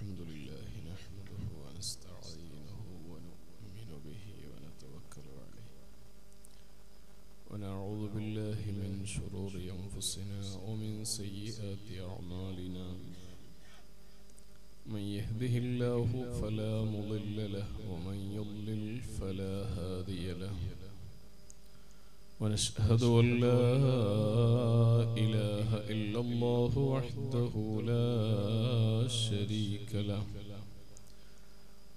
الحمد لله نحمده ونستعينه ونؤمن به ونتوكل عليه. ونعوذ بالله من شرور أنفسنا ومن سيئات أعمالنا. من يهده الله فلا مضل له ومن يضلل فلا هادي له. ونشهد أن لا إله إلا الله وحده لا شريك له.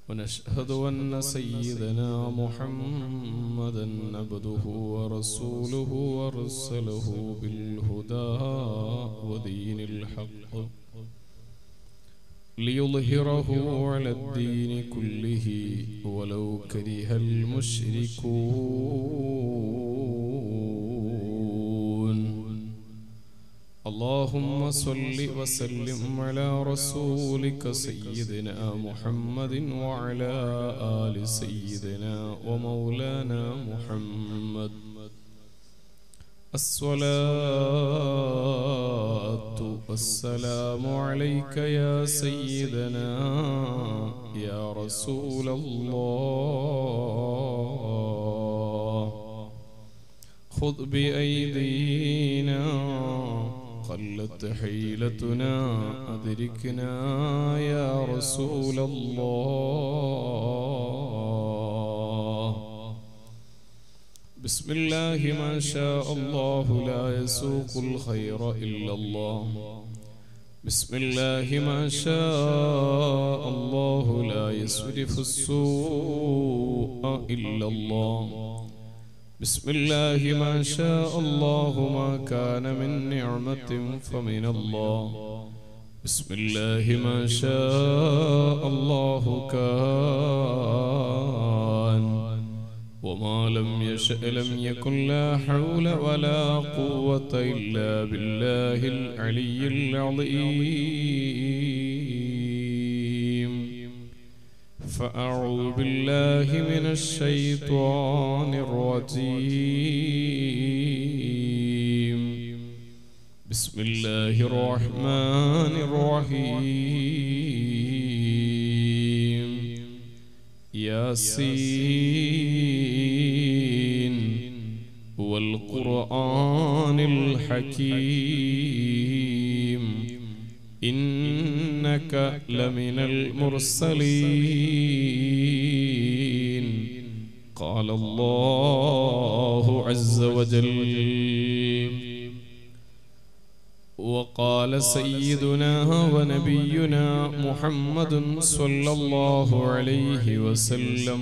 ونشهد أن سيدنا محمدا عبده ورسوله وأرسله بالهدى ودين الحق ليظهره على الدين كله ولو كره المشركون. اللهم صل وسلم على رسولك سيدنا محمد وعلى آل سيدنا ومولانا محمد. الصلاة والسلام عليك يا سيدنا يا رسول الله. خذ بأيدينا قلت حيلتنا أدركنا يا رسول الله. بسم الله ما شاء الله لا يسوق الخير إلا الله. بسم الله ما شاء الله لا يصرف السوء إلا الله. بسم الله ما شاء الله ما كان من نعمة فمن الله. بسم الله ما شاء الله كان. وما لم يشأ لم يكن لا حول ولا قوة إلا بالله العلي العظيم. فأعوذ بالله من الشيطان الرجيم. بسم الله الرحمن الرحيم. ياسين. والقرآن الحكيم. إنك لمن المرسلين. قال الله عز وجل. وقال سيدنا ونبينا محمد صلى الله عليه وسلم.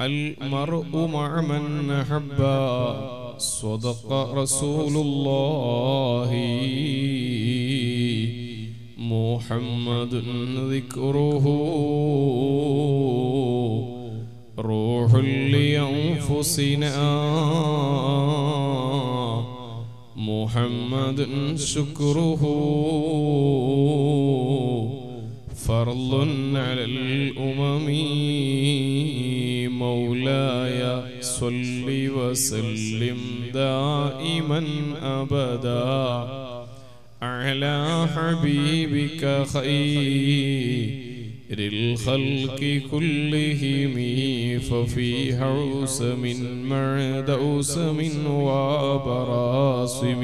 المرء مع من أحبا صدق رسول الله. محمد ذكره. روح لأنفسنا. محمد شكره. فرض على الأمم مولاي صل وسلم دائما أبدا. على حبيبك خير الخلق كلهم ففي حوس من معدوس من وبراسم.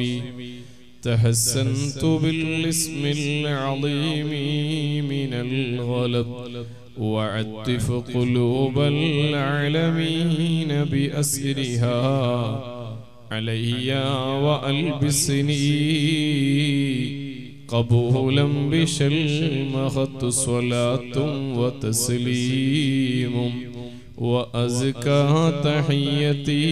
تحسنت بالاسم العظيم من الغلط وعتف قلوب العالمين بأسرها. علي وألبسني قبولا بشلمخت صلاة وتسليم. وأزكى تحيتي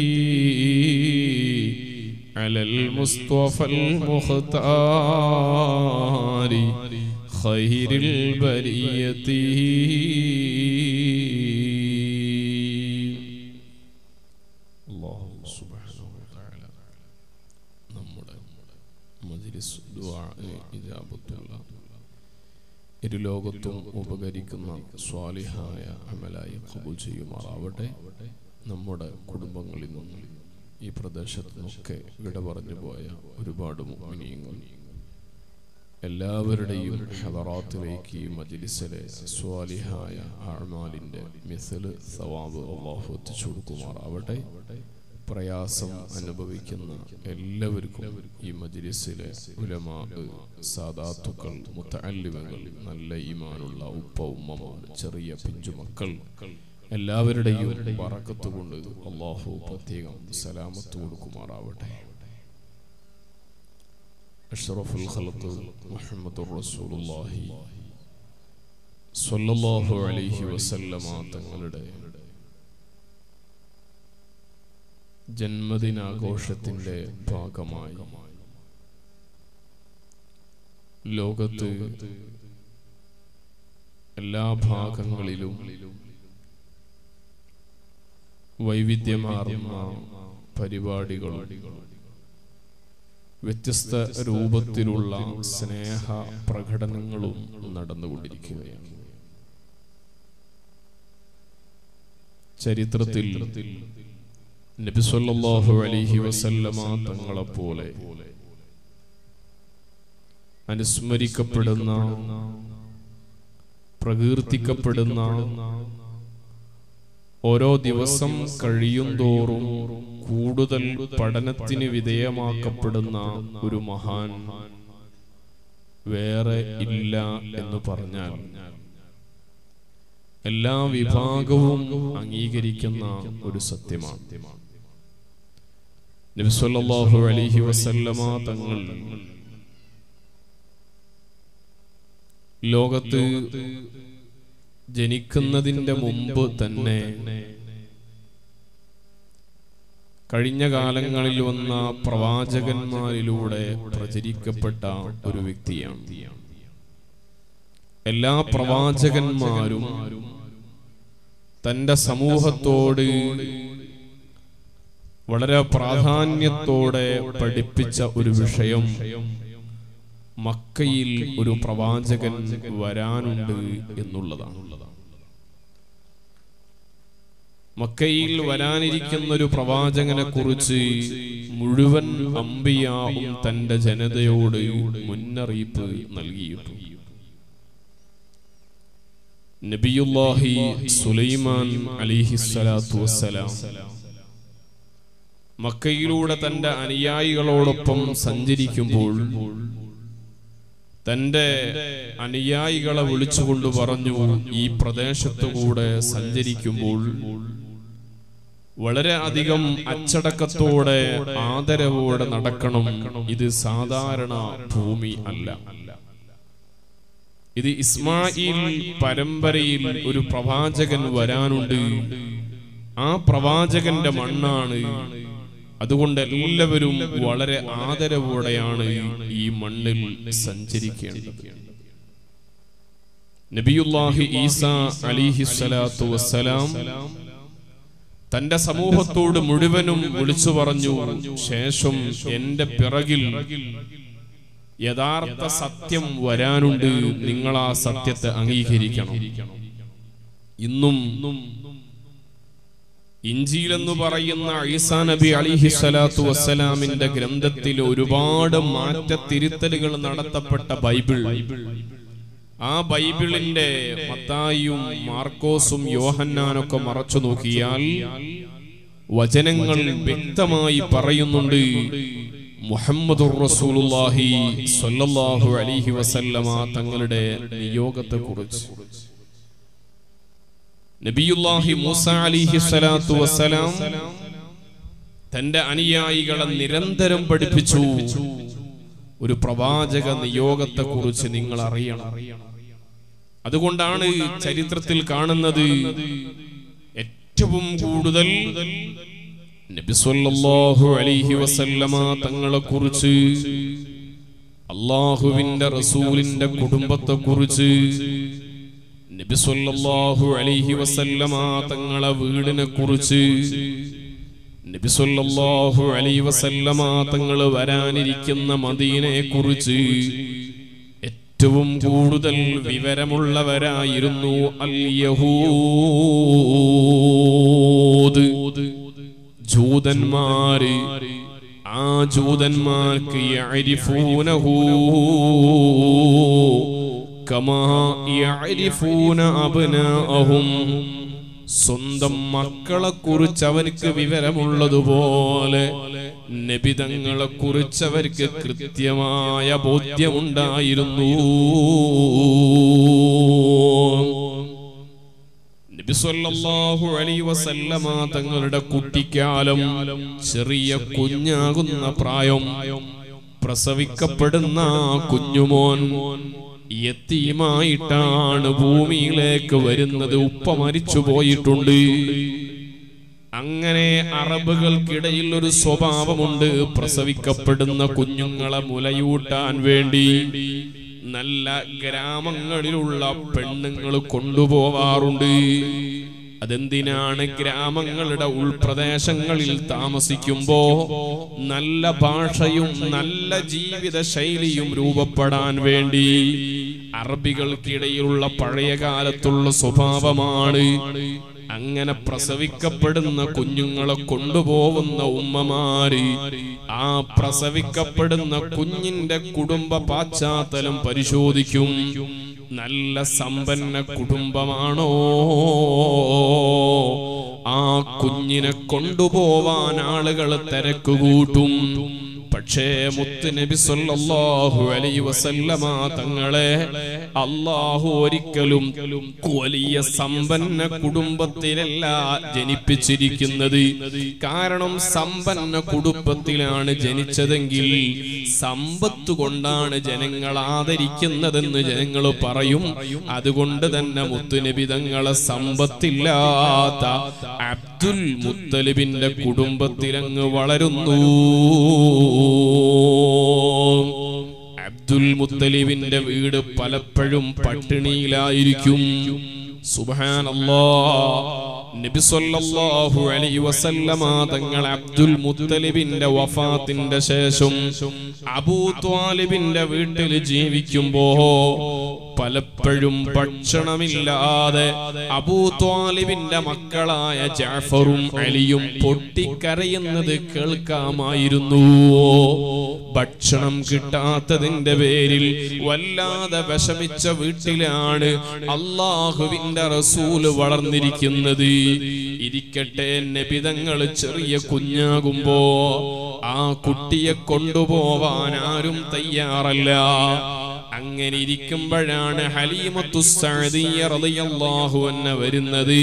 على المصطفى المختار. خير البرية. ഇരുലോകത്തും ഉപകരിക്കുന്ന സ്വാലിഹായ അമലായി കബൂൽ ചെയ്യുമാറാവട്ടെ. നമ്മുടെ കുടുംബങ്ങളിൽ നിന്നും ഈ പ്രദേശത്തു വിട പറഞ്ഞു പോയ ഒരുപാട് മുഅ്മിനീങ്ങൾ. എല്ലാവരുടെയും ഹദറാത്തിലേക്ക് ഈ മജിലിസിലെ സ്വാലിഹായ ആഴ്മാലിന്റെ മിസൽ സവാബ് അള്ളാഹു എത്തിച്ചു കൊടുക്കുമാറാവട്ടെ. പ്രയാസം അനുഭവിക്കുന്ന എല്ലാവർക്കും ഈ മജിലിസിലെ ഉലമാ സാദാത്തുക്കൾ മുത്തല്ലിവങ്ങൾ നല്ല ഈമാനുള്ള ഉപ്പ ഉമ്മമാർ ചെറിയ പിഞ്ചുമക്കൾ എല്ലാവരുടെയും പറക്കത്ത് കൊണ്ട് അള്ളാഹു പ്രത്യേകം സലാമത്ത് കൊടുക്കുമാറാവട്ടെ. അഷ്റഫുൽ ഖലത്ത് മുഹമ്മദ് റസൂലുള്ളാഹി സ്വല്ലല്ലാഹു അലൈഹി വസല്ലമ തങ്ങളുടെ ജന്മദിനാഘോഷത്തിന്റെ ഭാഗമായി. ലോകത്ത് എല്ലാ ഭാഗങ്ങളിലും വൈവിധ്യമാർന്ന പരിപാടികളും വ്യത്യസ്ത രൂപത്തിലുള്ള സ്നേഹ പ്രകടനങ്ങളും നടന്നുകൊണ്ടിരിക്കുകയാണ്. ചരിത്രത്തിൽ അലൈഹി വസല്ലമ തങ്ങളെപ്പോലെ അനുസ്മരിക്കപ്പെടുന്ന പ്രകീർത്തിക്കപ്പെടുന്ന ഓരോ ദിവസം കഴിയും തോറും കൂടുതൽ പഠനത്തിന് വിധേയമാക്കപ്പെടുന്ന ഒരു മഹാൻ വേറെ ഇല്ല എന്ന് പറഞ്ഞാൽ എല്ലാ വിഭാഗവും അംഗീകരിക്കുന്ന ഒരു സത്യമാണ്. നബിസ്വല്ലാഹു അലൈഹി വസല്ലമ തങ്ങൾ ലോകത്ത് ജനിക്കുന്നതിന്റെ മുമ്പ് തന്നെ കഴിഞ്ഞ കാലങ്ങളിൽ വന്ന പ്രവാചകന്മാരിലൂടെ പ്രചരിക്കപ്പെട്ട ഒരു വ്യക്തിയാണ്. എല്ലാ പ്രവാചകന്മാരും തന്റെ സമൂഹത്തോട് വളരെ പ്രാധാന്യത്തോടെ പഠിപ്പിച്ച ഒരു വിഷയം. മക്കയിൽ ഒരു പ്രവാചകൻ വരാനുണ്ട് എന്നുള്ളതാണ്. മക്കയിൽ വരാനിരിക്കുന്ന ഒരു പ്രവാചകനെ കുറിച്ച് മുഴുവൻ അമ്പിയാവും തന്റെ ജനതയോട് മുന്നറിയിപ്പ് നൽകിയിട്ടുണ്ട് നബിയുല്ലാഹി സുലൈമാൻ അലിഹിസ്സലാത്തു വസ്സലാം മക്കയിലൂടെ തന്റെ അനുയായികളോടൊപ്പം സഞ്ചരിക്കുമ്പോൾ തന്റെ അനുയായികളെ വിളിച്ചുകൊണ്ട് പറഞ്ഞു ഈ പ്രദേശത്തുകൂടെ സഞ്ചരിക്കുമ്പോൾ വളരെ അധികം അച്ചടക്കത്തോടെ ആദരവോടെ നടക്കണം. ഇത് സാധാരണ ഭൂമി അല്ല. ഇത് ഇസ്മായിൽ പരമ്പരയിൽ ഒരു പ്രവാചകൻ വരാനുണ്ട്. ആ പ്രവാചകന്റെ മണ്ണാണ് അതുകൊണ്ട് എല്ലാവരും വളരെ ആദരവോടെയാണ് ഈ മണ്ണിൽ സഞ്ചരിക്കേണ്ടത്. നബിയുല്ലാഹി ഈസ അലിഹിസ്സലാത്തു വസ്സലാം തന്റെ സമൂഹത്തോട് മുഴുവനും വിളിച്ചു പറഞ്ഞു ശേഷം എന്റെ പിറകിൽ യഥാർത്ഥ സത്യം വരാനുണ്ട്. നിങ്ങൾ ആ സത്യത്തെ അംഗീകരിക്കണം. ഇന്നും ഇഞ്ചീൽ എന്ന് പറയുന്ന ഈസാ നബി അലിഹി സ്വലാത്തു വസ്സലാമിന്റെ ഗ്രന്ഥത്തിൽ ഒരുപാട് മാറ്റത്തിരുത്തലുകൾ നടത്തപ്പെട്ട ബൈബിൾ. ആ ബൈബിളിന്റെ മത്തായും മാർക്കോസും യോഹന്നാനൊക്കെ മറച്ചു നോക്കിയാൽ വചനങ്ങൾ വ്യക്തമായി പറയുന്നുണ്ട്. മുഹമ്മദ് സ്വല്ലല്ലാഹു അലൈഹി വസല്ലമ തങ്ങളുടെ നിയോഗത്തെ കുറിച്ച് നബിയുല്ലാഹി മൂസ അലിഹി സ്വലാത്തു വസ്സലാം തന്റെ അനുയായികളെ നിരന്തരം പഠിപ്പിച്ചു. ഒരു പ്രവാചക നിയോഗത്തെ കുറിച്ച് നിങ്ങൾ അറിയണം. അതുകൊണ്ടാണ് ചരിത്രത്തിൽ കാണുന്നത് ഏറ്റവും കൂടുതൽ വസല്ലമ തങ്ങളെ കുറിച്ച് അള്ളാഹുവിന്റെ റസൂലിന്റെ കുടുംബത്തെ കുറിച്ച് നബി സല്ലല്ലാഹു അലൈഹി വസല്ലമ തങ്ങളെ വീടിനെ കുറിച്ച്. നബി സല്ലല്ലാഹു അലൈഹി വസല്ലമ തങ്ങൾ വരാനിരിക്കുന്ന മദീനയെ കുറിച്ച് ഏറ്റവും കൂടുതൽ വിവരമുള്ളവരായിരുന്നു അൽ യഹൂദ് ജൂതന്മാര്. ആ ജൂതന്മാർക്ക് യഅരിഫൂനഹു. കമാ യഅരിഫൂന അബ്നാഅഹും സ്വന്തം മക്കളെ കുറിച്ച് അവർക്ക് വിവരമുള്ളതുപോലെ നബിതങ്ങളെ കുറിച്ച് അവർക്ക് കൃത്യമായ ബോധ്യമുണ്ടായിരുന്നു വസല്ലമ തങ്ങളുടെ കുട്ടിക്കാലം ചെറിയ കുഞ്ഞാകുന്ന പ്രായം പ്രസവിക്കപ്പെടുന്ന കുഞ്ഞുമോൻ യത്തീമായിട്ടാണ് ഭൂമിയിലേക്ക് വരുന്നത്. ഉപ്പ മരിച്ചു പോയിട്ടുണ്ട്. അങ്ങനെ അറബുകൾക്കിടയിൽ ഒരു സ്വഭാവമുണ്ട്. പ്രസവിക്കപ്പെടുന്ന കുഞ്ഞുങ്ങളെ മുലയൂട്ടാൻ വേണ്ടി നല്ല ഗ്രാമങ്ങളിലുള്ള പെണ്ണുങ്ങൾ കൊണ്ടുപോവാറുണ്ട്. അതെന്തിനാണ് ഗ്രാമങ്ങളുടെ ഉൾപ്രദേശങ്ങളിൽ താമസിക്കുമ്പോ നല്ല ഭാഷയും നല്ല ജീവിത ശൈലിയും രൂപപ്പെടാൻ വേണ്ടി അറബികൾക്കിടയിലുള്ള പഴയ കാലത്തുള്ള സ്വഭാവമാണ് അങ്ങനെ പ്രസവിക്കപ്പെടുന്ന കുഞ്ഞുങ്ങളെ കൊണ്ടുപോകുന്ന ഉമ്മമാര് ആ പ്രസവിക്കപ്പെടുന്ന കുഞ്ഞിന്റെ കുടുംബ പാശ്ചാത്തലം പരിശോധിക്കും. നല്ല സമ്പന്ന കുടുംബമാണോ? ആ കുഞ്ഞിനെ കൊണ്ടുപോവാൻ ആളുകൾ തിരക്കുകൂട്ടും പക്ഷേ മുത്ത് നബി സല്ലല്ലാഹു അലൈഹി വസല്ലമ തങ്ങളെ അള്ളാഹു ഒരിക്കലും വലിയ സമ്പന്ന കുടുംബത്തിലല്ല ജനിപ്പിച്ചിരിക്കുന്നത്. കാരണം സമ്പന്ന കുടുംബത്തിലാണ് ജനിച്ചതെങ്കിൽ സമ്പത്ത് കൊണ്ടാണ് ജനങ്ങൾ ആദരിക്കുന്നതെന്ന് ജനങ്ങൾ പറയും. അതുകൊണ്ട് തന്നെ മുത്തുനബി തങ്ങളെ സമ്പത്തില്ലാത്ത അബ്ദുൽ മുത്തലിബിന്റെ കുടുംബത്തിലങ്ങ് വളരുന്നു. അബ്ദുൽ മുത്തലിബിന്റെ വീട് പലപ്പോഴും പട്ടിണിയിലായിരിക്കും. സുബ്ഹാനല്ലാ നബി സല്ലല്ലാഹു അലൈഹി വസല്ലമ തങ്ങൾ അബ്ദുൽ മുത്തലിബിന്റെ വഫാത്തിന്റെ ശേഷം അബൂ ത്വാലിബിന്റെ വീട്ടിൽ ജീവിക്കുമ്പോ പലപ്പോഴും ഭക്ഷണമില്ലാതെ അബൂ ത്വാലിബിന്റെ മക്കളായ ജാഫറും അലിയും പൊട്ടിക്കരയുന്നത് കേൾക്കാമായിരുന്നു. ഭക്ഷണം കിട്ടാത്തതിന്റെ പേരിൽ വല്ലാതെ വിഷമിച്ച വീട്ടിലാണ് അള്ളാഹുവിന്റെ റസൂൽ വളർന്നിരിക്കുന്നത്. ഇരിക്കട്ടെ നബിതങ്ങൾ ചെറിയ കുഞ്ഞാകുമ്പോ ആ കുട്ടിയെ കൊണ്ടുപോവാൻ ആരും തയ്യാറല്ല. അങ്ങനെ ഇരിക്കുമ്പോഴാണ് ഹലീമത്തു സഅദിയ്യ റളിയല്ലാഹു അൻഹ വരുന്നത്.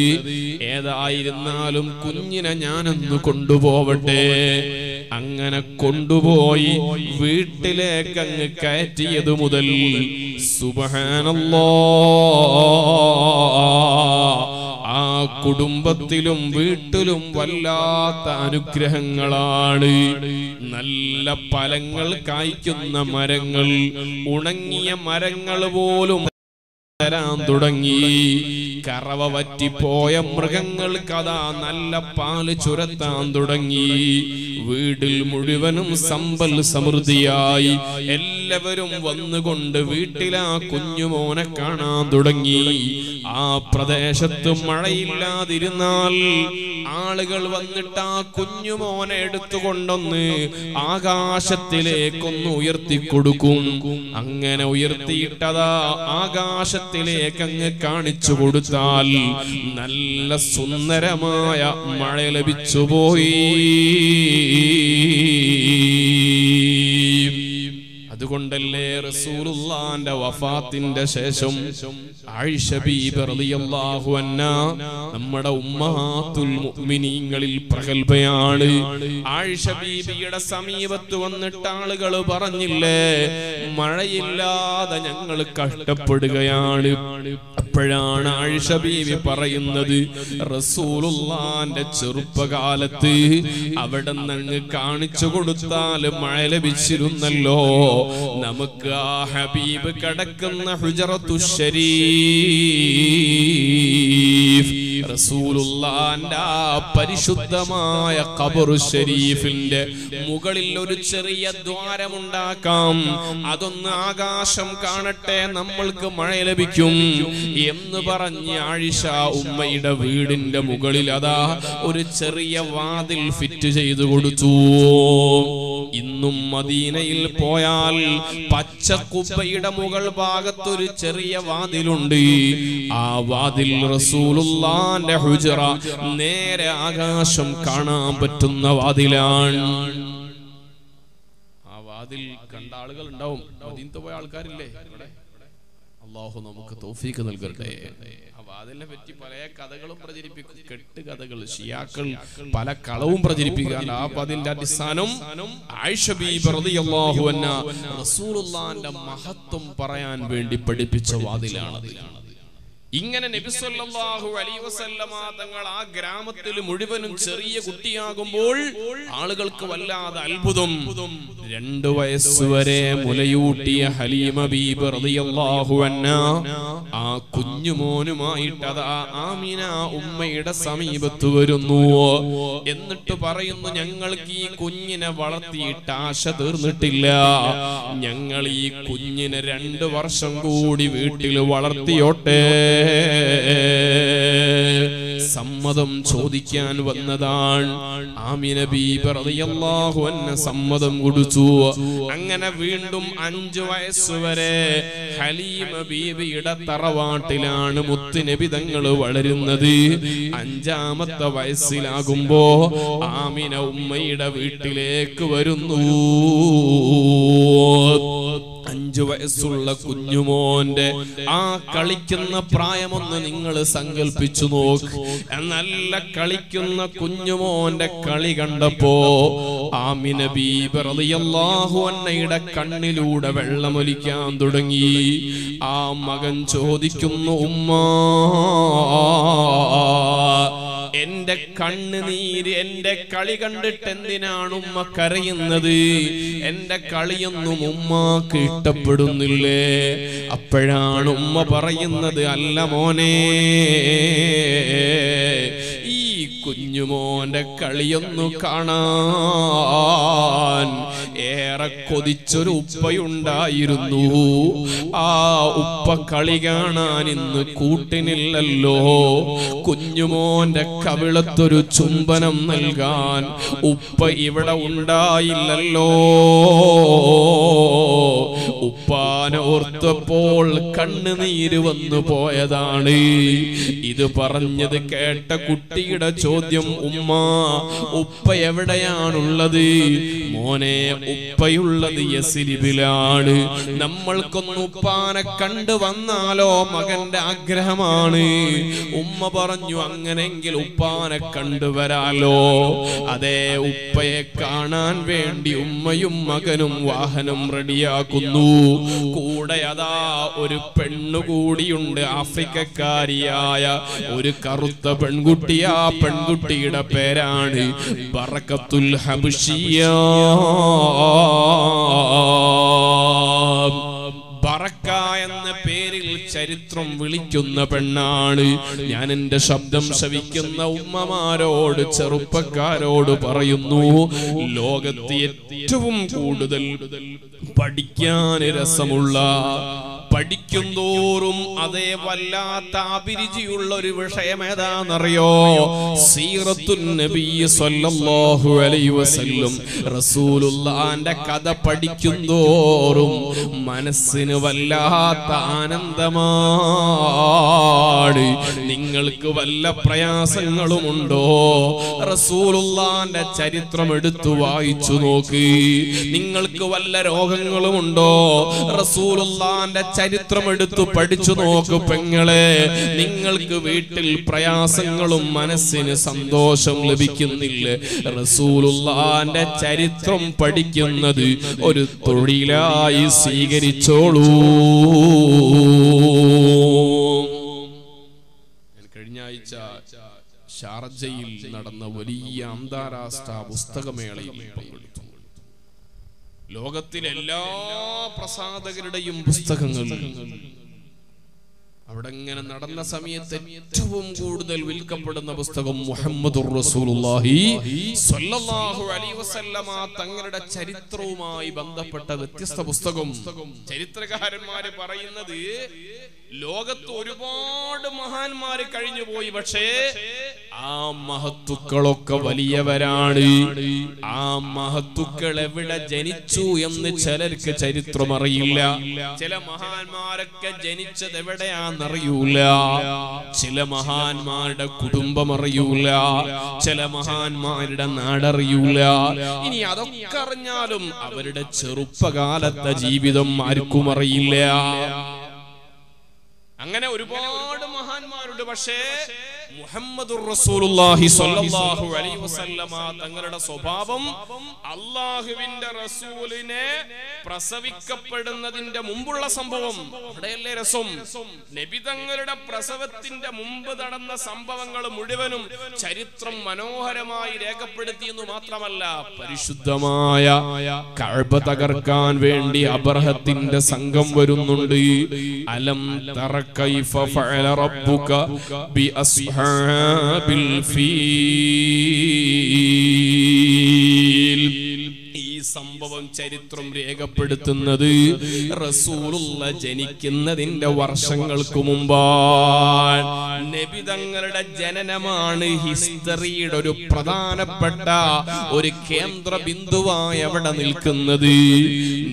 ഏതായിരുന്നാലും കുഞ്ഞിനെ ഞാനൊന്ന് കൊണ്ടുപോവട്ടെ. അങ്ങനെ കൊണ്ടുപോയി വീട്ടിലേക്ക് അങ്ങ് കയറ്റിയത് മുതൽ സുബ്ഹാനല്ലാ ആ കുടുംബത്തിലും വീട്ടിലും വല്ലാത്ത അനുഗ്രഹങ്ങളാണ്. നല്ല ഫലങ്ങൾ കായ്ക്കുന്ന മരങ്ങൾ ഉണങ്ങിയ മരങ്ങൾ പോലും തരാൻ തുടങ്ങി. കറവ വറ്റിപ്പോയ മൃഗങ്ങൾക്കതാ നല്ല പാൽ ചുരത്താൻ തുടങ്ങി. വീട്ടിൽ മുഴുവനും സമ്പൽ സമൃദ്ധിയായി. എല്ലാവരും വന്നുകൊണ്ട് വീട്ടിലാ കുഞ്ഞുമോനെ കാണാൻ തുടങ്ങി. ആ പ്രദേശത്ത് മഴയില്ലാതിരുന്നാൽ ആളുകൾ വന്നിട്ട് ആ കുഞ്ഞുമോനെ എടുത്തുകൊണ്ടൊന്ന് ആകാശത്തിലേക്കൊന്ന് ഉയർത്തി കൊടുക്കും അങ്ങനെ ഉയർത്തിയിട്ടതാ ആകാശത്തിലേക്ക് അങ്ങ് കാണിച്ചു കൊടുത്താൽ നല്ല സുന്ദരമായ മഴ ലഭിച്ചു പോയി അതുകൊണ്ടല്ലേ റസൂലുള്ളാന്റെ വഫാത്തിന്റെ ശേഷം ആയിഷ ബീബി റളിയല്ലാഹു അൻഹ നമ്മുടെ ഉമ്മഹാത്തുൽ മുഅ്മിനീങ്ങളിൽ പ്രഗൽഭയാണ് ആയിഷ ബീബിയുടെ സമീപത്ത് വന്നിട്ട് ആളുകൾ പറഞ്ഞില്ലേ മഴയില്ലാതെ ഞങ്ങൾ കഷ്ടപ്പെടുകയാണ്. അപ്പോഴാണ് ആയിഷ ബീവി പറയുന്നത് റസൂലുള്ളാന്റെ ചെറുപ്പകാലത്ത് അവിടെ നിന്ന് കാണിച്ചു കൊടുത്താൽ മഴ ലഭിച്ചിരുന്നല്ലോ. നമുക്ക് ആ ഹബീബ് കിടക്കുന്ന ഹുജറത്തു ശരീഫ് റസൂലുള്ളാന്റെ പരിശുദ്ധമായ കബറു ഷരീഫിന്റെ മുകളിൽ ഒരു ചെറിയ ദ്വാരമുണ്ടാക്കാം. അതൊന്ന് ആകാശം കാണട്ടെ നമ്മൾക്ക് മഴ ലഭിക്കും എന്ന് പറഞ്ഞ് ആയിഷ ഉമ്മയുടെ വീടിന്റെ മുകളിൽ അതാ ഒരു ചെറിയ വാതിൽ ഫിറ്റ് ചെയ്തു കൊടുത്തു. ഇന്നും മദീനയിൽ പോയാൽ പച്ച പച്ചക്കുപ്പയുടെ മുകൾ ഭാഗത്തൊരു ചെറിയ വാതിലുണ്ട്. ആ വാതിൽ റസൂലുള്ളാന്റെ ഹുജറ നേരെ ആകാശം കാണാൻ പറ്റുന്ന വാതിലാണ്. ആ വാതിൽ കണ്ട ആളുകൾ ഉണ്ടാവും. പോയ ആൾക്കാരില്ലേ? അള്ളാഹു നമുക്ക് തോഫീക്ക് നൽകട്ടെ. വാതിലിനെ പറ്റി പല കഥകളും പ്രചരിപ്പിക്കും. കെട്ട് കഥകൾ ഷിയാക്കൾ പല കളവും പ്രചരിപ്പിക്കാൻ ആ വാതിലിന്റെ അടിസ്ഥാനം റസൂലുള്ളാന്റെ മഹത്വം പറയാൻ വേണ്ടി പഠിപ്പിച്ച വാതിലാണത് ഇങ്ങനെ നബി സല്ലല്ലാഹു അലൈഹി വസല്ലമ തങ്ങൾ ആ ഗ്രാമത്തിൽ മുഴുവനും ചെറിയ കുട്ടിയാകുമ്പോൾ ആളുകൾക്ക് വല്ലാതെ അത്ഭുതം. രണ്ടു വയസ്സുവരെ മുലയൂട്ടിയ ഹലീമ ബീബ് റളിയല്ലാഹു ആ കുഞ്ഞുമോനുമായിട്ട് അതാ ആമിന ഉമ്മയുടെ സമീപത്ത് വരുന്നു. എന്നിട്ട് പറയുന്നു ഞങ്ങൾക്ക് ഈ കുഞ്ഞിനെ വളർത്തിയിട്ട് ആശ തീർന്നിട്ടില്ല. ഞങ്ങൾ ഈ കുഞ്ഞിനെ രണ്ടു വർഷം കൂടി വീട്ടിൽ വളർത്തിയോട്ടെ. സമ്മതം ചോദിക്കാൻ വന്നതാണ് സമ്മതം കൊടുത്തു. അങ്ങനെ വീണ്ടും അഞ്ചു വയസ്സുവരെ ഹലീമ ബീബിയുടെ തറവാട്ടിലാണ് മുത്തുനബി തങ്ങൾ വളരുന്നത്. അഞ്ചാമത്തെ വയസ്സിലാകുമ്പോ ആമിന ഉമ്മയുടെ വീട്ടിലേക്ക് വരുന്നു. അഞ്ചു വയസ്സുള്ള കുഞ്ഞുമോന്റെ ആ കളിക്കുന്ന പ്രായമൊന്ന് നിങ്ങൾ സങ്കല്പിച്ചു നോക്ക്. നല്ല കളിക്കുന്ന കുഞ്ഞുമോന്റെ കളി കണ്ടപ്പോ ആമിന കണ്ണിലൂടെ വെള്ളമൊലിക്കാൻ തുടങ്ങി. ആ മകൻ ചോദിക്കുന്നു ഉമ്മ എന്റെ കണ്ണുനീര് എന്റെ കളി കണ്ടിട്ട് എന്തിനാണ് ഉമ്മ കരയുന്നത്? എന്റെ കളിയൊന്നും ഉമ്മാക്ക് ഇഷ്ടപ്പെടുന്നില്ലേ? അപ്പോഴാണ് ഉമ്മ പറയുന്നത് അല്ല മോനെ ഈ കുഞ്ഞുമോന്റെ കളിയൊന്നു കാണാൻ ഏറെ കൊതിച്ചൊരു ഉപ്പയുണ്ടായിരുന്നു. ആ ഉപ്പ കളി കാണാൻ ഇന്ന് കൂട്ടിനില്ലല്ലോ. കുഞ്ഞുമോന്റെ കവിളത്തൊരു ചുംബനം നൽകാൻ ഉപ്പ ഇവിടെ ഉണ്ടായില്ലല്ലോ. ഉപ്പാനോർത്തപ്പോൾ കണ്ണുനീര് വന്നു പോയതാണ്. ഇത് പറഞ്ഞത് കേട്ട കുട്ടിയുടെ ചോദ്യം ഉമ്മ ഉപ്പ എവിടെയാണുള്ളത്? മോനെ ഉപ്പയുള്ളത് യസിരിബിലാണ്. നമ്മൾക്കൊന്ന് ഉപ്പാനെ കണ്ടു വന്നാലോ മകന്റെ ആഗ്രഹമാണ്. ഉമ്മ പറഞ്ഞു അങ്ങനെങ്കിൽ ഉപ്പാനെ കണ്ടുവരാലോ. അതേ ഉപ്പയെ കാണാൻ വേണ്ടി ഉമ്മയും മകനും വാഹനം റെഡിയാക്കുന്നു. കൂടെ അതാ ഒരു പെണ്ണുകൂടിയുണ്ട് ആഫ്രിക്കക്കാരിയായ ഒരു കറുത്ത പെൺകുട്ടി. ആ പെൺകുട്ടിയുടെ പേരാണ് ബറക്കത്തുൽ ഹബിഷിയ ബറക്ക എന്ന പേരിൽ ചരിത്രം വിളിക്കുന്ന പെണ്ണാണ്. ഞാൻ എന്റെ ശബ്ദം ശവിക്കുന്ന ഉമ്മമാരോട് ചെറുപ്പക്കാരോട് പറയുന്നു ലോകത്ത് ഏറ്റവും കൂടുതൽ പഠിക്കാൻ രസമുള്ള പഠിക്കും അതേ വല്ലാത്ത അഭിരുചിയുള്ള ഒരു വിഷയം ഏതാണെന്നറിയോ? റസൂലുള്ളാന്റെ കഥ പഠിക്കും മനസ്സിന് വല്ലാത്ത ആനന്ദമാണ്. നിങ്ങൾക്ക് വല്ല പ്രയാസങ്ങളുമുണ്ടോ? റസൂലുള്ളാന്റെ ചരിത്രം എടുത്തു വായിച്ചു നോക്ക്. നിങ്ങൾക്ക് വല്ല രോഗങ്ങളുമുണ്ടോ? റസൂലുള്ളാന്റെ ചരിത്രം എടുത്തു പഠിച്ചു നോക്ക് പെങ്ങളെ. നിങ്ങൾക്ക് വീട്ടിൽ പ്രയാസങ്ങളും മനസ്സിന് സന്തോഷം ലഭിക്കുന്നില്ല. റസൂലുള്ളാന്റെ ചരിത്രം പഠിക്കുന്നത് ഒരു തൊഴിലായി സ്വീകരിച്ചോളൂ. കഴിഞ്ഞ ആഴ്ച ഷാർജയിൽ നടന്ന വലിയ അന്താരാഷ്ട്ര പുസ്തകമേളയിൽ പങ്കെടുത്തു. ലോകത്തിലെ എല്ലാ പ്രസാധകരുടെയും പുസ്തകങ്ങൾ അവിടെ ഇങ്ങനെ നടന്ന സമയത്ത് ഏറ്റവും കൂടുതൽ വിൽക്കപ്പെടുന്ന പുസ്തകം മുഹമ്മദ് തങ്ങളുടെ ചരിത്രവുമായി ബന്ധപ്പെട്ട വ്യത്യസ്ത പുസ്തകം. ചരിത്രകാരന്മാര് പറയുന്നത് ലോകത്ത് ഒരുപാട് മഹാന്മാര് കഴിഞ്ഞു പോയി. പക്ഷേ ആ മഹത്തുക്കളൊക്കെ വലിയവരാണ്. ആ മഹത്തുക്കൾ എവിടെ ജനിച്ചു എന്ന് ചിലർക്ക് ചരിത്രം അറിയില്ല ചില മഹാന്മാരൊക്കെ ജനിച്ചത് എവിടെയാന്നറിയൂല ചില മഹാന്മാരുടെ കുടുംബം അറിയൂല ചില മഹാന്മാരുടെ നാടറിയൂല. ഇനി അതൊക്കെ അറിഞ്ഞാലും അവരുടെ ചെറുപ്പകാലത്തെ ജീവിതം ആർക്കും അറിയില്ല. അങ്ങനെ ഒരുപാട് മഹാന്മാരുണ്ട്. പക്ഷേ തങ്ങളുടെ സ്വഭാവം അള്ളാഹുവിന്റെ റസൂലിനെ പ്രസവിക്കപ്പെടുന്നതിന്റെ മുമ്പുള്ള സംഭവം. അവിടെയല്ലേ രസം? നബി തങ്ങളുടെ പ്രസവത്തിന്റെ മുമ്പ് നടന്ന സംഭവങ്ങൾ മുഴുവനും ചരിത്രം മനോഹരമായി രേഖപ്പെടുത്തി എന്ന് മാത്രമല്ല പരിശുദ്ധമായ കഴബ തകർക്കാൻ വേണ്ടി അബർഹത്തിന്റെ സംഘം വരുന്നുണ്ട്. അലം തറ കൈഫ ഫഅല റബ്ബുക ഫീൽ ഈ സംഭവം ചരിത്രം രേഖപ്പെടുത്തുന്നത് റസൂലുള്ള ജനിക്കുന്നതിന്റെ വർഷങ്ങൾക്ക് മുമ്പാണ്. നബി തങ്ങളുടെ ജനനമാണ് ഹിസ്റ്ററിയുടെ ഒരു പ്രധാനപ്പെട്ട ഒരു കേന്ദ്ര ബിന്ദുവായി അവിടെ നിൽക്കുന്നത്.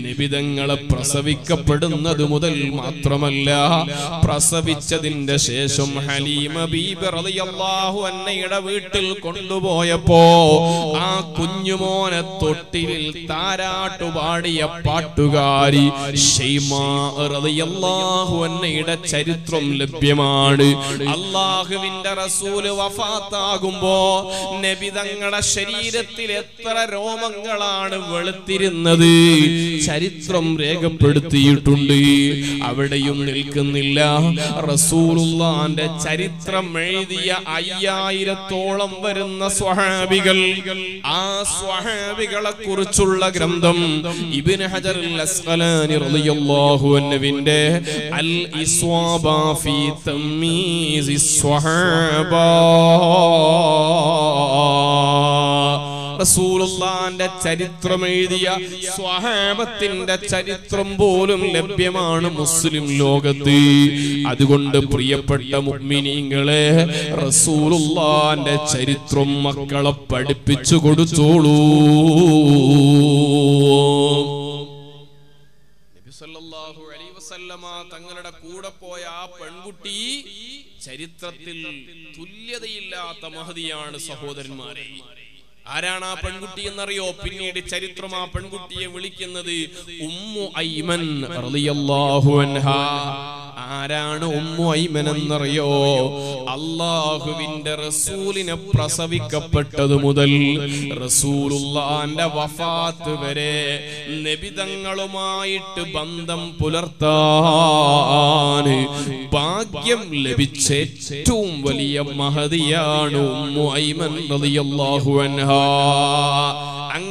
നിബിതങ്ങളെ പ്രസവിക്കപ്പെടുന്നത് മുതൽ മാത്രമല്ല പ്രസവിച്ചതിന്റെ ശേഷം ഹലീമ ബീബി റളിയല്ലാഹു അന്നയുടെ വീട്ടിൽ കൊണ്ടുപോയപ്പോ ആ കുഞ്ഞുമോനെ തൊട്ടിലിൽ താരാട്ടു പാടിയ പാട്ടുകാരി ഷെയ്മാ റളിയല്ലാഹു അന്നയുടെ ചരിത്രം ലഭ്യമാണ്. അള്ളാഹുവിന്റെ റസൂൽ വഫാത്താകുമ്പോ നബി തങ്ങളുടെ ശരീരത്തിൽ എത്ര രോമങ്ങളാണ് വെളുത്തിരുന്നത്. ചരിത്രം രേഖപ്പെടുത്തിയിട്ടുണ്ട്. അവിടെയും നിൽക്കുന്നില്ല. റസൂലുള്ളാന്റെ ചരിത്രം എഴുതിയ അയ്യായിരത്തോളം വരുന്ന സ്വഹാബികൾ. ആ സ്വഹാബികളെ കുറിച്ചുള്ള ഗ്രന്ഥം ഇബിൻ ഹജർ അസ്ഖലാനി റളിയല്ലാഹു അൻഹുവിന്റെ അൽ ഇസ്വാബ ഫീ തമീസ് സ്വഹാബ. റസൂലുള്ളാന്റെ ചരിത്രം എഴുതിയ സ്വഹാബത്തിന്റെ ചരിത്രം പോലും ലഭ്യമാണ് മുസ്ലിം ലോകത്ത്. അതുകൊണ്ട് പ്രിയപ്പെട്ട മുഅ്മിനീങ്ങളെ റസൂലുള്ളാന്റെ ചരിത്രം മക്കളെ പഠിപ്പിച്ചു കൊടുത്തോളൂ. തങ്ങളുടെ കൂടെ പോയ ആ പെൺകുട്ടി ചരിത്രത്തിൽ തുല്യതയില്ലാത്ത മഹതിയാണ് സഹോദരന്മാരെ. ആരാണ് ആ പെൺകുട്ടി എന്നറിയോ? പിന്നീട് ചരിത്രം ആ പെൺകുട്ടിയെ വിളിക്കുന്നത് ഉമ്മു ഐമൻ റളിയല്ലാഹു അൻഹാ. ആരാണ് ഉമ്മു ഐമൻ എന്നറിയോ അള്ളാഹുവിന്റെ റസൂലിനെ പ്രസവിക്കപ്പെട്ടത് മുതൽ റസൂലുള്ളാന്റെ വഫാത്ത് വരെ നബിതങ്ങളുമായിട്ട് ബന്ധം പുലർത്താൻ ഭാഗ്യം ലഭിച്ച ഏറ്റവും വലിയ മഹതിയാണ് ഉമ്മു ഐമൻ റളിയല്ലാഹു അൻഹാ.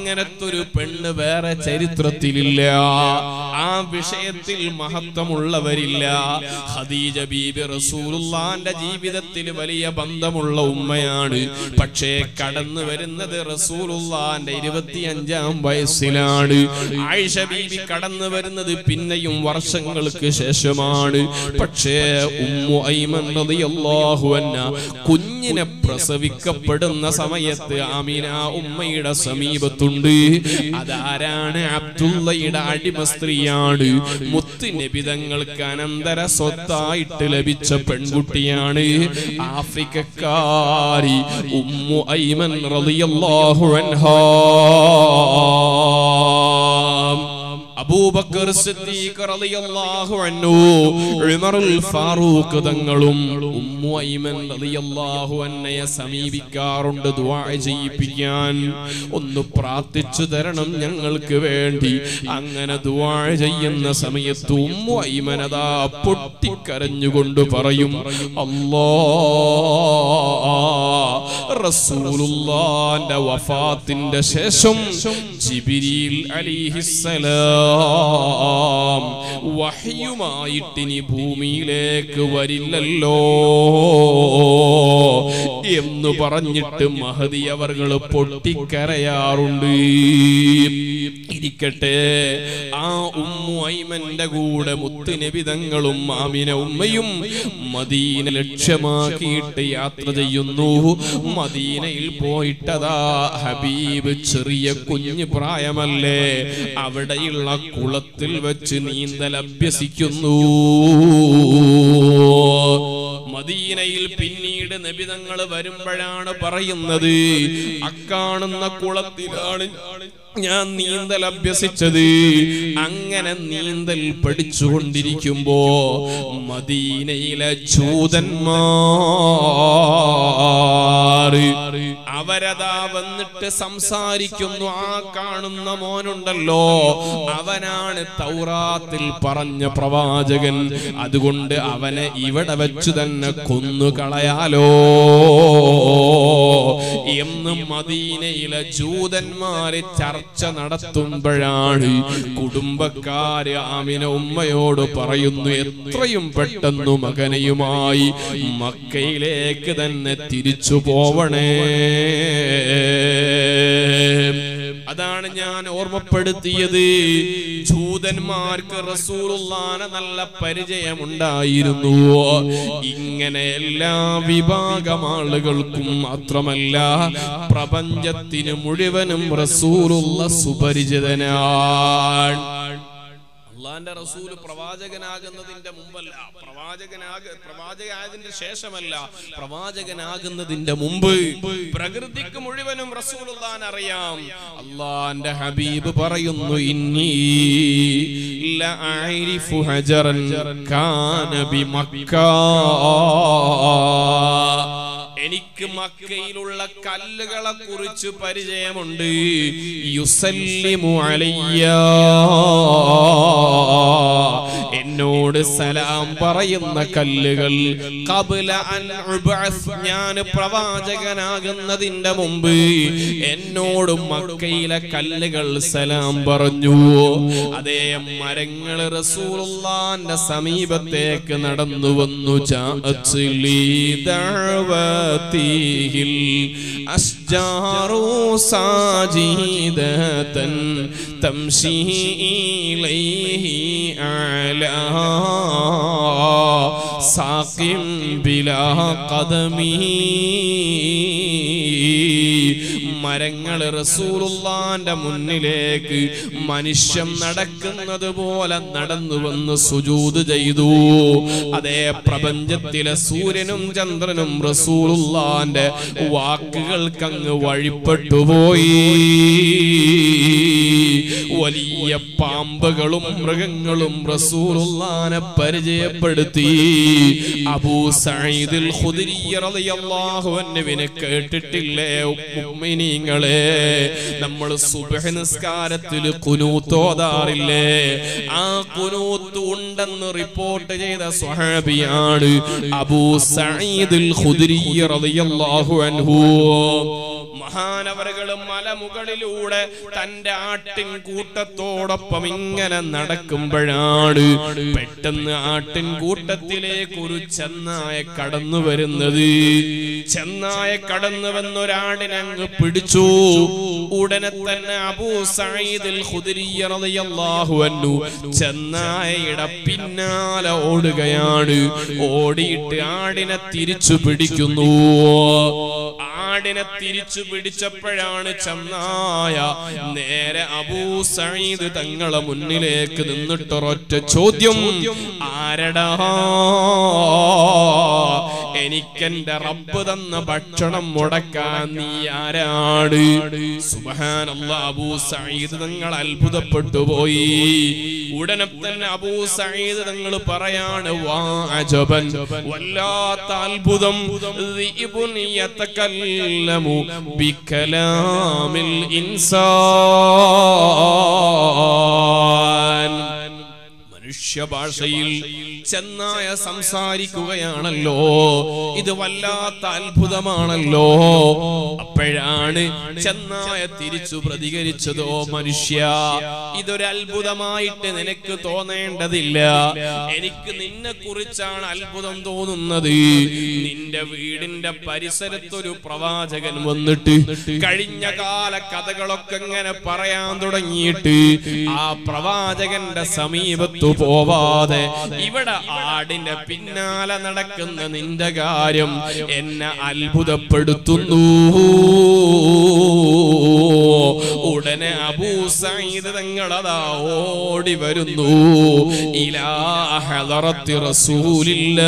അങ്ങനത്തെ ഒരു പെണ്ണ് വേറെ ചരിത്രത്തിലില്ല. ആ വിഷയത്തിൽ മഹത്വമുള്ളവരില്ല. ഹദീജ ബീബി റസൂലുള്ളാന്റെ ജീവിതത്തിൽ വലിയ ബന്ധമുള്ള ഉമ്മയാണ്. പക്ഷേ കടന്നു വരുന്നത് റസൂലുള്ളാന്റെ ഇരുപത്തിയഞ്ചാം വയസ്സിലാണ്. ആയിഷ ബീബി കടന്നു വരുന്നത് പിന്നെയും വർഷങ്ങൾക്ക് ശേഷമാണ്. പക്ഷേ ഉമ്മു ഐമൻ റളിയല്ലാഹു അൻഹ കുഞ്ഞിനെ പ്രസവിക്കപ്പെടുന്ന സമയത്ത് ആമിന ഉമ്മയുടെ സമീപത്തുണ്ട് അതാരാണ് അബ്ദുള്ളയുടെ അടിമ സ്ത്രീയാണ് മുത്ത് നബിതങ്ങൾക്ക് അനന്തര സ്വത്തായിട്ട് ലഭിച്ച പെൺകുട്ടിയാണ്. ആഫ്രിക്കക്കാരി ഉമ്മു ഐമൻ റളിയല്ലാഹു അൻഹാ. അബൂബക്കർ സിദ്ദീഖ് റളിയല്ലാഹു അൻഹു ഉമറുൽ ഫാറൂഖ് തങ്ങളും ഉമ്മു ഐമൻ റളിയല്ലാഹു അൻഹയെ സമീപിക്കാറുണ്ട് ദുആ ചെയ്യിപ്പിക്കാൻ. ഒന്ന് പ്രാർത്ഥിച്ചു തരണം ഞങ്ങൾക്ക് വേണ്ടി. അങ്ങനെ ദുആ ചെയ്യുന്ന സമയത്ത് ഉമ്മു ഐമൻ അതാ പൊട്ടിക്കരഞ്ഞുകൊണ്ട് പറയും അല്ലാ റസൂലുള്ളാന്റെ വഫാത്തിന്റെ ശേഷം ജിബിരിൽ അലിഹിസലാം വഹയുമായിട്ടിനി ഭൂമിയിലേക്ക് വരില്ലല്ലോ എന്ന് പറഞ്ഞിട്ട് മഹതി അവർകൾ പൊട്ടിക്കരയാറുണ്ട്. ഇരിക്കട്ടെ. ആ ഉമ്മു ഐമന്റെ കൂടെ മുത്തുനിബിതങ്ങളും മാമിന ഉമ്മയും മദീന ലക്ഷ്യമാക്കിയിട്ട് യാത്ര ചെയ്യുന്നു. മദീനയിൽ പോയിട്ടതാ ഹബീബ് ചെറിയ കുഞ്ഞു പ്രായമല്ലേ? അവിടെയുള്ള കുളത്തിൽ വെച്ച് നീന്തൽ അഭ്യസിക്കുന്നു. മദീനയിൽ പിന്നീട് നബിതങ്ങൾ വരുമ്പോഴാണ് പറയുന്നത് അക്കാണുന്ന കുളത്തിലാണ് ഞാൻ നീന്തൽ അഭ്യസിച്ചത് അങ്ങനെ നീന്തൽ പഠിച്ചുകൊണ്ടിരിക്കുമ്പോ മദീനയിലെ ചൂതന്മാർ അവരതാ വന്നിട്ട് സംസാരിക്കുന്നു. ആ കാണുന്ന മോനുണ്ടല്ലോ. അവനാണ് തൗറാത്തിൽ പറഞ്ഞ പ്രവാചകൻ. അതുകൊണ്ട് അവനെ ഇവിടെ വെച്ചു തന്നെ കൊന്നുകളയാലോ. എന്ന് മദീനയിലെ ജൂതന്മാരെ ചർച്ച നടത്തുമ്പോഴാണ് കുടുംബക്കാരെ ആമിന ഉമ്മയോട് പറയുന്നു എത്രയും പെട്ടെന്ന് മകനെയുമായി മക്കയിലേക്ക് തന്നെ തിരിച്ചു പോവണേ. അതാണ് ഞാൻ ഓർമ്മപ്പെടുത്തിയത്. ജൂതന്മാർക്ക് റസൂലുള്ളാനെ നല്ല പരിചയമുണ്ടായിരുന്നു. ഇങ്ങനെ എല്ലാ വിഭാഗം ആളുകൾക്കും മാത്രമല്ല പ്രപഞ്ചത്തിന് മുഴുവനും റസൂലുള്ള സുപരിചിതനാണ്. അള്ളാന്റെ റസൂൽ പ്രവാചകനാകുന്നതിന്റെ മുമ്പല്ല. പ്രവാചകനാക പ്രവാചകനായതിന്റെ ശേഷമല്ല. പ്രവാചകനാകുന്നതിന്റെ മുമ്പ്. പ്രകൃതിക്ക് മുഴുവനും റസൂൽ അറിയാം. അള്ളാന്റെ ഹബീബ് പറയുന്നു ഇന്നി എനിക്ക് മക്കയിലുള്ള കല്ലുകളെ കുറിച്ച് പരിചയമുണ്ട്. യുസല്ലിമു അലയ്യ. എന്നോട് സലാം പറയുന്ന കല്ലുകൾ. കബല ഞാൻ പ്രവാചകനാകുന്നതിന്റെ മുമ്പ് എന്നോട് മക്കയിലെ കല്ലുകൾ സലാം പറഞ്ഞു. അതേ മരങ്ങൾ റസൂലുള്ളാന്റെ സമീപത്തേക്ക് നടന്നു വന്നു. ജാഅത്ത് جارو ساجدة تمشي إليه أعلى ساق بلا قدمه മരങ്ങൾ റസൂലുള്ളാന്റെ മുന്നിലേക്ക് മനുഷ്യൻ നടക്കുന്നത് പോലെ നടന്നു വന്ന് സുജൂത് ചെയ്തു. അതേ പ്രപഞ്ചത്തിലെ സൂര്യനും ചന്ദ്രനും റസൂലുള്ളാന്റെ വാക്കുകൾക്കങ്ങ് വഴിപ്പെട്ടുപോയി വലിയ പാമ്പുകളും മൃഗങ്ങളും റസൂലുള്ളാനെ പരിചയപ്പെടുത്തി. അബൂ സഈദുൽ ഖുദരി റളിയല്ലാഹു അൻഹുവിനെ കേട്ടിട്ടില്ലേ? മുഅ്മിനീങ്ങളെ നമ്മൾ സുബഹനസ്കാരത്തിൽ നിസ്കാരത്തിൽ ഖുനൂത്ത് ആ കുനൂത്ത് ഉണ്ടെന്ന് റിപ്പോർട്ട് ചെയ്ത സ്വഹാബിയാണ് അബൂ സഈദുൽ ഖുദരി റളിയല്ലാഹു അൻഹു. മഹാനവറുകളും മലമുകളിലൂടെ തന്റെ ആട്ടിൻ കൂട്ടത്തോടൊപ്പം ഇങ്ങനെ നടക്കുമ്പോഴാണ് പെട്ടെന്ന് ആട്ടിൻ കൂട്ടത്തിലേക്ക് ഒരു ചെന്നായ കടന്നു വരുന്നത്. ചെന്നായ കടന്നു വന്നൊരാടിനെ അങ്ങ് പിടിച്ചു. ഉടനെ തന്നെ അബൂ അൻഹു ചെന്നായയുടെ പിന്നാലെ ഓടുകയാണ്. ഓടിയിട്ട് ആടിനെ തിരിച്ചു പിടിക്കുന്നു. ആടിനെ തിരിച്ചു പിടിച്ചപ്പോഴാണ് ചന്നായ നേരെ അബൂ സയ്യിദ് തങ്ങളെ മുന്നിലേക്ക് നിന്നിട്ടൊരൊറ്റ ചോദ്യം. ആരടാ? എനിക്കെന്റെ റബ്ബ് തന്ന ഭക്ഷണം മുടക്കാൻ നീ ആരാണ്? സുബ്ഹാനല്ലാഹ് അബൂ സയ്യിദ് തങ്ങൾ അത്ഭുതപ്പെട്ടു പോയി. ഉടനെ തന്നെ അബൂ സയ്യിദ് തങ്ങൾ പറയാണ് വാജബൻ വല്ലാത്ത അത്ഭുതം. بكلام الإنسان. മനുഷ്യഭാഷയിൽ ചെന്നായ സംസാരിക്കുകയാണല്ലോ. ഇത് വല്ലാത്ത അത്ഭുതമാണല്ലോ. അപ്പോഴാണ് ചെന്നായ തിരിച്ചു പ്രതികരിച്ചതോ മനുഷ്യ. ഇതൊരു അത്ഭുതമായിട്ട് നിനക്ക് തോന്നേണ്ടതില്ല. എനിക്ക് നിന്നെ കുറിച്ചാണ് അത്ഭുതം തോന്നുന്നത്. നിന്റെ വീടിന്റെ പരിസരത്തൊരു പ്രവാചകൻ വന്നിട്ട് കഴിഞ്ഞ കാല കഥകളൊക്കെ ഇങ്ങനെ പറയാൻ തുടങ്ങിയിട്ട് ആ പ്രവാചകന്റെ സമീപത്തു പോവാതെ ഇവിടെ ആടിന്റെ പിന്നാലെ നടക്കുന്ന നിന്റെ കാര്യം എന്നെ അത്ഭുതപ്പെടുത്തുന്നു. ഉടനെ അബൂ തങ്ങളതാ ഓടി വരുന്നു. ഇലാഹറത്തി റസൂലില്ല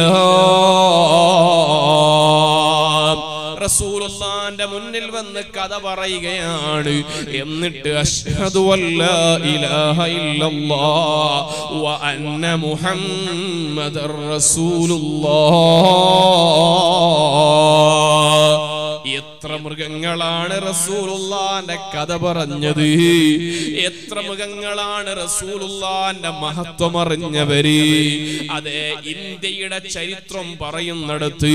റസൂലില്ലാ റസൂലുള്ളാന്റെ മുന്നിൽ വന്ന് കഥ പറയുകയാണ്. എന്നിട്ട് അഷ്ഹദു അല്ലാ ഇലാഹ ഇല്ലല്ലാഹ് വ അന്ന മുഹമ്മദർ റസൂലുള്ളാഹ് എത്ര മൃഗങ്ങളാണ് റസൂലുള്ളാന്റെ കഥ പറഞ്ഞത്? എത്ര മൃഗങ്ങളാണ് റസൂലുള്ളാന്റെ മഹത്വം അറിഞ്ഞവര്? അതെ ഇന്ത്യയുടെ ചരിത്രം പറയുന്നിടത്ത്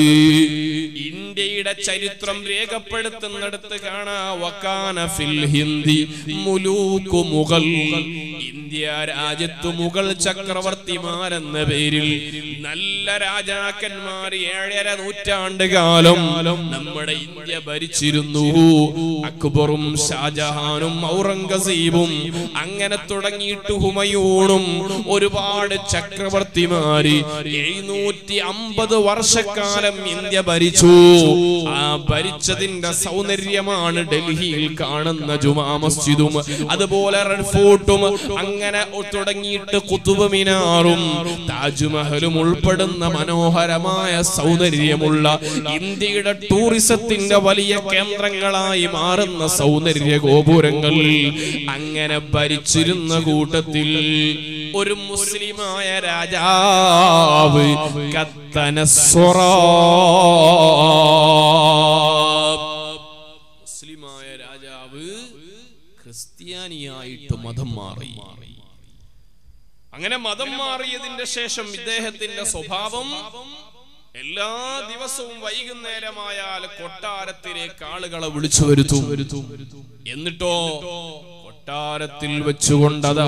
ഇന്ത്യയുടെ ചരിത്രം രേഖപ്പെടുത്തുന്നിടത്ത് കാണാ വക്കാന ഫിൽ ഹിന്ദി മുലൂക്കു മുഗൾ. ഇന്ത്യ രാജ്യത്ത് മുഗൾ ചക്രവർത്തിമാരെന്ന പേരിൽ നല്ല രാജാക്കന്മാർ ഏഴര നൂറ്റാണ്ട് കാലം നമ്മുടെ ഇന്ത്യ ഭരിച്ചിരുന്നു അക്ബറും ഷാജഹാനും ഔറംഗസീബും അങ്ങനെ തുടങ്ങിയിട്ട് ഹുമയൂണും ഒരുപാട് ചക്രവർത്തിമാര് എഴുന്നൂറ്റി അമ്പത് വർഷക്കാലം ഇന്ത്യ ഭരിച്ചു. ആ ഭരിച്ചതിന്റെ സൗന്ദര്യമാണ് ഡൽഹിയിൽ കാണുന്ന ജുമാ മസ്ജിദും. അതുപോലെ റെഡ് ഫോർട്ടും അങ്ങനെ തുടങ്ങിയിട്ട് കുത്തുബ് മിനാറും താജ്മഹലും ഉൾപ്പെടുന്ന മനോഹരമായ സൗന്ദര്യമുള്ള ഇന്ത്യയുടെ ടൂറിസത്തിന്റെ വലിയ കേന്ദ്രങ്ങളായി മാറുന്ന സൗന്ദര്യ ഗോപുരങ്ങൾ അങ്ങനെ ഭരിച്ചിരുന്ന കൂട്ടത്തിൽ ഒരു മുസ്ലിമായ രാജാവ് കത്തനസ്വറ മുസ്ലിമായ രാജാവ് ക്രിസ്ത്യാനിയായിട്ട് മതം മാറി. അങ്ങനെ മതം മാറിയതിന്റെ ശേഷം ഇദ്ദേഹത്തിന്റെ സ്വഭാവം എല്ലാ ദിവസവും വൈകുന്നേരമായാൽ കൊട്ടാരത്തിലേക്ക് ആളുകളെ വിളിച്ചു വരുത്തും. എന്നിട്ടോ കൊട്ടാരത്തിൽ വെച്ചുകൊണ്ടതാ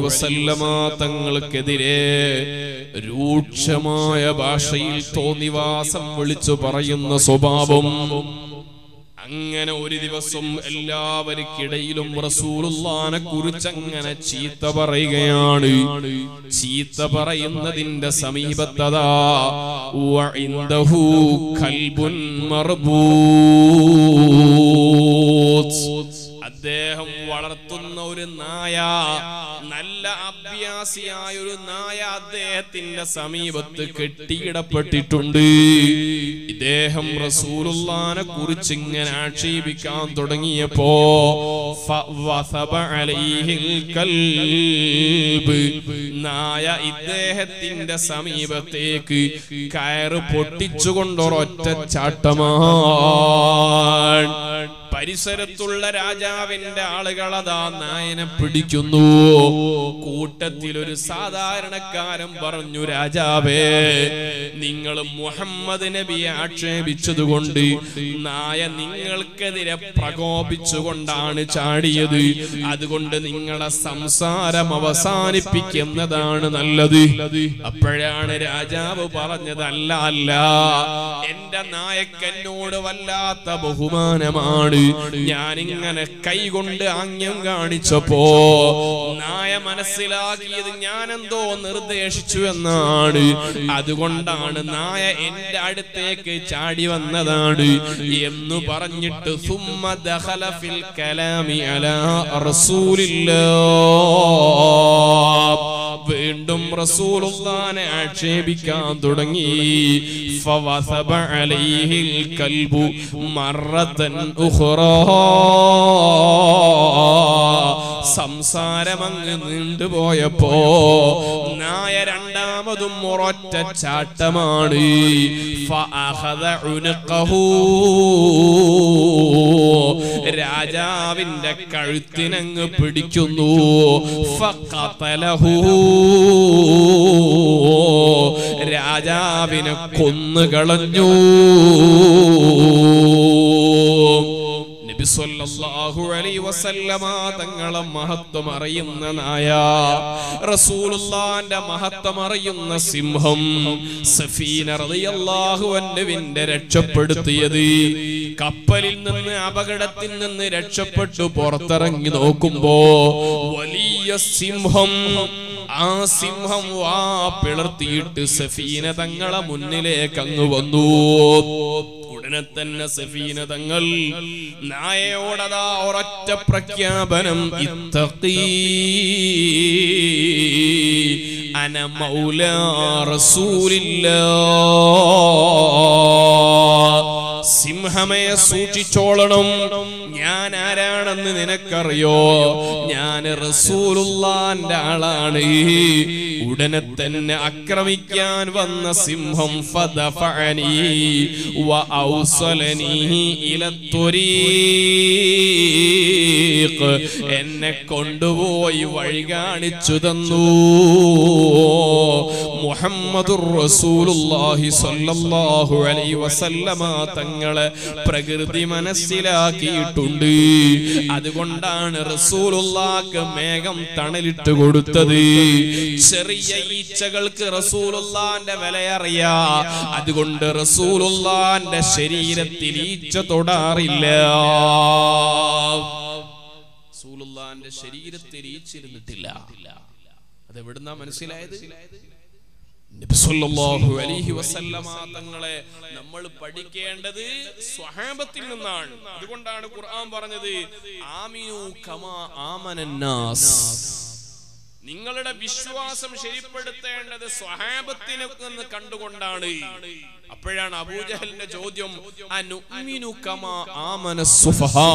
വസല്ലമ തങ്ങൾക്കെതിരെ രൂക്ഷമായ ഭാഷയിൽ തോന്നിവാസം വിളിച്ചു പറയുന്ന സ്വഭാവം അങ്ങനെ ഒരു ദിവസം എല്ലാവർക്കിടയിലും റസൂലുള്ളാനെ കുറിച്ച് അങ്ങനെ ചീത്ത പറയുകയാണ്. ചീത്ത പറയുന്നതിന്റെ സമീപത്തതാ കൽബുൻ അദ്ദേഹം വളർത്തുന്ന ഒരു നായ നല്ല അഭ്യാസിയായ ഒരു നായ അദ്ദേഹത്തിന്റെ സമീപത്ത് കെട്ടിയിടപ്പെട്ടിട്ടുണ്ട് ഇദ്ദേഹം റസൂലുള്ളാനെ കുറിച്ച് ഇങ്ങനെ ആക്ഷേപിക്കാൻ തുടങ്ങിയപ്പോ. നായ ഇദ്ദേഹത്തിന്റെ സമീപത്തേക്ക് കയറ് പൊട്ടിച്ചുകൊണ്ടൊരൊറ്റ ചാട്ടമാണ് പരിസരത്തുള്ള രാജാവിന്റെ ആളുകൾ അതാ നായനെ പിടിക്കുന്നു. കൂട്ടത്തിൽ ഒരു സാധാരണക്കാരൻ പറഞ്ഞു രാജാവേ നിങ്ങൾ മുഹമ്മദ് നബിയെ ആക്ഷേപിച്ചതുകൊണ്ട് നായ നിങ്ങൾക്കെതിരെ പ്രകോപിച്ചുകൊണ്ടാണ് ചാടിയത്. അതുകൊണ്ട് നിങ്ങളെ സംസാരം അവസാനിപ്പിക്കുന്നതാണ് നല്ലത്. അപ്പോഴാണ് രാജാവ് പറഞ്ഞത് അല്ല അല്ല എന്റെ നായക്കന്നോട് വല്ലാത്ത ബഹുമാനമാണ്. ഞാനിങ്ങനെ കൈകൊണ്ട് ആംഗ്യം കാണിച്ചപ്പോ നായ മനസ്സിലാക്കിയത് ഞാനെന്തോ നിർദ്ദേശിച്ചു എന്നാണ്. അതുകൊണ്ടാണ് നായ എന്റെ അടുത്തേക്ക് ചാടി വന്നതാണ്. എന്ന് പറഞ്ഞിട്ട് ഫിൽ കലാമി അലാ വീണ്ടും റസൂലുള്ളാനെ ആക്ഷേപിക്കാൻ തുടങ്ങി. ഫവസബ അലൈഹിൽ കൽബു മറത്തൻ ഉഖ്റാ. സംസാരം അങ്ങ് നീണ്ടുപോയപ്പോ നായ രണ്ടാമതും ഒരൊറ്റ ചാട്ടമാണ്. രാജാവിന്റെ കഴുത്തിനങ്ങ് പിടിക്കുന്നു. രാജാവിനെ കൊന്നുകളഞ്ഞു നബി സല്ലല്ലാഹു അലൈഹി വസല്ലമ തങ്ങളെ മഹത്വം അറിയുന്ന നായ. റസൂലുള്ളാന്റെ മഹത്വം അറിയുന്ന സിംഹം സഫീന റളിയല്ലാഹു അൻഹുവിന്റെ രക്ഷപ്പെടുത്തിയത്. കപ്പലിൽ നിന്ന് അപകടത്തിൽ നിന്ന് രക്ഷപ്പെട്ടു പുറത്തിറങ്ങി നോക്കുമ്പോ വലിയ സിംഹം ആ സിംഹം വാ പിളർത്തിയിട്ട് സഫീന തങ്ങളെ മുന്നിലേക്ക് അങ്ങ് വന്നു. ഉടനെ തന്നെ സഫീന തങ്ങൾ. നായയോടതാ ഒരൊറ്റ പ്രഖ്യാപനം. ഇത്തഖീ. അന മൗല റസൂലില്ലാ. സിംഹമേ സൂക്ഷിച്ചോളണം. ഞാൻ ആരാണെന്ന് നിനക്കറിയോ? ഞാൻ റസൂലുള്ളാന്റെ ആളാണ്. ഉടനെ തന്നെ ആക്രമിക്കാൻ വന്ന സിംഹം എന്നെ കൊണ്ടുപോയി വഴി കാണിച്ചു തന്നു. മുഹമ്മദുർ റസൂലുള്ളാഹി സ്വല്ലല്ലാഹു അലൈഹി വസല്ലമ തങ്ങളെ പ്രകൃതി മനസ്സിലാക്കിയിട്ടുണ്ട്. അതുകൊണ്ടാണ് റസൂലുള്ളാക്ക് മേഘം തണലിട്ട് കൊടുത്തത്. ചെറിയ ഈച്ചകൾക്ക് റസൂലുള്ളാന്റെ വിലയറിയാ. അതുകൊണ്ട് റസൂലുള്ളാന്റെ ശരീരത്തിൽ ഈച്ച തൊടാറില്ല. റസൂലുള്ളാന്റെ ശരീരത്തിൽ ഈച്ചിരുന്നിട്ടില്ല അതെവിടുന്നാ മനസ്സിലായത് നബി സല്ലല്ലാഹു അലൈഹി വസല്ലമ തങ്ങളെ നമ്മൾ പഠിക്കേണ്ടത് സ്വഹാബത്തിൽ നിന്നാണ്. അതുകൊണ്ടാണ് ഖുർആൻ പറഞ്ഞത് ആമിനു കമാ ആമനന്നാസ്. നിങ്ങളുടെ വിശ്വാസം ശരിപ്പെടുത്തേണ്ടത് സ്വഹാബത്തിനെ നിന്ന് കണ്ടുകൊണ്ടാണ്. അപ്പോഴാണ് അബൂജഹലിന്റെ ചോദ്യം അനുഅ്മിനു കമാ ആമന സുഫഹാ?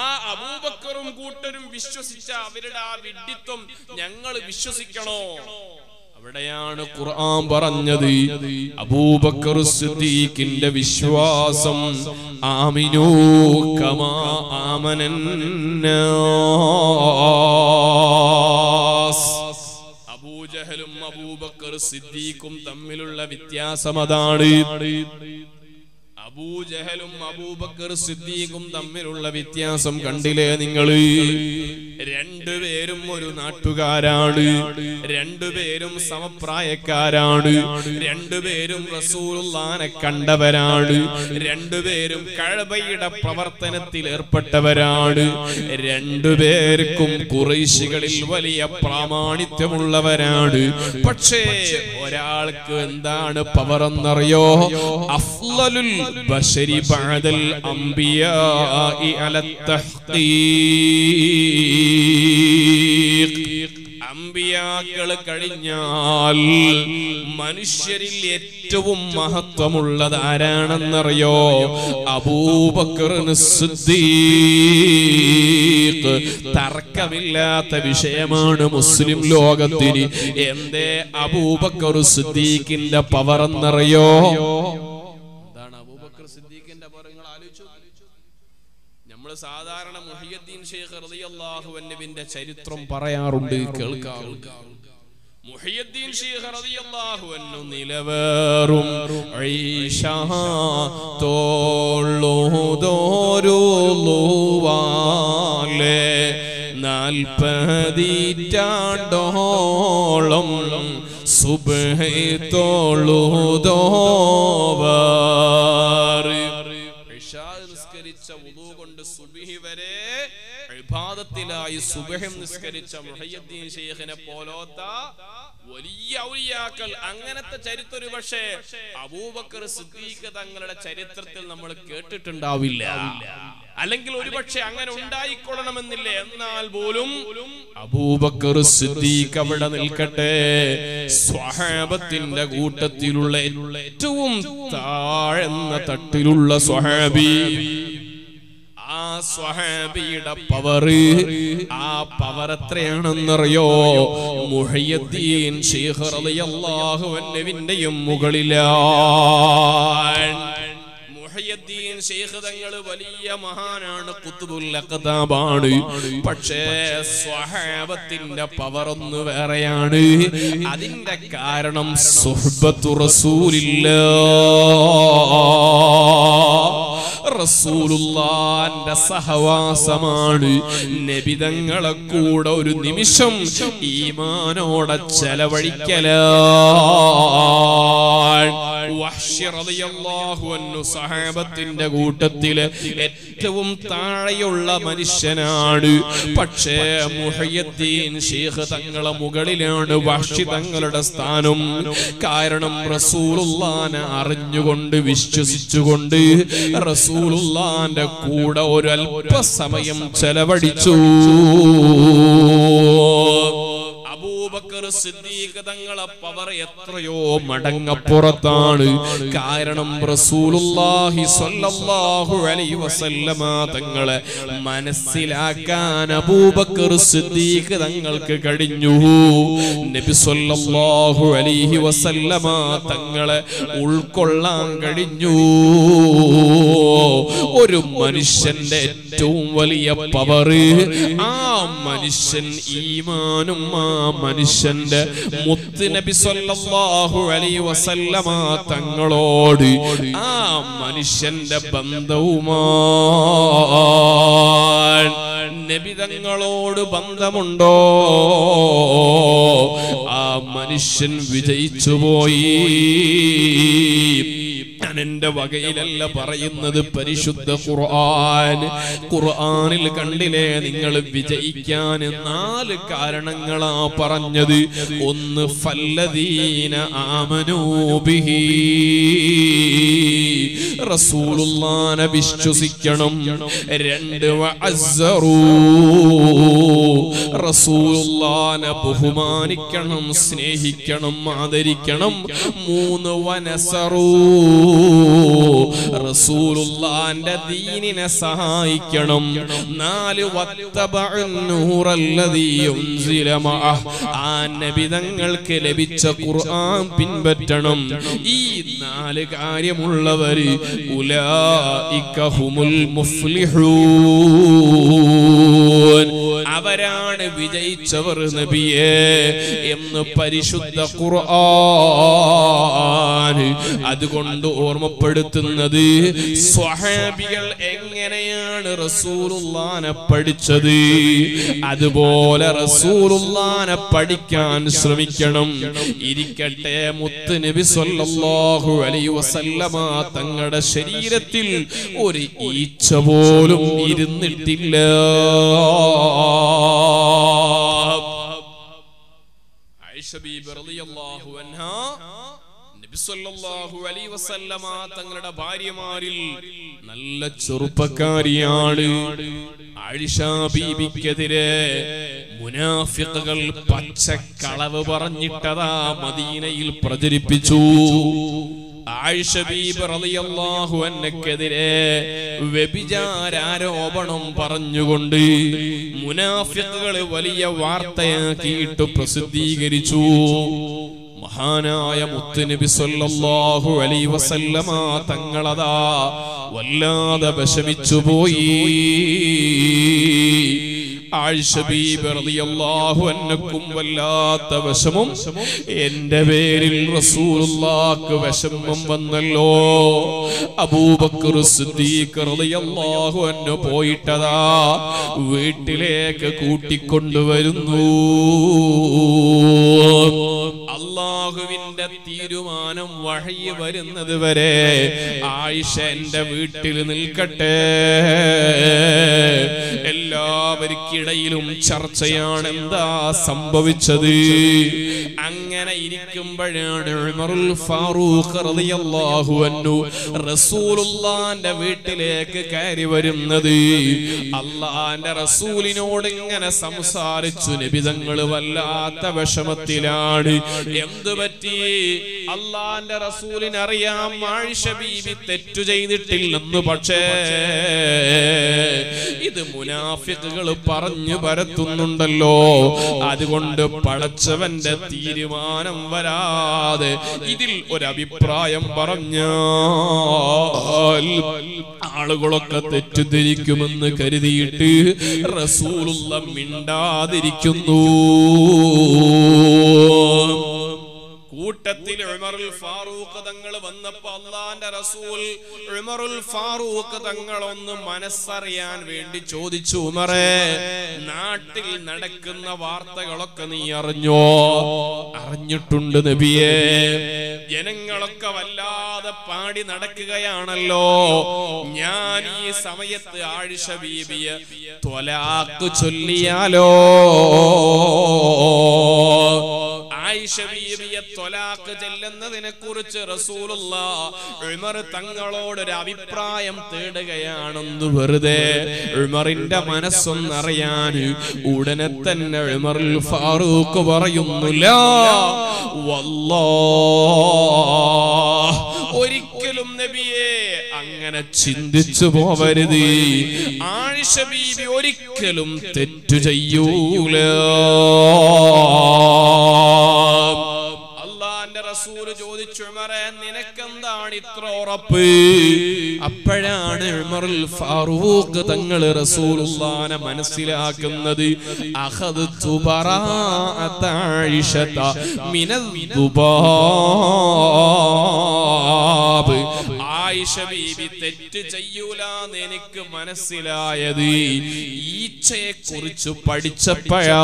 ആ അബൂബക്കറും കൂട്ടരും വിശ്വസിച്ച അവരുടെ ആ വിഡ്ഢിത്വം ഞങ്ങൾ വിശ്വസിക്കണോ? അവിടെയാണ് ഖുർആൻ പറഞ്ഞത്. അബൂബക്കർ സിദ്ദീഖിന്റെ വിശ്വാസം ആമിനൂ കമാ ആമനൻ അബൂജഹലും അബൂബക്കർ സിദ്ദീഖും തമ്മിലുള്ള വ്യത്യാസം അതാണ്. അബൂജഹലും അബൂബക്കർ സിദ്ദീഖും തമ്മിലുള്ള വ്യത്യാസം കണ്ടില്ലേ നിങ്ങൾ രണ്ടുപേരും ഒരു നാട്ടുകാരാണ്. രണ്ടുപേരും സമപ്രായക്കാരാണ്. രണ്ടുപേരും റസൂലുള്ളാനെ കണ്ടവരാണ്. രണ്ടുപേരും കഴബയുടെ പ്രവർത്തനത്തിൽ ഏർപ്പെട്ടവരാണ്. രണ്ടുപേർക്കും കുറേശികളിൽ വലിയ പ്രാമാണിത്യമുള്ളവരാണ്. പക്ഷേ ഒരാൾക്ക് എന്താണ് പവർ എന്നറിയോ? അഫ്ലലുൽ ബശരി بعد الأنبياء على التحقيق അമ്പിയാക്കൾ കഴിഞ്ഞാൽ മനുഷ്യരിൽ ഏറ്റവും മഹത്വമുള്ളത് ആരാണെന്നറിയോ? അബൂബക്കറിന് സിദ്ദീഖ്. തർക്കമില്ലാത്ത വിഷയമാണ് മുസ്ലിം ലോകത്തിന്. എന്തേ അബൂബക്കർ സിദ്ദീഖിന്റെ പവർ എന്നറിയോ എന്താണ് അബൂബക്കർ സിദ്ദീഖിന്റെ പവർ നിങ്ങൾ ആലോചിച്ചു നമ്മൾ സാധാരണ മുഹിയദ്ദീൻ ഷെയ്ഖ് റളിയല്ലാഹു അൻഹുവിന്റെ ചരിത്രം പറയാറുണ്ട് കേൾക്കാറുണ്ട് മുഹിയദ്ദീൻ ഷെയ്ഖ് റളിയല്ലാഹു അൻഹു നിലവേറും ഈശ തോളുതോരുവാലേ നാൽപ്പതിറ്റാണ്ടോളം സുബഹൈ തോളുതോവർ. ഇഷാ നിസ്കരിച്ച സുബഹി വരെ ഇബാദത്തിലായി സുബഹം നിസ്കരിച്ച മുഹയ്യദ്ദീൻ ഷെയ്ഖിനെ പോലോത്ത വലിയ ഔലിയാക്കൾ. അങ്ങനത്തെ ചരിത്രം ഒരു പക്ഷേ അബൂബക്കർ സിദ്ദീഖ് തങ്ങളുടെ ചരിത്രത്തിൽ നമ്മൾ കേട്ടിട്ടുണ്ടാവില്ല. അല്ലെങ്കിൽ ഒരുപക്ഷെ അങ്ങനെ ഉണ്ടായിക്കൊള്ളണമെന്നില്ല. എന്നാൽ പോലും അബൂബക്കർ സിദ്ദീഖ് അവിടെ നിൽക്കട്ടെ. സ്വഹാബത്തിന്റെ കൂട്ടത്തിലുള്ള ഏറ്റവും താഴ്ന്ന തട്ടിലുള്ള സ്വഹാബി സ്വഹാബിയുടെ പവർ ആ പവർ എത്രയാണെന്നറിയോ? മുഹയ്യദ്ദീൻ ശൈഖ് റളിയല്ലാഹു അൻഹുവിന്റെയും മുകളിലാണ്. ശൈഖ് തങ്ങൾ വലിയ മഹാനാണ് ഖുത്ബുൽ അഖ്താബാണ്. പക്ഷേ സ്വഹാബത്തിന്റെ പവർ ഒന്ന് വേറെയാണ്. അതിന്റെ കാരണം സുഹ്ബത്തു റസൂലില്ല റസൂലുള്ളാന്റെ സഹവാസമാണ്. നബിതങ്ങളെ കൂടെ ഒരു നിമിഷം ഈമാനോടെ ചെലവഴിക്കലാണ് വഹ്ശി റളിയല്ലാഹു കൂട്ടത്തിൽ ഏറ്റവും താഴെയുള്ള മനുഷ്യനാണ്. പക്ഷേ മുഹയ്യദ്ദീൻ തങ്ങളെ മുകളിലാണ് വഹ്ശി തങ്ങളുടെ സ്ഥാനം. കാരണം റസൂലുള്ളാനെ അറിഞ്ഞുകൊണ്ട് വിശ്വസിച്ചുകൊണ്ട് റസൂലുള്ളാന്റെ കൂടെ ഒരു അല്പസമയം ചെലവഴിച്ചു അബൂബക്കർ സിദ്ദീഖ് തങ്ങളെ പവർ എത്രയോ മടങ്ങപ്പുറത്താണ്. കാരണം റസൂലുള്ളാഹി സ്വല്ലല്ലാഹു അലൈഹി വസല്ലമ തങ്ങളെ മനസ്സിലാക്കാൻ അബൂബക്കർ സിദ്ദീഖ് തങ്ങൾക്ക് കഴിഞ്ഞു. നബി സ്വല്ലല്ലാഹു അലൈഹി വസല്ലമ തങ്ങളെ ഉൾക്കൊള്ളാൻ കഴിഞ്ഞു. ഒരു മനുഷ്യന്റെ ഏറ്റവും വലിയ പവർ ആ മനുഷ്യൻ ഈമാനും ആ മനുഷ്യന്റെ മുത്ത് നബി അലൈഹി വസല്ലമ തങ്ങളോട് ആ മനുഷ്യന്റെ ബന്ധവുമാണ് നബി തങ്ങളോട് ബന്ധമുണ്ടോ? ആ മനുഷ്യൻ വിജയിച്ചു പോയി ഞാൻ എന്റെ വകയിലല്ല പറയുന്നത് പരിശുദ്ധ ഖുർആൻ. ഖുർആനിൽ കണ്ടില്ലേ നിങ്ങൾ വിജയിക്കാൻ നാല് കാരണങ്ങളാ പറഞ്ഞത്. ഒന്ന് ഫല്ലദീന ആമനൂ ബിഹി. റസൂലുള്ളാനെ വിശ്വസിക്കണം. രണ്ട് റസൂലുള്ളാനെ ബഹുമാനിക്കണം സ്നേഹിക്കണം ആദരിക്കണം. മൂന്ന് വനസറൂ റസൂലുള്ളാന്റെ ദീനിനെ സഹായിക്കണം. നാല് ആ നബിതങ്ങൾക്ക് ലഭിച്ച ഖുർആൻ പിൻപറ്റണം. ഈ നാല് കാര്യമുള്ളവര് ഉലായിക ഹുമുൽ മുഫ്ലിഹൂൻ. അവരാണ് വിജയിച്ചവർ നബിയെ എന്ന് പരിശുദ്ധ ഖുർആൻ. അതുകൊണ്ട് ഓർമ്മപ്പെടുത്തുന്നത്. സ്വഹാബികൾ എങ്ങനെയാണ് റസൂലുള്ളാനെ പഠിച്ചത്? അതുപോലെ റസൂലുള്ളാനെ പഠിക്കാൻ ശ്രമിക്കണം. ഇരിക്കട്ടെ മുത്ത് നബി സല്ലല്ലാഹു അലൈഹി വസല്ലമ തങ്ങളുടെ ശരീരത്തിൽ ഒരു ഈച്ച പോലും ഇരുന്നിട്ടില്ല. ബീബി റളിയല്ലാഹു അൻഹാ നബി സല്ലല്ലാഹു അലൈഹി വസല്ലമ തങ്ങളുടെ ഭാര്യമാരിൽ നല്ല ചെറുപ്പക്കാരിയാണ്. ആയിഷ ബീബിക്കെതിരെ മുനാഫിഖുകൾ പച്ചക്കളവ് പറഞ്ഞിട്ടതാ മദീനയിൽ പ്രചരിപ്പിച്ചു. ആയിഷ വ്യഭിചാരോപണം പറഞ്ഞുകൊണ്ട് മുനാഫിക്കുകൾ വലിയ വാർത്തയാക്കിയിട്ട് പ്രസിദ്ധീകരിച്ചു. മഹാനായ മുത്തുനബി സല്ലല്ലാഹു അലൈഹി വസല്ലമ തങ്ങളതാ വല്ലാതെ വിഷമിച്ചു പോയി. വല്ലാത്ത വിഷമം. എന്റെ പേരിൽ റസൂലുള്ളാക്ക് വിഷമം വന്നല്ലോ. അബൂബക്കർ സിദ്ദീഖ് റളിയല്ലാഹു അൻഹു പോയിട്ടതാ വീട്ടിലേക്ക് കൂട്ടിക്കൊണ്ടുവരുന്നു. അള്ളാഹുവിന്റെ തീരുമാനം വഴി വരുന്നത് വരെ ആയിഷ എന്റെ വീട്ടിൽ നിൽക്കട്ടെ. എല്ലാവർക്കിടയിലും ചർച്ചയാണ് എന്താ സംഭവിച്ചത്? അങ്ങനെ ഇരിക്കുമ്പോഴാണ് റളിയല്ലാഹു അൻഹു റസൂലുള്ളാന്റെ വീട്ടിലേക്ക് കയറി വരുന്നത്. അള്ളാന്റെ റസൂലിനോട് ഇങ്ങനെ സംസാരിച്ചു. നിബിതങ്ങൾ വല്ലാത്ത വിഷമത്തിലാണ്. എന്തു പറ്റി? അള്ളാന്റെ റസൂലിനറിയാം ആയിഷ ബീബി തെറ്റു ചെയ്തിട്ടില്ലെന്ന് പക്ഷേ ഇത് മുനാഫിക്കുകൾ പറഞ്ഞു പരത്തുന്നുണ്ടല്ലോ. അതുകൊണ്ട് പടച്ചവന്റെ തീരുമാനം വരാതെ ഇതിൽ ഒരഭിപ്രായം പറഞ്ഞാൽ ആളുകളൊക്കെ തെറ്റിദ്ധരിക്കുമെന്ന് കരുതിയിട്ട് റസൂലുള്ള മിണ്ടാതിരിക്കുന്നു. Oh. കൂട്ടത്തിൽ ഉമറുൽ ഫാറൂഖ് തങ്ങൾ വന്നപ്പോ അള്ളാന്റെ റസൂൽ ഉമറുൽ ഫാറൂഖ് തങ്ങൾ ഒന്ന് മനസ്സറിയാൻ വേണ്ടി ചോദിച്ചു ഉമറേ നാട്ടിൽ നടക്കുന്ന വാർത്തകളൊക്കെ നീ അറിഞ്ഞോ? അറിഞ്ഞിട്ടുണ്ട് നബിയേ. ജനങ്ങളൊക്കെ വല്ലാതെ പാടി നടക്കുകയാണല്ലോ. ഞാൻ ഈ സമയത്ത് ആഴ്ച ബീബിയെ ത്വലാക്ക് ചൊല്ലിയാലോ? ആയിഷ ബീബിയെ ത്വലാക്ക് ചെല്ലുന്നതിനെ കുറിച്ച് റസൂലുള്ള ഉമർ തങ്ങളോട് ഒരു അഭിപ്രായം തേടുകയാണെന്ന് വെറുതെ ഉമറിന്റെ മനസ്സൊന്നറിയാൻ ഉടനെ തന്നെ ഉമറിൽ ഫാറൂഖ് പറയുന്നില്ല. വല്ലാ ഒരിക്കലും നബിയെ അങ്ങനെ ചിന്തിച്ചു പോവരുത്. ആയിഷ ബീബി ഒരിക്കലും തെറ്റു ചെയ്യൂല. അള്ളാന്റെ റസൂൽ ചോദിച്ചു നിനക്കെന്താണ് ഇത്ര ഉറപ്പ്? അപ്പോഴാണ് ഫാറൂഖ് തങ്ങൾ റസൂലുള്ളാനെ മനസ്സിലാക്കുന്നത്. ബീബി തെറ്റ് എനിക്ക് മനസ്സിലായത്. ഈച്ചയെ കുറിച്ച് പഠിച്ചപ്പോഴാണ്.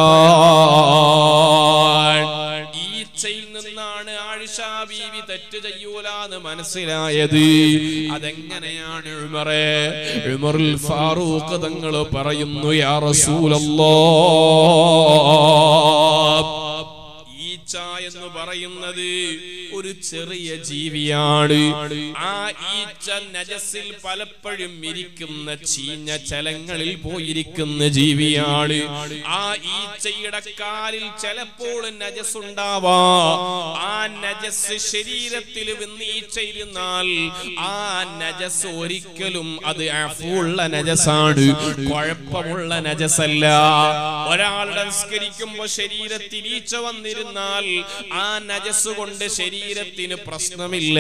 ഈച്ചയിൽ നിന്നാണ് ആയിഷ ബീവി തെറ്റ് ചെയ്യൂലെന്ന് മനസ്സിലായത്? അതെങ്ങനെയാണ് ഉമറേ? ഉമറുൽ ഫാറൂഖ് തങ്ങൾ പറയുന്നു യാ റസൂലല്ലാ. ഈച്ച എന്ന് പറയുന്നത് ഒരു ചെറിയ ജീവിയാണ്. ആ ഈച്ച നജസിൽ പലപ്പോഴും ഇരിക്കുന്ന ചീഞ്ഞ ചലങ്ങളിൽ പോയിരിക്കുന്ന ജീവിയാണ്. ആ ഈച്ചയുടെ കാലിൽ ചിലപ്പോൾ നജസ് ഉണ്ടാവാ ആ നജസ് ശരീരത്തിൽ വന്ന് ആ നജസ് ഒരിക്കലും അത് അഫുള്ള നജസാണ് കുഴപ്പമുള്ള നജസല്ല ഒരാൾ നമസ്കരിക്കുമ്പോ ശരീരത്തിൽ ഈച്ച വന്നിരുന്നാൽ ആ നജസ് കൊണ്ട് ശരീരത്തിന് പ്രശ്നമില്ല.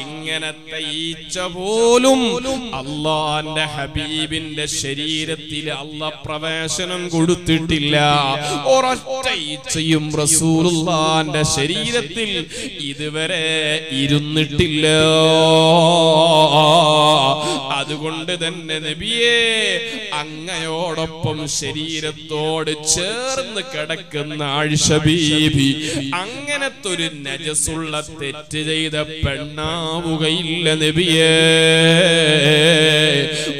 ഇങ്ങനത്തെ ഈച്ച പോലും അള്ളാന്റെ ഹബീബിന്റെ ശരീരത്തിൽ അല്ല പ്രവേശനം കൊടുത്തിട്ടില്ല. ഒരൊറ്റ ഈച്ചയും റസൂലുള്ളാന്റെ ശരീരത്തിൽ ഇതുവരെ ഇരുന്നിട്ടില്ല. അതുകൊണ്ട് തന്നെ നബിയെ അങ്ങയോടൊപ്പം ശരീരത്തോട് ചേർന്ന് കിടക്കുന്ന ആഴ്ച ബീബി അങ്ങനത്തെ ഒരു നജസുള്ള തെറ്റ് ചെയ്ത പെണ്ണാവുകയില്ല നബിയേ.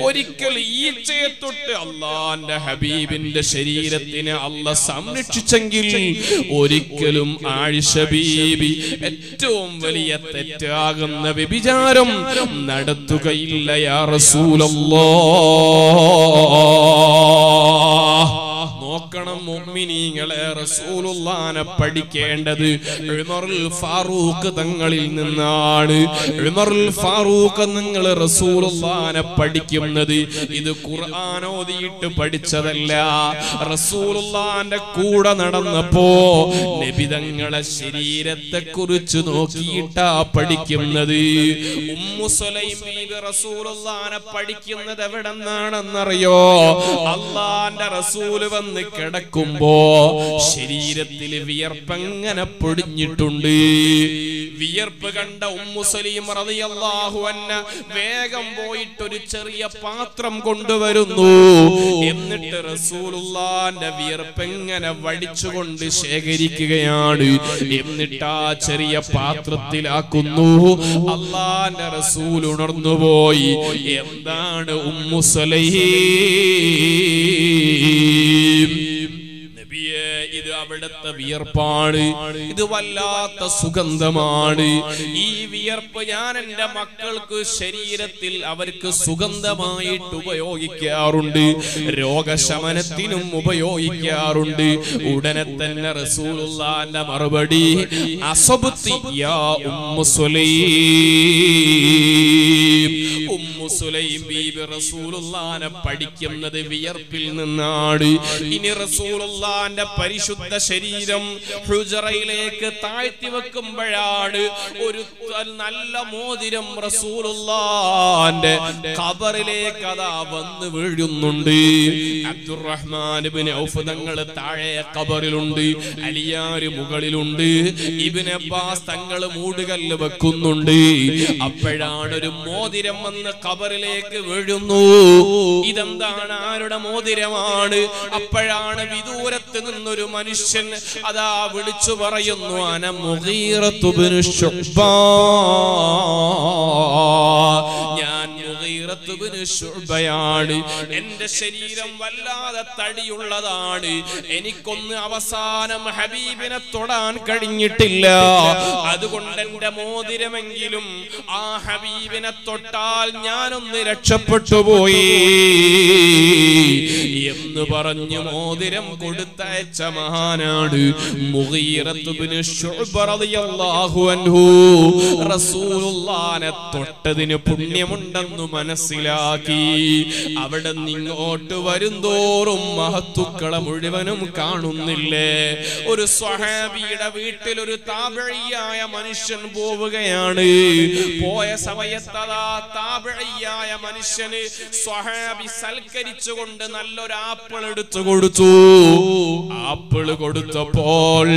ഒരിക്കൽ ഈച്ചയെ തൊട്ട് അള്ളാന്റെ ഹബീബിന്റെ ശരീരത്തിന് അല്ല സംരക്ഷിച്ചെങ്കിൽ ഒരിക്കലും ആയിഷ ബീബി ഏറ്റവും വലിയ തെറ്റാകുന്ന വ്യഭിചാരം നടത്തുകയില്ല യാ റസൂലല്ലാ. നോക്കണം മുഅ്മിനീങ്ങളെ റസൂലുള്ളാനെ പഠിക്കേണ്ടത് ഉമറുൽ ഫാറൂഖ് തങ്ങളിൽ നിന്നാണ്. ഉമറുൽ ഫാറൂഖ് നിങ്ങൾ റസൂലുള്ളാനെ പഠിക്കുന്നത്. ഇത് ഖുർആൻ ഓതിയിട്ട് പഠിച്ചതല്ല. റസൂലുള്ളാന്റെ കൂടെ നടന്നപ്പോ നബിതങ്ങളെ ശരീരത്തെ കുറിച്ച് നോക്കിയിട്ടാ പഠിക്കുന്നത്. ഉമ്മു സുലൈം ബീബി റസൂലുള്ളാനെ പഠിക്കുന്നത് എവിടെന്നാണെന്നറിയോ? അള്ളാന്റെ റസൂൽ വന്ന് കിടക്കുമ്പോ ശരീരത്തിൽ വിയർപ്പങ്ങനെ പൊടിഞ്ഞിട്ടുണ്ട്. വിയർപ്പ് കണ്ട ഉമ്മുസലീം റളിയല്ലാഹു വേഗം പോയിട്ട് ഒരു ചെറിയ പാത്രം കൊണ്ടുവരുന്നു. എന്നിട്ട് റസൂലുള്ളാന്റെ വിയർപ്പ് എങ്ങനെ വടിച്ചുകൊണ്ട് ശേഖരിക്കുകയാണ്. എന്നിട്ട് ആ ചെറിയ പാത്രത്തിലാക്കുന്നു. അള്ളാന്റെ റസൂൽ ഉണർന്നുപോയി എന്താണ് ഉമ്മുസലീം നബിയെ ഇത് അവിടുത്തെ വിയർപ്പാണ്. ഇത് വല്ലാത്ത സുഗന്ധമാണ്. ഈ വിയർപ്പ് ഞാൻ എന്റെ മക്കൾക്ക് ശരീരത്തിൽ അവർക്ക് സുഗന്ധമായിട്ട് ഉപയോഗിക്കാറുണ്ട്. രോഗശമനത്തിനും ഉപയോഗിക്കാറുണ്ട്. ഉടനെ തന്നെ റസൂലുള്ളാന്റെ മറുപടി അസബത്തി യാ ഉമ്മു സുലൈം. ഉമ്മു സുലൈം ബീബി റസൂലുള്ളാനെ പഠിക്കുന്നത് വിയർപ്പിൽ നിന്നാണ്. ഇനി റസൂലുള്ളാന്റെ പരിശുദ്ധ ശരീരം ഹുജറയിലേക്ക് താഴ്ത്തി വെക്കുമ്പോഴാണ് ഒരു നല്ല മോതിരം റസൂലുള്ളാന്റെ ഖബറിലേക്ക് അതാ വന്ന് വീഴുന്നുണ്ട്. അബ്ദുറഹ്മാൻ ഇബ്നു ഔഫ് തങ്ങൾ താഴെ ഖബറിലുണ്ട് അലിയാര് മുകളിലുണ്ട് ഇബ്നു അബ്ബാസ് തങ്ങൾ മൂടുകല്ല് വെക്കുന്നുണ്ട്. അപ്പോഴാണ് ഒരു മോതിരം വന്ന് ഖബറിലേക്ക് വീഴുന്നു. ഇതെന്താണ്? ആരുടെ മോതിരമാണ്? അപ്പോഴാണ് വിദൂരത്ത് നിന്നൊരു മനുഷ്യൻ അതാ വിളിച്ചു പറയുന്നു അന മുഗീറത്തുബ്നു ശുഅ്ബാ ഞാൻ മുഗീറത്തുബ്നു ശുഭയാണ് എന്റെ ശരീരം വല്ലാതെ തടിയുള്ളതാണ്. എനിക്കൊന്ന് അവസാനം ഹബീബിനെ തൊടാൻ കഴിഞ്ഞിട്ടില്ല. അതുകൊണ്ട് എന്റെ മോതിരമെങ്കിലും ആ ഹബീബിനെ തൊട്ടാൽ ഞാനൊന്ന് രക്ഷപ്പെട്ടു പോയി എന്ന് പറഞ്ഞു മോതിരം കൊടുത്തയച്ച മഹാനാണ് റസൂലുള്ളാനെ തൊട്ടതിന് പുണ്യമുണ്ടെന്ന് മനസ്സിലാക്കി. അവിടെ നിങ്ങോട്ട് വരുംതോറും മഹത്തുക്കളെ മുഴുവനും കാണുന്നില്ലേ? ഒരു സ്വഹാബിയുടെ വീട്ടിൽ ഒരു താപഴിയായ മനുഷ്യൻ പോവുകയാണ്. പോയ സമയത്തതാ താപഴിയായ മനുഷ്യന് സ്വഹാബി സൽക്കരിച്ചുകൊണ്ട് നല്ലൊരു ആപ്പിൾ എടുത്തു കൊടുത്തു. ആപ്പിൾ കൊടുത്തപ്പോൾ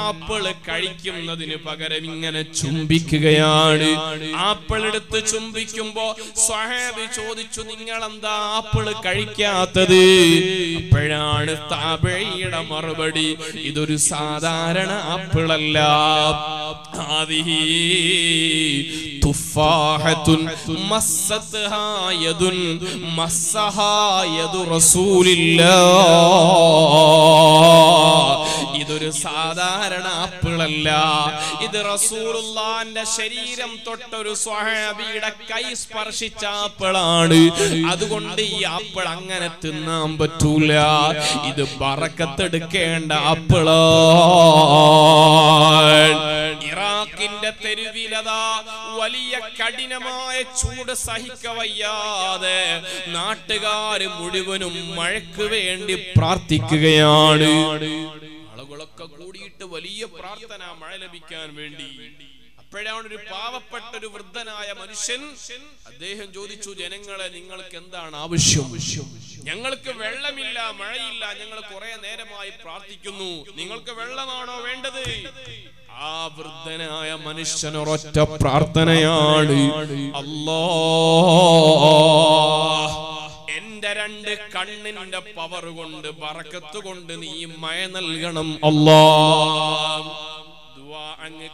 ആപ്പിൾ കഴിക്കുന്നതിന് പകരം ഇങ്ങനെ ചുംബിക്കുകയാണ്. ആപ്പിൾ എടുത്ത് ചുംബിക്കുമ്പോ സ്വഹാബി ചോദിച്ചു നിങ്ങൾ എന്താ ആപ്പിൾ കഴിക്കാത്തത്? അപ്പോഴാണ് താപഴിയുടെ മറുപടി ഇതൊരു സാധാരണ ആപ്പിളല്ല. ആദിഹി തുഫാഹത്തുൻ മസ്സത്ഹാ യദുൻ മസ്സഹാ യദു റസൂലില്ലാ. ഇതൊരു സാധാരണ ആപ്പിളല്ല. ഇത് റസൂലുള്ളാന്റെ ശരീരം തൊട്ടൊരു സ്വഹാബിയുടെ കൈ സ്പർശിച്ച ആപ്പിളാണ്. അതുകൊണ്ട് ഈ ആപ്പിൾ അങ്ങനെ തിന്നാൻ പറ്റൂല. ഇത് പറക്കത്തെടുക്കേണ്ട ആപ്പിള. ഇറാഖിന്റെ തെരുവിലതാ വലിയ കഠിനമായ ചൂട് സഹിക്കവയ്യാതെ നാട്ടുകാര് മുഴുവനും മഴയ്ക്ക് വേണ്ടി പ്രാർത്ഥിക്കുകയാണ്. ആളുകളൊക്കെ കൂടിയിട്ട് വലിയ പ്രാർത്ഥന മഴ ലഭിക്കാൻ വേണ്ടി. അപ്പോഴാണ് ഒരു പാവപ്പെട്ട ഒരു വൃദ്ധനായ മനുഷ്യൻ അദ്ദേഹം ചോദിച്ചു ജനങ്ങളെ നിങ്ങൾക്ക് എന്താണ് ആവശ്യം? ഞങ്ങൾക്ക് വെള്ളമില്ല മഴയില്ല ഞങ്ങൾ കുറെ നേരമായി പ്രാർത്ഥിക്കുന്നു. നിങ്ങൾക്ക് വെള്ളമാണോ വേണ്ടത്? ആ വൃദ്ധനായ മനുഷ്യൻ ഒരൊറ്റ പ്രാർത്ഥനയാണ്. അല്ലോ. എന്റെ രണ്ട് കണ്ണിന്റെ പവർ കൊണ്ട് പറക്കത്ത് കൊണ്ട് നീ മയ നൽകണം. അല്ലാ. അങ്ങ്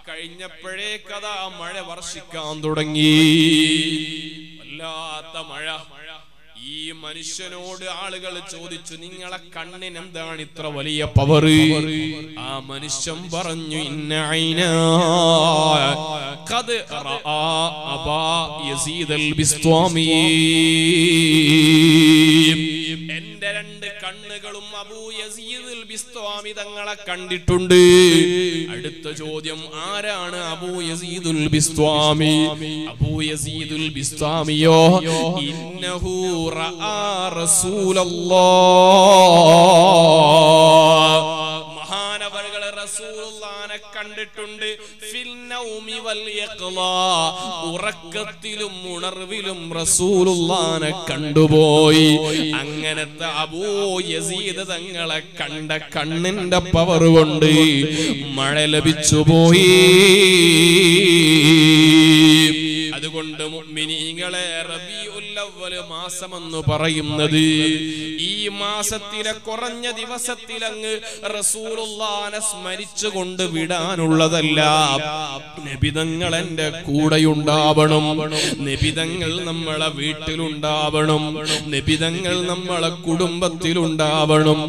കഥ മഴ വർഷിക്കാൻ തുടങ്ങി. വല്ലാത്ത മഴ. ഈ മനുഷ്യനോട് ആളുകൾ ചോദിച്ചു നിങ്ങളെ കണ്ണിന് എന്താണ് ഇത്ര വലിയ പവർ ആ മനുഷ്യൻ പറഞ്ഞു എന്റെ രണ്ട് കണ്ണുകളും അബൂ യസീദുൽ ബിസ്വാമി തങ്ങളെ കണ്ടിട്ടുണ്ട്. അടുത്ത ചോദ്യം ആരാണ് അബൂ യസീദുൽ ബിസ്വാമി? അബൂ യസീദുൽ ബിസ്വാമിയോ? ഇന്നഹു മഹാനവറുകളെ റസൂലുള്ളാനെ കണ്ടിട്ടുണ്ട്. ഉറക്കത്തിലും ഉണർവിലും റസൂലുള്ളാനെ കണ്ടുപോയി. അങ്ങനത്തെ അബൂ യസീദ് തങ്ങളെ കണ്ട കണ്ണിന്റെ പവർ കൊണ്ട് മഴ ലഭിച്ചു പോയി. അതുകൊണ്ട് മുഅ്മിനീങ്ങളെ റബീഉൽ അവ്വൽ മാസമെന്ന് പറയുന്നത്. ഈ മാസത്തിലെ കുറഞ്ഞ ദിവസത്തിലങ്ങ് റസൂലുള്ളാനെ സ്മരിച്ചുകൊണ്ട് വിടാനുള്ളതല്ല. നബിതങ്ങൾ എന്റെ കൂടെയുണ്ടാവണം. നബിതങ്ങൾ നമ്മളെ വീട്ടിലുണ്ടാവണം. നബിതങ്ങൾ നമ്മളെ കുടുംബത്തിലുണ്ടാവണം.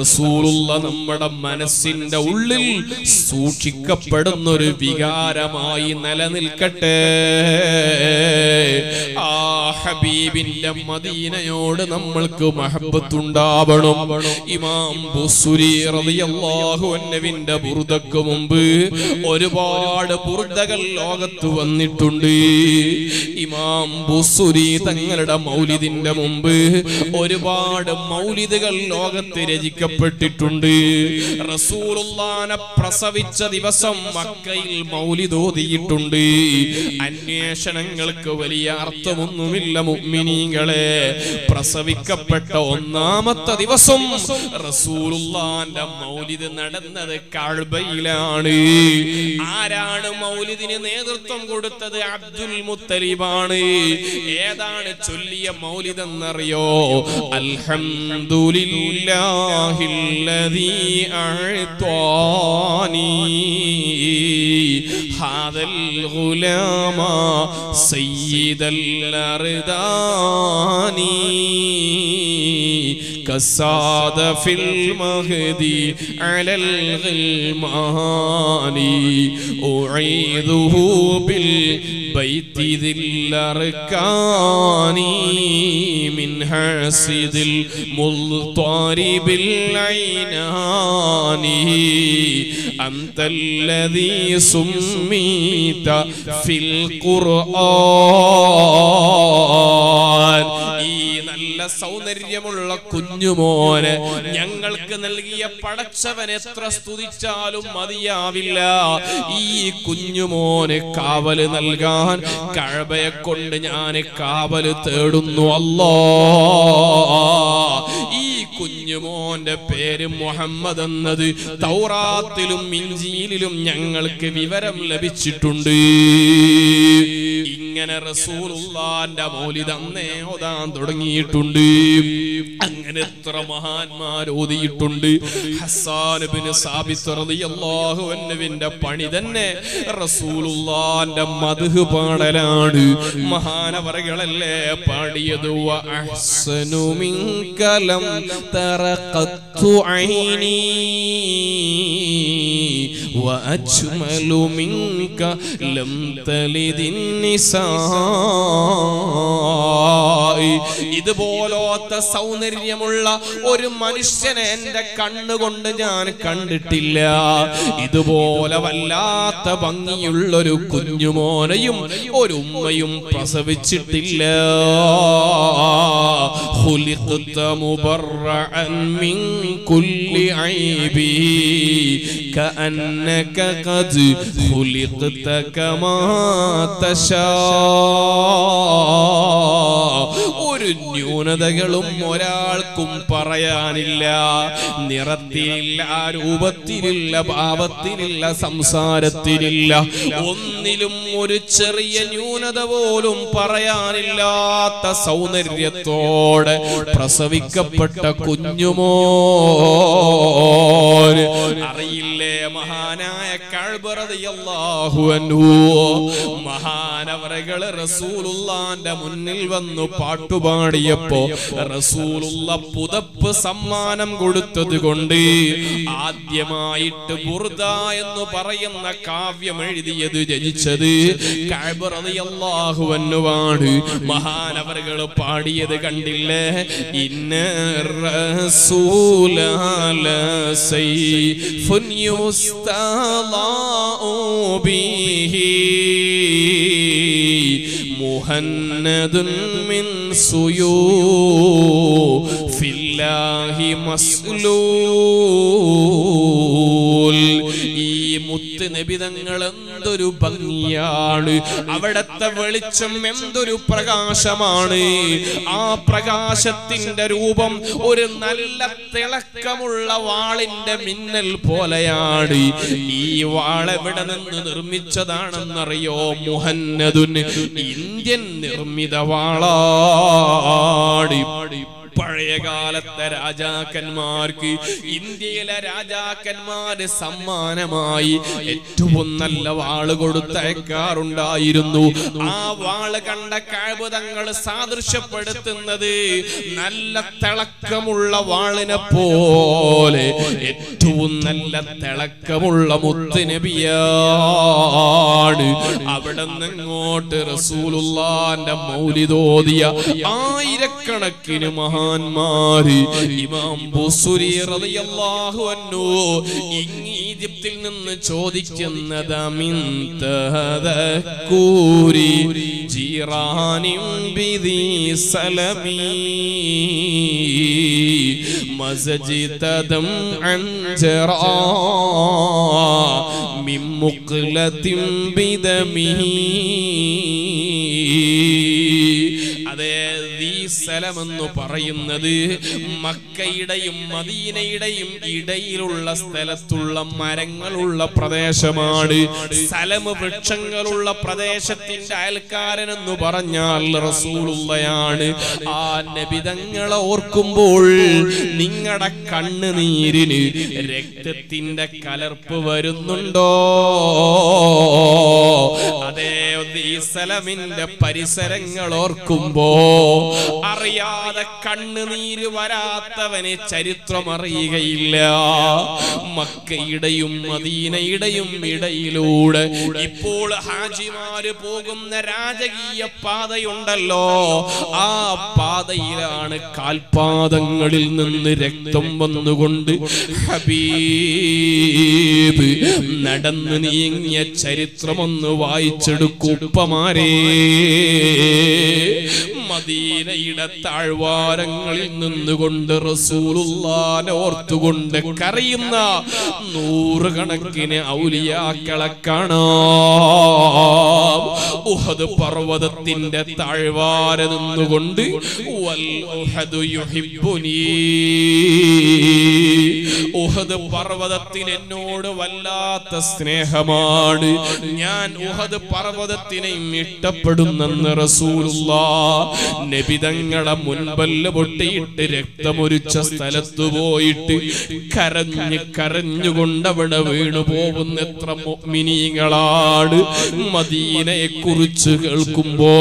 റസൂലുള്ള നമ്മുടെ മനസ്സിന്റെ ഉള്ളിൽ സൂക്ഷിക്കപ്പെടുന്ന ഒരു വികാരമായി നിലനിൽക്കട്ടെ. ആ ഹബീബിന്റെ മദീനയോട് നമ്മൾക്ക് മഹബത്തുണ്ടാവണം. ഇമാം ബുസുരി റളിയല്ലാഹു അൻഹുവിന്റെ ബുർദക്ക് മുമ്പ് ഒരുപാട് ബുർദകൾ ലോകത്ത് വന്നിട്ടുണ്ട്. ഇമാം ബുസുരി തങ്ങളുടെ മൗലിദിന്റെ മുമ്പ് ഒരുപാട് മൗലിദുകൾ ലോകത്ത് രചിക്കപ്പെട്ടിട്ടുണ്ട്. റസൂലുള്ളാനെ പ്രസവിച്ച ദിവസം മക്കയിൽ മൗലിദ് ഓതിയിട്ടുണ്ട്. അന്വേഷണങ്ങൾക്ക് വലിയ അർത്ഥമൊന്നുമില്ല മുഅ്മിനീങ്ങളെ. പ്രസവിക്കപ്പെട്ട ഒന്നാമത്തെ ദിവസം റസൂലുള്ളാന്റെ മൗലിദ് നടന്നത് കഅബയിലാണ് ആരാണ് മൗലിദിന് നേതൃത്വം കൊടുത്തത്? അബ്ദുൽ മുത്തലിബാണ്. ഏതാണ് ചൊല്ലിയ മൗലിദ് എന്നറിയോ അഅ്താനി ഹാദൽ ഗുലാമ സയ്യിദൽ الغماني كالسعد في المهدي على الغلمان. أعيذه بالبيت ذي الأركان. من حاسد المضطر بالعينان أنت الذي سميت في القرآن. സൗന്ദര്യമുള്ള കുഞ്ഞുമോന് ഞങ്ങൾക്ക് നൽകിയ പടച്ചവൻ എത്ര സ്തുതിച്ചാലും മതിയാവില്ല. ഈ കുഞ്ഞുമോന് കാവൽ നൽകാൻ കഴബയെ കൊണ്ട് ഞാൻ കാവൽ തേടുന്നു. അല്ലോ ഈ കുഞ്ഞുമോന്റെ പേര് മുഹമ്മദ് എന്നത് തൗറാത്തിലും ഇഞ്ചിയിലും ഞങ്ങൾക്ക് വിവരം ലഭിച്ചിട്ടുണ്ട്. ഇങ്ങനെ റസൂലുള്ളാന്റെ മൗലിദ് അന്നേ ഓതാൻ തുടങ്ങിയിട്ടുണ്ട്. അങ്ങനെ എത്ര മഹാന്മാർ ഓതിയിട്ടുണ്ട്. റളിയല്ലാഹു അൻഹുവിന്റെ പണി തന്നെ റസൂലുള്ളാന്റെ മദ്ഹ് പാടലാണ്. മഹാനവറുകളല്ലേ പാടിയത്? അഹ്സനു മിൻകലം തറഖത്തു ഐനി وأجمل منك لم تلد النساء ഇതുപോലത്തെ സൗന്ദര്യമുള്ള ഒരു മനുഷ്യനെ എന്റെ കണ്ണുകൊണ്ട് ഞാൻ കണ്ടിട്ടില്ല ഇതുപോലെ വല്ലാത്ത ഭംഗിയുള്ളൊരു കുഞ്ഞുമോനെയും ഒരു ഉമ്മയും പ്രസവിച്ചിട്ടില്ല خلقت مبرعا من كل عيب كأنك قد خلقت كما تشاء ഒരു ന്യൂനതകളും ഒരാൾക്കും പറയാനില്ല നിറത്തിലില്ല രൂപത്തിലില്ല ഭാവത്തിലില്ല സംസാരത്തിലില്ല ഒന്നിലും ഒരു ചെറിയ ന്യൂനത പോലും പറയാനില്ലാത്ത സൗന്ദര്യത്തോടെ പ്രസവിക്കപ്പെട്ട കുഞ്ഞുമോ അറിയില്ലേ മഹാനായ മഹാനവറകൾ റസൂലുള്ളാന്റെ മുന്നിൽ വന്നു പാട്ടുപാടിയപ്പോ റസൂലുള്ള പുതപ്പ് സമ്മാനം കൊടുത്തത് കൊണ്ട് ആദ്യമായിട്ട് ബുർദ എന്ന് പറയുന്ന കാവ്യം എഴുതിയത് രചിച്ചത് കഴ്ബറതിയല്ലാഹുവന്നുവാണ് മഹാനവറുകൾ പാടിയത് കണ്ടില്ലേ? ഇന്ന رسول على سيف يستضاء به. مهند من سيوف الله مسلول. മുത്ത് നബിതങ്ങൾ എന്തൊരു ഭംഗിയാണ്. അവിടത്തെ വെളിച്ചം എന്തൊരു പ്രകാശമാണ്. ആ പ്രകാശത്തിന്റെ രൂപം ഒരു നല്ല തിളക്കമുള്ള വാളിന്റെ മിന്നൽ പോലെയാണ്. ഈ വാൾ എവിടെ നിന്ന് നിർമ്മിച്ചതാണെന്നറിയോ മുഹന്നതുന് ഇന്ത്യൻ നിർമ്മിത വാളാടി പഴയ കാലത്തെ രാജാക്കന്മാർക്ക് ഇന്ത്യയിലെ രാജാക്കന്മാര് സമ്മാനമായി ഏറ്റവും നല്ല വാൾ കൊടുത്തയക്കാറുണ്ടായിരുന്നു. ആ വാൾ കണ്ട കഴിവുതങ്ങൾ സാദൃശ്യപ്പെടുത്തുന്നത് നല്ല തിളക്കമുള്ള വാളിനെ പോലെ ഏറ്റവും നല്ല തിളക്കമുള്ള മുത്തുനബിയാണ് അവിടെ നിന്നോട്ട് റസൂലുള്ളാന്റെ മൗലിദോദിയ ആയിരക്കണക്കിന് മഹാന്മാര് ഇമാം ബുസുരി റളിയല്ലാഹു അൻഹു ഈജിപ്തിൽ നിന്ന് ചോദിക്കുന്നത് മിൻ തഹദക്കൂരി ജീറാനിം ബിദി സലമി മസജിതദം അൻജറാ മിൻ ബിദമി എന്ന് പറയുന്നത് മക്കയുടെയും മദീനയുടെയും ഇടയിലുള്ള സ്ഥലത്തുള്ള മരങ്ങളുള്ള പ്രദേശമാണ്. സ്ഥലം വൃക്ഷങ്ങളുള്ള പ്രദേശത്തിന്റെ അയൽക്കാരൻ എന്ന് പറഞ്ഞാൽ റസൂലുള്ളയാണ്. ആ നബിതങ്ങളെ ഓർക്കുമ്പോൾ നിങ്ങളുടെ കണ്ണുനീരിന് രക്തത്തിന്റെ കലർപ്പ് വരുന്നുണ്ടോ? അതേ ഈ സ്ഥലമിന്റെ പരിസരങ്ങൾ ഓർക്കുമ്പോ അറിയാതെ കണ്ണുനീര് വരാത്തവനെ ചരിത്രം അറിയുകയില്ല മക്കയുടെയും മദീനയുടെയും ഇടയിലൂടെ ഇപ്പോൾ ഹാജിമാര് പോകുന്ന രാജകീയ പാതയുണ്ടല്ലോ. ആ പാതയിലാണ് കാൽപാദങ്ങളിൽ നിന്ന് രക്തം വന്നുകൊണ്ട് ഹബീബ് നടന്നു നീങ്ങിയ ചരിത്രമൊന്ന് വായിച്ചെടുക്കുപ്പമാരേ മദീനയുടെ നിന്നുകൊണ്ട് റസൂലുള്ളാനെ ഓർത്തുകൊണ്ട് കരയുന്ന നൂറുകണക്കിന് ഔലിയാക്കളെ കാണാം. ഉഹദ് പർവതത്തിന്റെ താഴ്വാര നിന്നുകൊണ്ട് ഉഹദ് പർവതത്തിന് എന്നോട് വല്ലാത്ത സ്നേഹമാണ്. ഞാൻ ഉഹദ് പർവതത്തിനെയും ഇഷ്ടപ്പെടുന്നെന്ന് റസൂലുള്ള നബിതങ്ങളെ മുൻപല്ല പൊട്ടിയിട്ട് രക്തമൊരിച്ച സ്ഥലത്ത് പോയിട്ട് കരഞ്ഞ് കരഞ്ഞുകൊണ്ടവിടെ വീണു പോകുന്ന എത്ര മിനിങ്ങളാണ് മദീനയെ കുറിച്ച് കേൾക്കുമ്പോ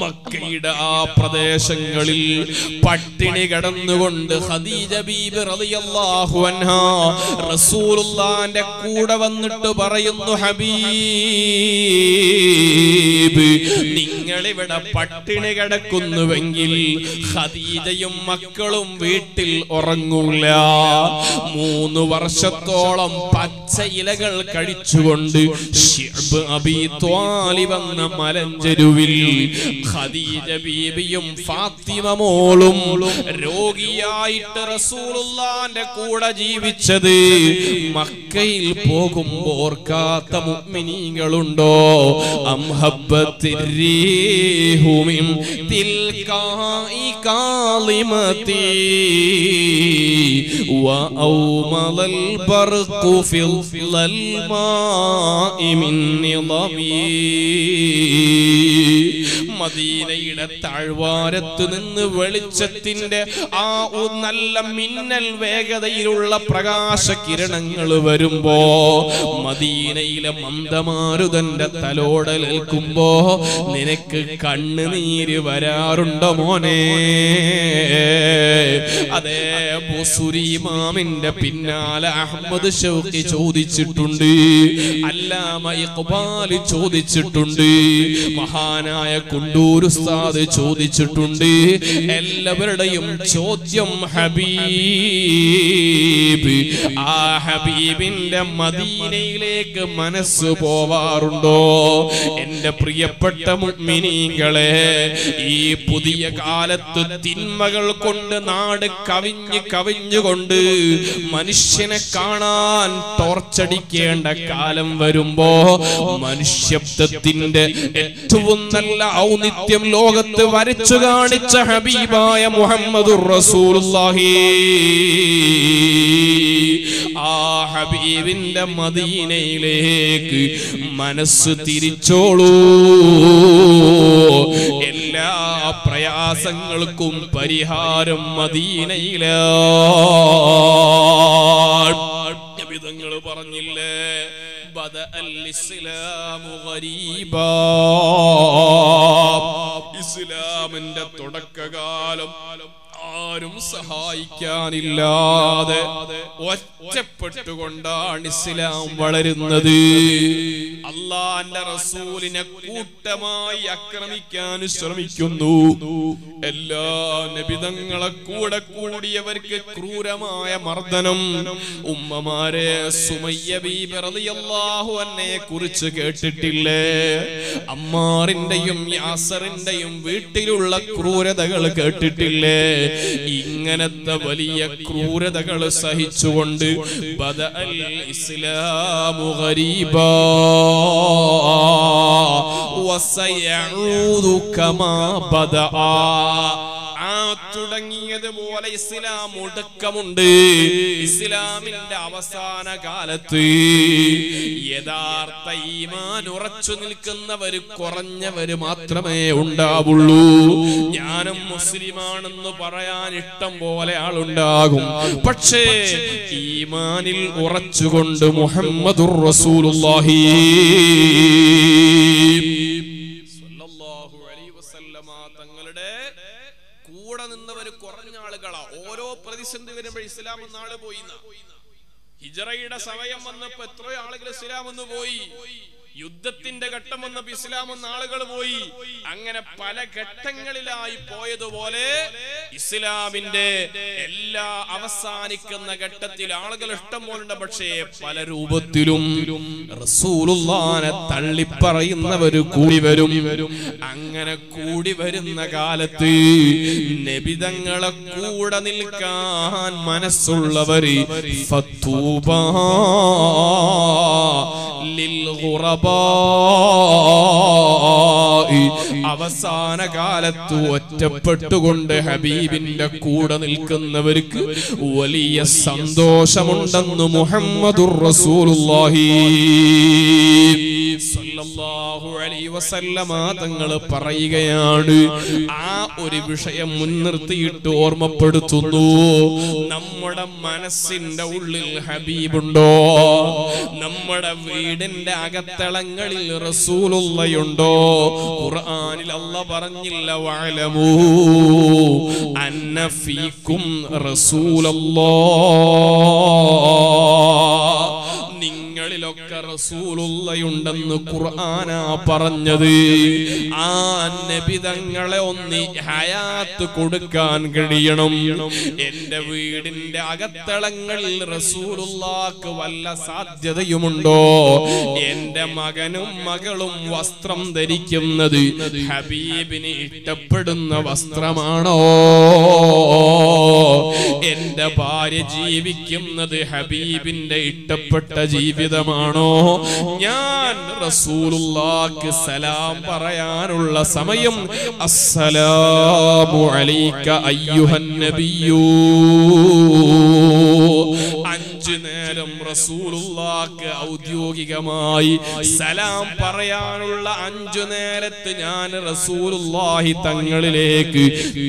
മക്കയുടെ ആ പ്രദേശങ്ങളിൽ പട്ടിണി കടന്നുകൊണ്ട് റസൂലുള്ളാന്റെ കൂടെ വന്നിട്ട് പറയുന്നു ഹബീബ് നിങ്ങളിവിടെ പട്ടിണി കിടക്കുന്നുവെങ്കിൽ ഖദീജയും മക്കളും വീട്ടിൽ ഉറങ്ങൂല. മൂന്ന് വർഷത്തോളം പച്ച ഇലകൾ കഴിച്ചുകൊണ്ട് എന്ന മലഞ്ചെരുവിൽ ഖദീജ ബീബിയും ഫാത്തിമ മോളും രോഗിയായിട്ട് റസൂലുള്ളാന്റെ കൂടെ ജീവിച്ചത് മക്കയിൽ പോകുമ്പോ ഓർക്കാത്ത മുഅ്മിനീങ്ങളുണ്ടോ? അംഹബ്ബത്തിരീഹു تلقاء كلمتي وأومل البرق في الماء من نظمي മദീനയുടെ താഴ്വാരത്ത് നിന്ന് വെളിച്ചത്തിന്റെ ആ നല്ല മിന്നൽ വേഗതയിലുള്ള പ്രകാശ കിരണങ്ങൾ വരുമ്പോ മദീനയിലെ മന്ദമാരുതന്റെ തലോടലേൽക്കുമ്പോ നിനക്ക് കണ്ണുനീര് വരാറുണ്ടോ മോനെ? അതേ ബുസുരിമാമിന്റെ പിന്നാലെ അഹമ്മദ് ഷൗക്കി ചോദിച്ചിട്ടുണ്ട് അല്ലാമ ഇഖ്ബാൽ ചോദിച്ചിട്ടുണ്ട് മഹാനായ കുണ്ടൂർ ഉസ്താദ് ചോദിച്ചിട്ടുണ്ട്. എല്ലാവരുടെയും ചോദ്യം ഹബീബ്. ആ ഹബീബിന്റെ മദീനയിലേക്ക് മനസ്സ് പോവാറുണ്ടോ? എന്റെ പ്രിയപ്പെട്ട മുഅ്മിനീങ്ങളെ ഈ പുതിയ കാലത്ത് തിന്മകൾ കൊണ്ട് നാട് കവിഞ്ഞ് കവിഞ്ഞുകൊണ്ട് മനുഷ്യനെ കാണാൻ ടോർച്ചടിക്കേണ്ട കാലം വരുമ്പോ മനുഷ്യത്വത്തിന്റെ ഏറ്റവും നല്ല ഔന്നിത്യം ലോകത്ത് വരച്ചു കാണിച്ച ഹബീബായ മുഹമ്മദുർ റസൂലുള്ളാഹി. ആ ഹബീബിന്റെ മദീനയിലേക്ക് മനസ്സ് തിരിച്ചോളൂ. എല്ലാ പ്രയാസങ്ങൾക്കും പരിഹാരം മദീനയിലാണ്. വിധങ്ങൾ പറഞ്ഞില്ലേ? ഇസ്ലാമിന്റെ തുടക്കകാലം ആരും സഹായിക്കാനില്ലാതെ ഒറ്റപ്പെട്ടുകൊണ്ടാണ് ഇസ്ലാം വളരുന്നത്. അള്ളാന്റെ റസൂലിനെ കൂട്ടമായി ആക്രമിക്കാൻ ശ്രമിക്കുന്നു. എല്ലാ നബിതങ്ങളെ കൂടെ കൂടിയവർക്ക് ക്രൂരമായ മർദ്ദനം. ഉമ്മമാരെ സുമയ്യ ബീബി റളിയല്ലാഹു അന്നയെ കുറിച്ച് കേട്ടിട്ടില്ലേ? അമ്മാറിന്റെയും യാസറിന്റെയും വീട്ടിലുള്ള ക്രൂരതകൾ കേട്ടിട്ടില്ലേ? ഇങ്ങനത്തെ വലിയ ക്രൂരതകൾ സഹിച്ചുകൊണ്ട് ഇസ്ലാമു ഗരീബാ. വസയഊദു കമാ ബദആ തുടങ്ങിയതുപോലെ ഇസ്ലാം ഒടുക്കമുണ്ട്. ഇസ്ലാമിന്റെ അവസാന കാലത്ത് യഥാർത്ഥ ഈമാൻ ഉറച്ചു നിൽക്കുന്നവര് കുറഞ്ഞവര് മാത്രമേ ഉണ്ടാവുള്ളൂ. ഞാനും മുസ്ലിമാണെന്ന് പറയാൻ ഇഷ്ടം പോലെ ആളുണ്ടാകും. പക്ഷേ ഈമാനിൽ ഉറച്ചുകൊണ്ട് മുഹമ്മദുർ റസൂലുള്ളാഹി സ്വല്ലല്ലാഹു അലൈഹി വസല്ലമ തങ്ങളുടെ കൂടെ നിന്നവര് ആളുകളാ ഓരോ പ്രതിസന്ധി വരുമ്പോൾ ഇസ്ലാം നാൾ പോയി ഹിജറയുടെ സമയം വന്നപ്പോ എത്രയോ ആളുകൾ ഇസ്ലാം ഒന്ന് പോയി. യുദ്ധത്തിന്റെ ഘട്ടം വന്നപ്പോ ഇസ്ലാം ആളുകൾ പോയി അങ്ങനെ പല ഘട്ടങ്ങളിലായി പോയതുപോലെ ഇസ്ലാമിന്റെ എല്ലാ അവസാനിക്കുന്ന ഘട്ടത്തിൽ ആളുകൾ ഇഷ്ടം പോലുണ്ട് പക്ഷേ പല രൂപത്തിലും റസൂലുള്ളാനെ തള്ളിപ്പറയുന്നവര് കൂടി വരും അങ്ങനെ കൂടി വരുന്ന കാലത്ത് നബിതങ്ങളെ കൂടെ നിൽക്കാൻ മനസ്സുള്ളവര് ഫത്തൂബാ ലിൽഗുറബാഇ. അവസാന കാലത്ത് ഒറ്റപ്പെട്ടുകൊണ്ട് ഹബീബിന്റെ കൂടെ നിൽക്കുന്നവർക്ക് വലിയ സന്തോഷമുണ്ടെന്ന് മുഹമ്മദുർ റസൂലുള്ളാഹി. തങ്ങൾ പറയുകയാണ് ആ ഒരു വിഷയം മുൻനിർത്തിയിട്ട് ഓർമ്മപ്പെടുത്തുന്നു. നമ്മുടെ മനസ്സിന്റെ ഉള്ളിൽ ഹബീബുണ്ടോ? നമ്മുടെ വീടിന്റെ അകത്തളങ്ങളിൽ റസൂലുള്ളയുണ്ടോ? ഖുർആനിൽ അല്ല പറഞ്ഞില്ല വഅലമൂ അന്ന ഫീക്കും നിങ്ങളിലൊക്കെ റസൂലുള്ളയുണ്ടെന്ന് ഖുർആനാ പറഞ്ഞത്. ആ നബിതങ്ങളെ ഒന്ന് ഹയാത്ത് കൊടുക്കാൻ കഴിയണം. എന്റെ വീടിന്റെ അകത്തളങ്ങളിൽ റസൂലുള്ളാക്ക് വല്ല സാധ്യതയുമുണ്ടോ? എന്റെ മകനും മകളും വസ്ത്രം ധരിക്കുന്നത് ഹബീബിന് ഇഷ്ടപ്പെടുന്ന വസ്ത്രമാണോ? എന്റെ ഭാര്യ ജീവിക്കുന്നത് ഹബീബിന്റെ ഇഷ്ടപ്പെട്ട ജീവിതമാണോ ഞാൻ റസൂലുള്ളാക്ക് സലാം പറയാനുള്ള സമയം അസ്സലാമു അലൈക അയ്യുഹൻ നബിയൂ അഞ്ചു നേരം റസൂലുള്ളാക്ക് ഔദ്യോഗികമായി സലാം പറയാനുള്ള അഞ്ചു നേരത്ത് ഞാൻ റസൂലുള്ളാഹി തങ്ങളിലേക്ക്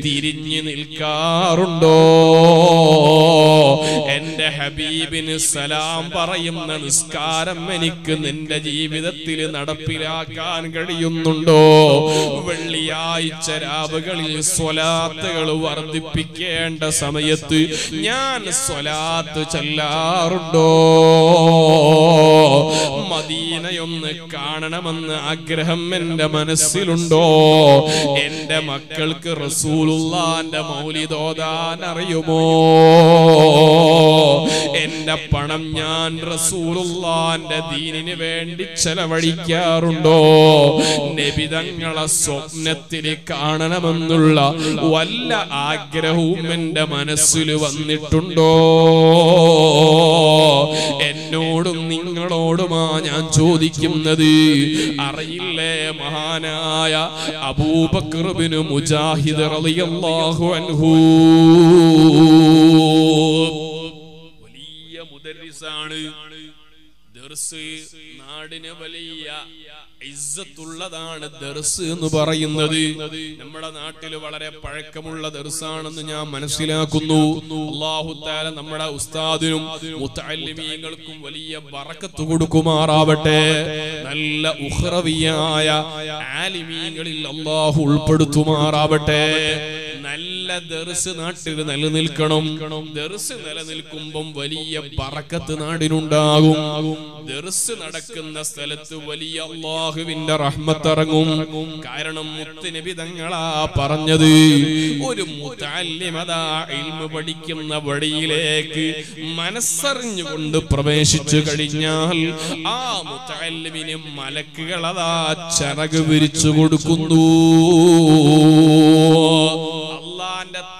തിരിഞ്ഞു നിൽക്കാറുണ്ടോ? എന്റെ ഹബീബിന് സലാം പറയുന്ന നിസ്കാരം എനിക്ക് നിന്റെ ജീവിതത്തിൽ നടപ്പിലാക്കാൻ കഴിയുന്നുണ്ടോ? വെള്ളിയാഴ്ച രാവുകളിൽ സ്വലാത്തുകൾ വർദ്ധിപ്പിക്കേണ്ട സമയത്ത് ഞാൻ സ്വലാത്ത് ചെല്ലാറുണ്ടോ മദീനയൊന്ന് കാണണമെന്ന് ആഗ്രഹം എന്റെ മനസ്സിലുണ്ടോ? എന്റെ മക്കൾക്ക് റസൂലുള്ളാന്റെ മൗലിദോദാൻ അറിയുമോ? എന്റെ പണം ഞാൻ റസൂലുള്ളാന്റെ ദീനിന് വേണ്ടി ചെലവഴിക്കാറുണ്ടോ? നബിതങ്ങളെ സ്വപ്നത്തിൽ കാണണമെന്നുള്ള വല്ല ആഗ്രഹവും എന്റെ മനസ്സിൽ വന്നിട്ടുണ്ടോ? എന്നോടും നിങ്ങളോടുമാ ഞാൻ ചോദിക്കുന്നത്. അറിയില്ലേ മഹാനായ അബൂബക്രബിന് മുജാഹിദ് റളിയല്ലാഹു അൻഹു? വലിയ മുദരിസാണ്. നാടിന് വലിയ ഇസ്സത്തുള്ളതാണ് ദർസ് എന്ന് പറയുന്നത്. നമ്മുടെ നാട്ടിൽ വളരെ പഴക്കമുള്ള ദർസാണെന്ന് ഞാൻ മനസ്സിലാക്കുന്നു. അള്ളാഹു താല നമ്മുടെ ഉസ്താദിനും മുത്തല്ലിമീങ്ങൾക്കും വലിയ ബറക്കത്ത് കൊടുക്കുമാറാവട്ടെ. നല്ല ഉഹ്റവിയായ ആലിമീങ്ങളിൽ അള്ളാഹു ഉൾപ്പെടുത്തുമാറാവട്ടെ. നല്ല ദർസ് നാട്ടിൽ നിലനിൽക്കണം. ദർസ് നിലനിൽക്കുമ്പം വലിയ പറക്കത്ത് നാടിനുണ്ടാകും. ദർസ് നടക്കുന്ന സ്ഥലത്ത് വലിയ അള്ളാഹുവിന്റെ റഹ്മത്തിറങ്ങും. കാരണം മുത്തുനബി തങ്ങളാ പറഞ്ഞത് ഒരു പഠിക്കുന്ന വഴിയിലേക്ക് മനസ്സറിഞ്ഞുകൊണ്ട് പ്രവേശിച്ചു കഴിഞ്ഞാൽ ആ മുത്താലിമിന് മലക്കുകളതാ ചരക് വിരിച്ചു കൊടുക്കുന്നു.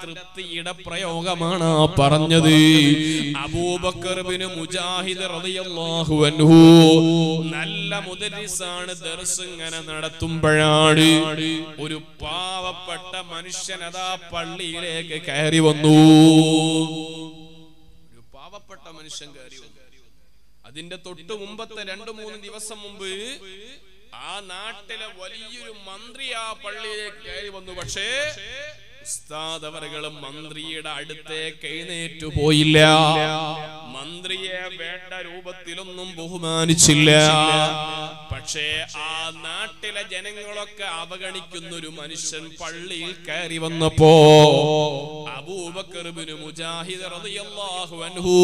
തൃപ്തിയുടെ പ്രയോഗമാണ് പറഞ്ഞത്. അബൂബക്കർബിന് മുജാഹിദ് റളിയല്ലാഹു അൻഹു നല്ല മുദരിസാണ് ഇങ്ങനെ നടത്തുമ്പോഴാണ് ഒരു പാവപ്പെട്ട മനുഷ്യൻ അതാ പള്ളിയിലേക്ക് കയറി വന്നു. ഒരു പാവപ്പെട്ട മനുഷ്യൻ കയറി വന്നു. അതിന്റെ തൊട്ട് മുമ്പത്തെ രണ്ടു മൂന്ന് ദിവസം മുമ്പ് ആ നാട്ടിലെ വലിയൊരു മന്ത്രി ആ പള്ളിയിലേക്ക് കയറി വന്നു. പക്ഷേ ഉസ്താദ് അവരുകൾ മന്ത്രിയുടെ അടുത്തേക്ക് എഴുന്നേറ്റു പോയില്ല. മന്ത്രിയെ വേണ്ട രൂപത്തിലൊന്നും ബഹുമാനിച്ചില്ല. പക്ഷേ ആ നാട്ടിലെ ജനങ്ങളൊക്കെ അവഗണിക്കുന്ന ഒരു മനുഷ്യൻ പള്ളിയിൽ കയറി വന്നപ്പോ അബൂബക്കർബിന് മുജാഹിദ് റളിയല്ലാഹു അൻഹു.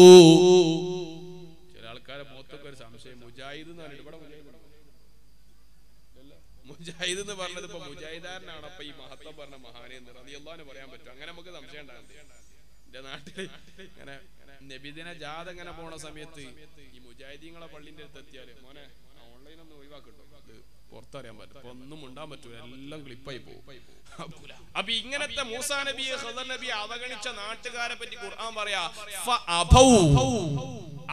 ചില ആൾക്കാരെ മുഖത്തൊക്കെ ഒരു സംശയം മുജാഹിദ് പറഞ്ഞിട്ട് ഇവിടെ മുജാഹിദ് ഉണ്ടോ? ഇല്ലല്ലോ. മുജാഹിദ് എന്ന് പറഞ്ഞത് ഇപ്പൊ മുജാഹിദാരനാണ്. അപ്പൊ ഈ മഹത്വം പറഞ്ഞ മഹാനെ എന്ന് റളിയല്ലാഹുവിന് പറയാൻ പറ്റും. അങ്ങനെ നമുക്ക് സംശയം എന്റെ നാട്ടിൽ ഇങ്ങനെ നബിദിന ജാത ഇങ്ങനെ പോണ സമയത്ത് ഈ മുജാഹിദീങ്ങളെ പള്ളിന്റെ അടുത്ത് എത്തിയാൽ മോനെ ഓൺലൈൻ ഒന്ന് ഒഴിവാക്കിട്ടോ. ഇത് പുറത്തറിയാൻ പറ്റും അപ്പൊ ഒന്നും ഉണ്ടാൻ പറ്റൂല. എല്ലാം ക്ലിപ്പായി പോകും. അപ്പൊ ഇങ്ങനത്തെ മൂസാ നബിയെ സദർ നബിയെ അവഗണിച്ച നാട്ടുകാരെ പറ്റി ഖുർആൻ പറയാ.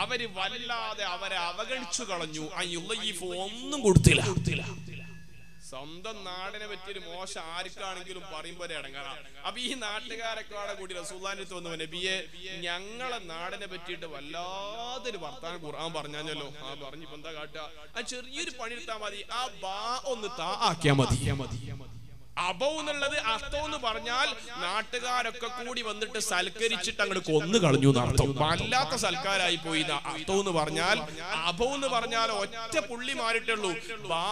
അവർ വല്ലാതെ അവരെ അവഗണിച്ചു കളഞ്ഞു. ഒന്നും കൊടുത്തില്ല കൊടുത്തില്ല. സ്വന്തം നാടിനെ പറ്റിയൊരു മോശം ആർക്കാണെങ്കിലും പറയുമ്പോൾ ഇടങ്ങാ ഇടങ്ങാറ. അപ്പൊ ഈ നാട്ടുകാരൊക്കെ കൂടി റസൂല്ലാന്റെ വന്നു നബിയെ ഞങ്ങളെ നാടിനെ പറ്റിയിട്ട് വല്ലാതൊരു വർത്താനം ഖുർആൻ പറഞ്ഞാഞ്ഞല്ലോ. ആ പറഞ്ഞിപ്പോ എന്താ കാട്ടുക ആ ചെറിയൊരു പണി എടുത്താൽ മതി. ആ ബാ ഒന്ന് താ ആക്കിയാ മതി. അബൗ എന്നുള്ളത് അർത്ഥം എന്ന് പറഞ്ഞാൽ നാട്ടുകാരൊക്കെ കൂടി വന്നിട്ട് സൽക്കരിച്ചിട്ട് അങ്ങോട്ട് കൊന്നു കളഞ്ഞു എന്നർത്ഥം വല്ലാത്ത സൽക്കാരായി പോയി അസ്തോ അർത്ഥം എന്ന് പറഞ്ഞാൽ അബൗ എന്ന് പറഞ്ഞാൽ ഒറ്റ പുള്ളി മാറിയിട്ടുള്ളൂ ബാ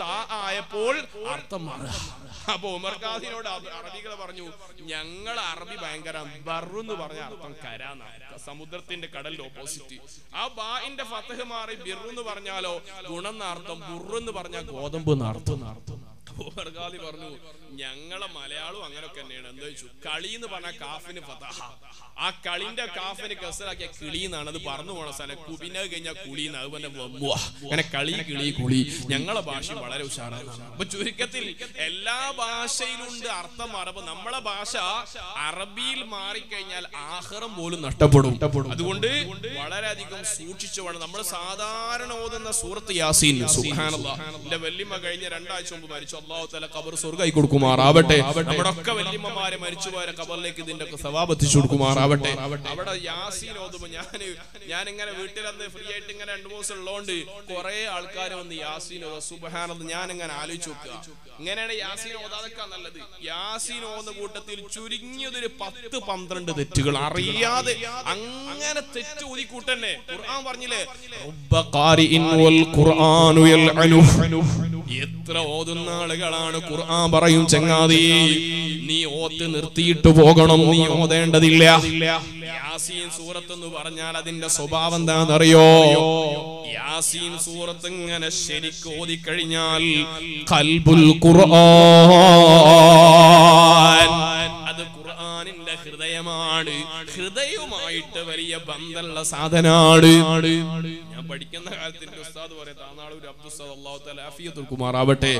താ ആയപ്പോൾ അർത്ഥം മാറുക. അപ്പൊ ഉമർ ഖാദിനോട് അറബികൾ പറഞ്ഞു ഞങ്ങൾ അറബി ഭയങ്കര ബറു എന്ന് പറഞ്ഞ അർത്ഥം കരാന്നാണ് സമുദ്രത്തിന്റെ കടലിന്റെ ഓപ്പോസിറ്റ് ആ ബാഇന്റെ ഫതഹ് മാറി ബിറു എന്ന് പറഞ്ഞാലോ ഗുണം എന്നർത്ഥം ബുറു എന്ന് പറഞ്ഞാൽ ഗോതമ്പ് എന്നർത്ഥം ഉമർഖാദി പറഞ്ഞു ഞങ്ങളെ മലയാളം അങ്ങനൊക്കെ തന്നെയാണ്. എന്താ വെച്ചു കളി എന്ന് പറഞ്ഞ കാഫിന് ഫതഹ. ആ കളിന്റെ കാഫിന് കസറാക്കിയ കിളി എന്നാണ് അത് പറഞ്ഞു പോണ സ്ഥലം. കുബിന കഴിഞ്ഞാൽ കുളി അതുപോലെ അങ്ങനെ കളി കിളി കുളി. ഞങ്ങളെ ഭാഷ വളരെ ഉഷാറാണ്. അപ്പൊ ചുരുക്കത്തിൽ എല്ലാ ഭാഷയിലുണ്ട് അർത്ഥം അറബ് നമ്മളെ ഭാഷ അറബിയിൽ മാറിക്കഴിഞ്ഞാൽ ആഹ്റം പോലും നഷ്ടപ്പെടും. അതുകൊണ്ട് വളരെയധികം സൂക്ഷിച്ചു വേണം നമ്മൾ സാധാരണ ഓതുന്ന സൂറത്ത് യാസീൻ സുബ്ഹാനല്ലാഹ് എന്റെ വെല്ലിമ കഴിഞ്ഞ രണ്ടാഴ്ച മുമ്പ് മരിച്ചു. അള്ളാഹു തല കബർ സ്വർഗായി കൊടുക്കുമാറാവട്ടെ. നമ്മുടെ ഒക്കെ വല്യമ്മമാരെ മരിച്ചുപോയ കബറിലേക്ക് ഇതിന്റെ ഒക്കെ സവാബ് എത്തിച്ചു കൊടുക്കുമാറാവട്ടെ. അവിടെ യാസീൻ ഓതുമ്പോ ഞാൻ ഞാൻ ഇങ്ങനെ വീട്ടിലന്ന് ഫ്രീ ആയിട്ട് ഇങ്ങനെ രണ്ടു ദിവസം ഉള്ളതുകൊണ്ട് കുറെ ആൾക്കാർ വന്ന് യാസീൻ ഓതാ. സുബഹാനത് ഞാൻ ഇങ്ങനെ ആലോചിച്ച് നോക്കുക. ഇങ്ങനെയാണ് യാസീൻ ഓതാതൊക്കെ നല്ലത്. യാസീൻ ഓന്ന കൂട്ടത്തിൽ ചുരുങ്ങിയതൊരു പത്ത് പന്ത്രണ്ട് തെറ്റുകൾ. അറിയാതെ അങ്ങനെ തെറ്റ് ഊതിക്കൂട്ടന്നെ ഖുർആൻ പറഞ്ഞില്ലേ? എത്ര ഓതുന്ന ആളുകളാണ് ഖുർആൻ പറയും ചങ്ങാതി. നീ ഓത്ത് നിർത്തിയിട്ട് പോകണം നീ ഓതേണ്ടതില്ല. യാസീൻ സൂറത്ത് എന്ന് പറഞ്ഞാൽ അതിന്റെ സ്വഭാവം എന്താണെന്നറിയോ? യാസീൻ സൂറത്ത് ഇങ്ങനെ ശരിക്ക് ഓതി കഴിഞ്ഞാൽ കൽബുൽ ഖുർആൻ. അത് ഖുർആനിന്റെ ഹൃദയമാണ്. ഹൃദയവുമായിട്ട് വലിയ ബന്ധമുള്ള സാധനാണ് പഠിക്കുന്ന കാലത്തിന്റെ ഉസ്താദ് പറയാം താനാളൂർ അബ്ദുസ്താദ് അള്ളാഹു ആഫിയത്തുൽ കുമാറാവട്ടെ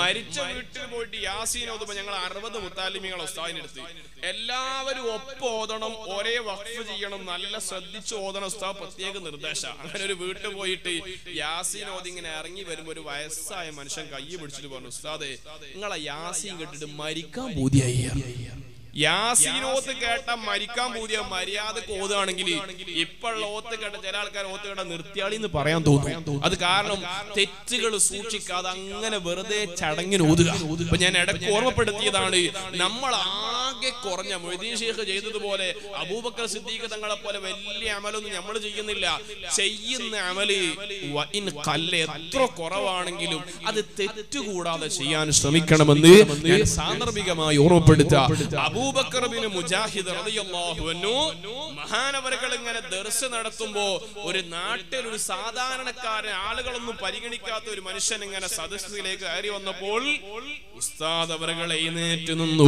മരിച്ച വീട്ടിൽ പോയിട്ട് യാസീൻ ഓതുമ്പോ ഞങ്ങൾ അറുപത് മുത്താലിമികൾ ഉസ്താദിന് എടുത്ത്. എല്ലാവരും ഒപ്പം ഓതണം ഒരേ വഖഫ് ചെയ്യണം നല്ല ശ്രദ്ധിച്ച് ഓതണം ഉസ്താദ് പ്രത്യേക നിർദ്ദേശം. അങ്ങനെ ഒരു വീട്ടിൽ പോയിട്ട് യാസീൻ ഓതി ഇങ്ങനെ ഇറങ്ങി വരുമ്പോ ഒരു വയസ്സായ മനുഷ്യൻ കൈ പിടിച്ചിട്ട് പറഞ്ഞു ഉസ്താദെ നിങ്ങളെ യാസീൻ കേട്ടിട്ട് മരിക്കാൻ ബോധ്യായി. യാസീനോത്ത് കേട്ട മരിക്കാൻ പൂതിയ മര്യാദയ്ക്ക് ഓതുകയാണെങ്കിൽ ഇപ്പോഴുള്ള ഓത്ത് കേട്ട ചില ആൾക്കാർ ഓത്ത് കേട്ട നിർത്തിയാളി എന്ന് പറയാൻ തോന്നും. അത് കാരണം തെറ്റുകൾ സൂക്ഷിക്കാതെ അങ്ങനെ വെറുതെ ചടങ്ങിന് ഓതുക. അപ്പൊ ഞാൻ ഇടയ്ക്ക് ഓർമ്മപ്പെടുത്തിയതാണ് നമ്മൾ ആകെ കുറഞ്ഞ മൊയ്തീൻ ഷേഖ് ചെയ്തതുപോലെ അബൂബക്കർ സിദ്ദീഖ് തങ്ങളെ പോലെ വലിയ അമലൊന്നും നമ്മൾ ചെയ്യുന്നില്ല. ചെയ്യുന്ന അമൽ കല്ല എത്ര കുറവാണെങ്കിലും അത് തെറ്റുകൂടാതെ ചെയ്യാൻ ശ്രമിക്കണമെന്ന് ഞാൻ സാന്ദർഭികമായി ഓർമ്മപ്പെടുത്തുക. അബൂബക്കർ ബിൻ മുജാഹിദ് മഹാനവറുകൾ ഇങ്ങനെ ദർസ് നടത്തുമ്പോ ഒരു നാട്ടിൽ ഒരു സാധാരണക്കാരൻ ആളുകളൊന്നും പരിഗണിക്കാത്ത ഒരു മനുഷ്യൻ ഇങ്ങനെ സദസ്സിലേക്ക് കയറി വന്നപ്പോൾ ഉസ്താദ് അവറുകൾ എഴുന്നേറ്റ് നിന്നു.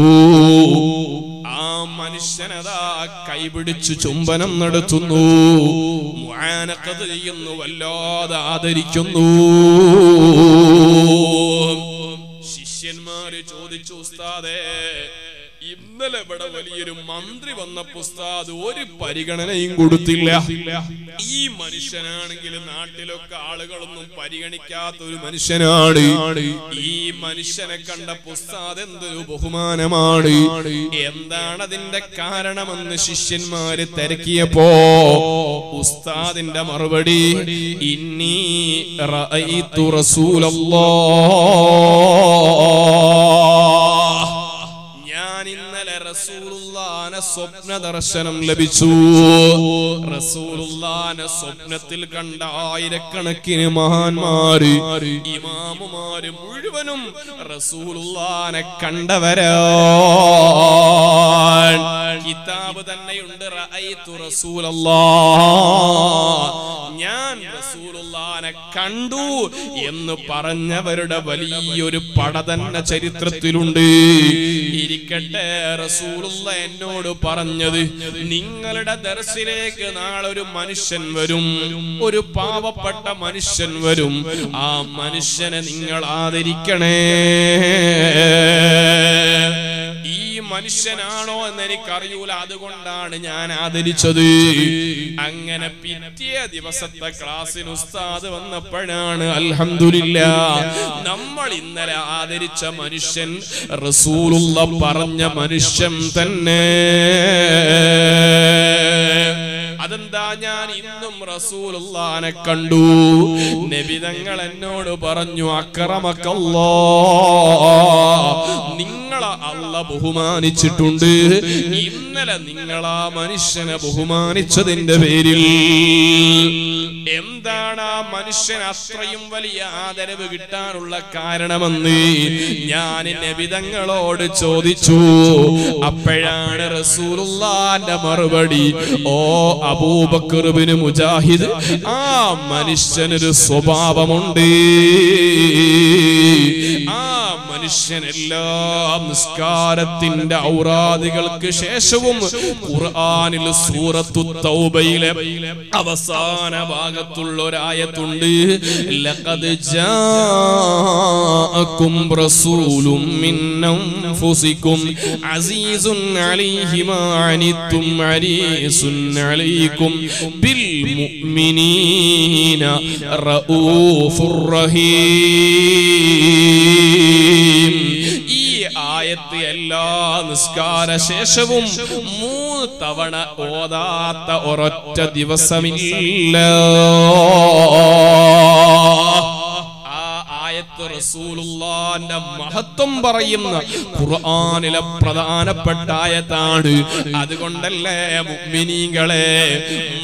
ആ മനുഷ്യനതാ കൈപിടിച്ചു ചുംബനം നടത്തുന്നു. മുആനഖത് ചെയ്യുന്നു വല്ലാതെ ആദരിക്കുന്നു. ശിഷ്യന്മാര് ചോദിച്ചു ഉസ്താദേ ഇന്നലെ ഇവിടെ വലിയൊരു മന്ത്രി വന്ന പുസ്താദ് ഒരു പരിഗണനയും കൊടുത്തില്ല. ഈ മനുഷ്യനാണെങ്കിൽ നാട്ടിലൊക്കെ ആളുകളൊന്നും പരിഗണിക്കാത്ത ഒരു മനുഷ്യനാണ്. ഈ മനുഷ്യനെ കണ്ട പുസ്താദ് എന്തൊരു ബഹുമാനമാണ്. എന്താണ് അതിന്റെ കാരണമെന്ന് ശിഷ്യന്മാര് തിരക്കിയപ്പോ പുസ്താദിന്റെ മറുപടി ഇന്നി ഇന്നലെ റസൂലുള്ളാനെ സ്വപ്ന ദർശനം ലഭിച്ചു. റസൂലുള്ളാനെ സ്വപ്നത്തിൽ കണ്ട ആയിരക്കണക്കിന് മഹാന്മാര് ഇമാമുമാര് മുഴുവനും റസൂലുള്ളാനെ കണ്ടവരാ. കിതാബ് തന്നെയുണ്ട് റഅയ്തു റസൂലുള്ളാ ഞാൻ റസൂലുള്ളാനെ കണ്ടു എന്ന് പറഞ്ഞവരുടെ വലിയൊരു പട തന്നെ ചരിത്രത്തിലുണ്ട്. ഇരിക്കട്ടെ റസൂലുള്ള എന്നോട് പറഞ്ഞത്. നിങ്ങളുടെ ദർസിലേക്ക് നാളെ ഒരു മനുഷ്യൻ വരും. ഒരു പാവപ്പെട്ട മനുഷ്യൻ വരും. ആ മനുഷ്യനെ നിങ്ങൾ ആദരിക്കണേ. ഈ മനുഷ്യനാണോ എന്ന് എനിക്കറിയൂല അതുകൊണ്ടാണ് ഞാൻ ആദരിച്ചത്. അങ്ങനെ പിറ്റേ ദിവസത്തെ ക്ലാസ്സിന് ഉസ്താദ് വന്നപ്പോഴാണ് അൽഹംദുലില്ല നമ്മൾ ഇന്നലെ ആദരിച്ച മനുഷ്യൻ റസൂലുള്ള പറഞ്ഞ മനുഷ്യൻ തന്നെ. അതെന്താ ഞാൻ ഇന്നും റസൂലുള്ളാനെ കണ്ടു? നിബിതങ്ങൾ എന്നോട് പറഞ്ഞു അക്രമക്കല്ലോ നിങ്ങളെ അല്ല ബഹുമാനിച്ചിട്ടുണ്ട്. ഇന്നലെ നിങ്ങളാ മനുഷ്യനെ ബഹുമാനിച്ചതിന്റെ പേരിൽ. എന്താണ് ആ മനുഷ്യൻ അത്രയും വലിയ ആദരവ് കിട്ടാനുള്ള കാരണമെന്ന് ഞാൻ നബിതങ്ങളോട് ചോദിച്ചു അപ്പോഴാണ് റസൂലുള്ളാന്റെ മറുപടി? ഓ അബൂബക്കറുബിന് മുജാഹിദ് ആ മനുഷ്യനൊരു സ്വഭാവമുണ്ട്. ആ മനുഷ്യൻ എല്ലാ നിസ്കാരത്തിന്റെ ഔറാദികൾക്ക് ശേഷവും ഖുർആനിൽ സൂറത്തു തൗബയിലെ അവസാന ഭാഗത്തുള്ള ഒരായത്തുണ്ട് ലഖദ് ജാഅകും റസൂലും അൻഫുസിക്കും അസീസുൻ عزيز عليه ما عنتم عريس عليكم بالمؤمنين رؤوف ആയത്ത് എല്ലാ നിസ്കാര ശേഷവും മൂന്ന് തവണ ഓതാത്ത ഒരൊറ്റ ദിവസമില്ല. റസൂലുള്ളാന്റെ മഹത്വം പറയുന്ന ഖുർആനിലെ പ്രധാനപ്പെട്ട ആയത്താണ്. അതുകൊണ്ടല്ലേ മുഅ്മിനീങ്ങളെ